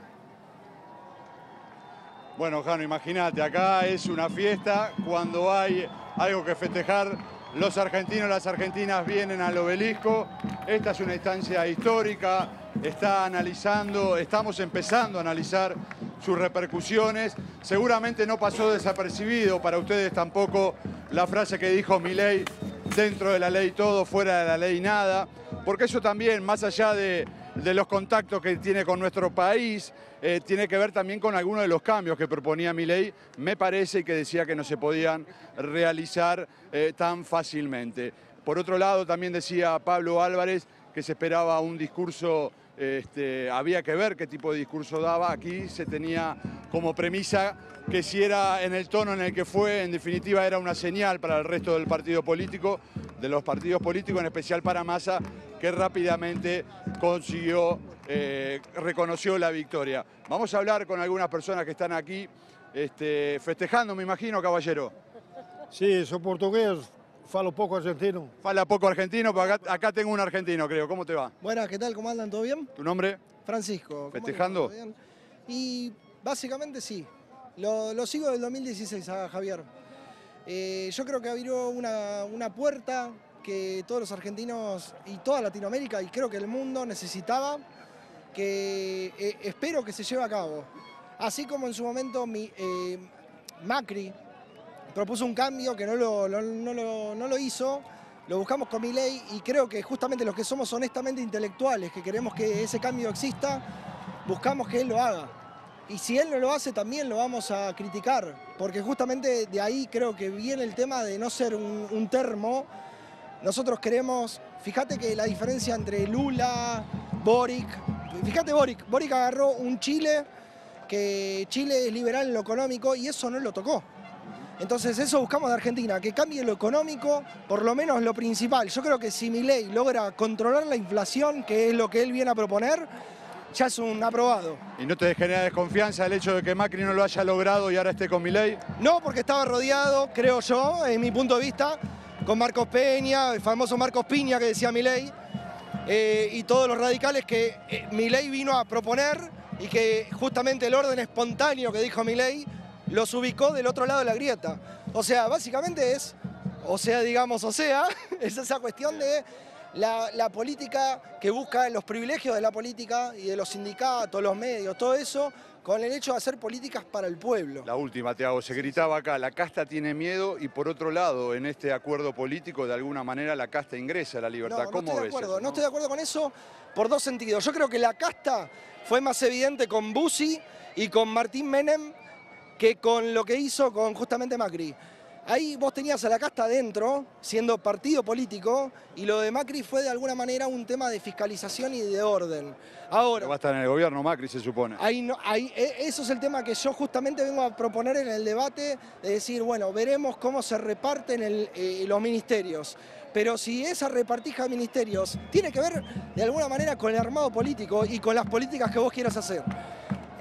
Bueno, Jano, imagínate, acá es una fiesta cuando hay algo que festejar. Los argentinos, las argentinas vienen al obelisco. Esta es una instancia histórica. Está analizando, estamos empezando a analizar sus repercusiones. Seguramente no pasó desapercibido para ustedes tampoco la frase que dijo Milei, dentro de la ley todo, fuera de la ley nada. porque eso también, más allá de, de los contactos que tiene con nuestro país, eh, tiene que ver también con algunos de los cambios que proponía Milei, me parece, y que decía que no se podían realizar eh, tan fácilmente. Por otro lado, también decía Pablo Álvarez que se esperaba un discurso, este, había que ver qué tipo de discurso daba. Aquí se tenía como premisa que si era en el tono en el que fue, en definitiva era una señal para el resto del partido político, de los partidos políticos, en especial para Massa, que rápidamente consiguió, eh, reconoció la victoria. Vamos a hablar con algunas personas que están aquí este, festejando, me imagino, caballero. Sí, soy portugués, falo poco argentino. Fala poco argentino, pero acá, acá tengo un argentino, creo. ¿Cómo te va? Buenas, ¿qué tal? ¿Cómo andan? ¿Todo bien? ¿Tu nombre? Francisco. ¿cómo ¿Festejando? Y básicamente sí. Lo, lo sigo del 2016 a Javier. Eh, yo creo que abrió una, una puerta que todos los argentinos y toda Latinoamérica y creo que el mundo necesitaba, que eh, espero que se lleve a cabo. Así como en su momento mi, eh, Macri propuso un cambio que no lo, no- lo- no lo hizo, lo buscamos con mi ley y creo que justamente los que somos honestamente intelectuales, que queremos que ese cambio exista, buscamos que él lo haga. Y si él no lo hace, también lo vamos a criticar, porque justamente de ahí creo que viene el tema de no ser un, un termo. Nosotros queremos, fíjate que la diferencia entre Lula, Boric, fíjate Boric, Boric agarró un Chile que Chile es liberal en lo económico y eso no lo tocó. Entonces eso buscamos de Argentina, que cambie lo económico, por lo menos lo principal. Yo creo que si Milei logra controlar la inflación, que es lo que él viene a proponer, ya es un aprobado. ¿Y no te genera desconfianza el hecho de que Macri no lo haya logrado y ahora esté con Milei? No, porque estaba rodeado, creo yo, en mi punto de vista, con Marcos Peña, el famoso Marcos Piña que decía Milei, eh, y todos los radicales que eh, Milei vino a proponer y que justamente el orden espontáneo que dijo Milei los ubicó del otro lado de la grieta. O sea, básicamente es, o sea, digamos, o sea, es esa cuestión de la, la política que busca los privilegios de la política y de los sindicatos, los medios, todo eso, con el hecho de hacer políticas para el pueblo. La última, te hago. Se gritaba acá, la casta tiene miedo y por otro lado, en este acuerdo político, de alguna manera la casta ingresa a la libertad. No, no ¿Cómo estoy de ves acuerdo, eso, no estoy de acuerdo con eso por dos sentidos. Yo creo que la casta fue más evidente con Bussi y con Martín Menem que con lo que hizo con justamente Macri. Ahí vos tenías a la casta adentro, siendo partido político, y lo de Macri fue de alguna manera un tema de fiscalización y de orden. Ahora, Va a estar en el gobierno Macri, se supone. Ahí no- ahí- e- eso es el tema que yo justamente vengo a proponer en el debate, de decir, bueno, veremos cómo se reparten el- eh, los ministerios. Pero si esa repartija de ministerios tiene que ver de alguna manera con el armado político y con las políticas que vos quieras hacer.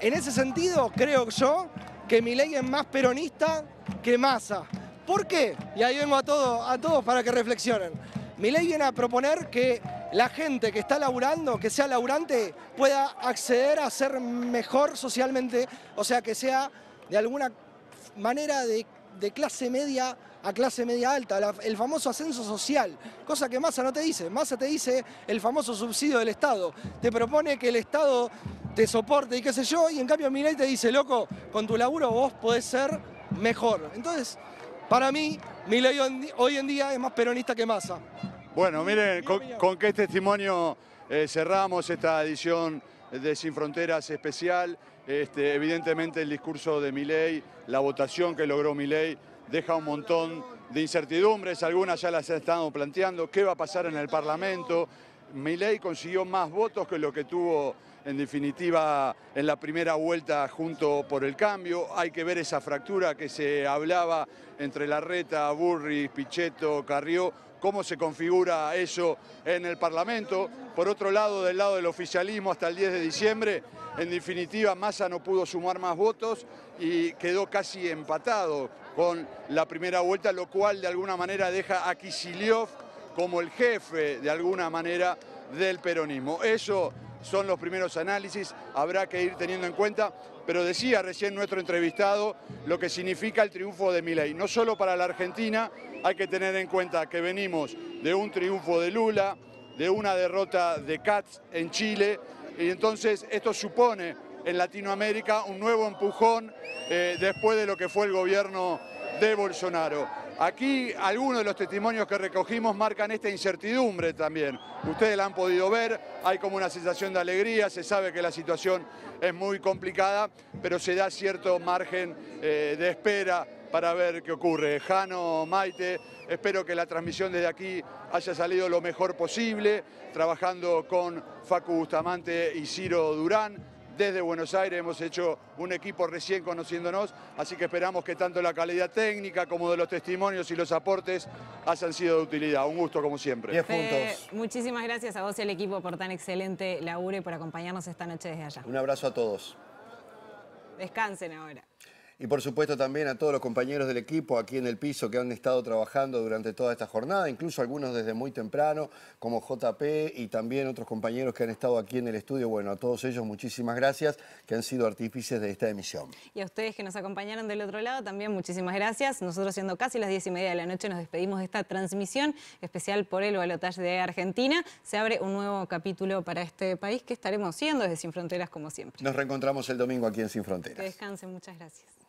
En ese sentido, creo yo que mi ley es más peronista que Massa. ¿Por qué? Y ahí vengo a, todo, a todos para que reflexionen. Mi ley viene a proponer que la gente que está laburando, que sea laburante, pueda acceder a ser mejor socialmente, o sea, que sea de alguna manera de, clase media a clase media alta, el famoso ascenso social, cosa que Massa no te dice. Massa te dice el famoso subsidio del Estado. Te propone que el Estado te soporte y qué sé yo, y en cambio Milei te dice, loco, con tu laburo vos podés ser mejor. Entonces, para mí, Milei hoy en día es más peronista que Massa. Bueno, miren, con, con qué testimonio eh, cerramos esta edición de Sin Fronteras especial. Este, evidentemente el discurso de Milei, la votación que logró Milei, deja un montón de incertidumbres, algunas ya las he estado planteando, qué va a pasar en el Parlamento. Milei consiguió más votos que lo que tuvo en definitiva en la primera vuelta junto por el cambio. Hay que ver esa fractura que se hablaba entre Larreta, Burris, Pichetto, Carrió, cómo se configura eso en el Parlamento. Por otro lado, del lado del oficialismo hasta el 10 de diciembre, en definitiva Massa no pudo sumar más votos y quedó casi empatado con la primera vuelta, lo cual de alguna manera deja a Kicillof como el jefe de alguna manera del peronismo. Eso son los primeros análisis, habrá que ir teniendo en cuenta, pero decía recién nuestro entrevistado lo que significa el triunfo de Milei. No solo para la Argentina, hay que tener en cuenta que venimos de un triunfo de Lula, de una derrota de Katz en Chile, y entonces esto supone en Latinoamérica un nuevo empujón eh, después de lo que fue el gobierno de Bolsonaro. Aquí algunos de los testimonios que recogimos marcan esta incertidumbre también. Ustedes la han podido ver, hay como una sensación de alegría, se sabe que la situación es muy complicada, pero se da cierto margen eh, de espera para ver qué ocurre. Jano, Maite, espero que la transmisión desde aquí haya salido lo mejor posible, trabajando con Facu Bustamante y Ciro Durán desde Buenos Aires, hemos hecho un equipo recién conociéndonos, así que esperamos que tanto la calidad técnica como de los testimonios y los aportes hayan sido de utilidad. Un gusto como siempre. Diez puntos. muchísimas gracias a vos y al equipo por tan excelente laburo y por acompañarnos esta noche desde allá. Un abrazo a todos. Descansen ahora. Y por supuesto también a todos los compañeros del equipo aquí en el piso que han estado trabajando durante toda esta jornada, incluso algunos desde muy temprano, como JP y también otros compañeros que han estado aquí en el estudio. Bueno, a todos ellos muchísimas gracias, que han sido artífices de esta emisión. Y a ustedes que nos acompañaron del otro lado, también muchísimas gracias. Nosotros siendo casi las diez y media de la noche nos despedimos de esta transmisión especial por el balotaje de Argentina. Se abre un nuevo capítulo para este país que estaremos siendo desde Sin Fronteras como siempre. Nos reencontramos el domingo aquí en Sin Fronteras. Que descansen, muchas gracias.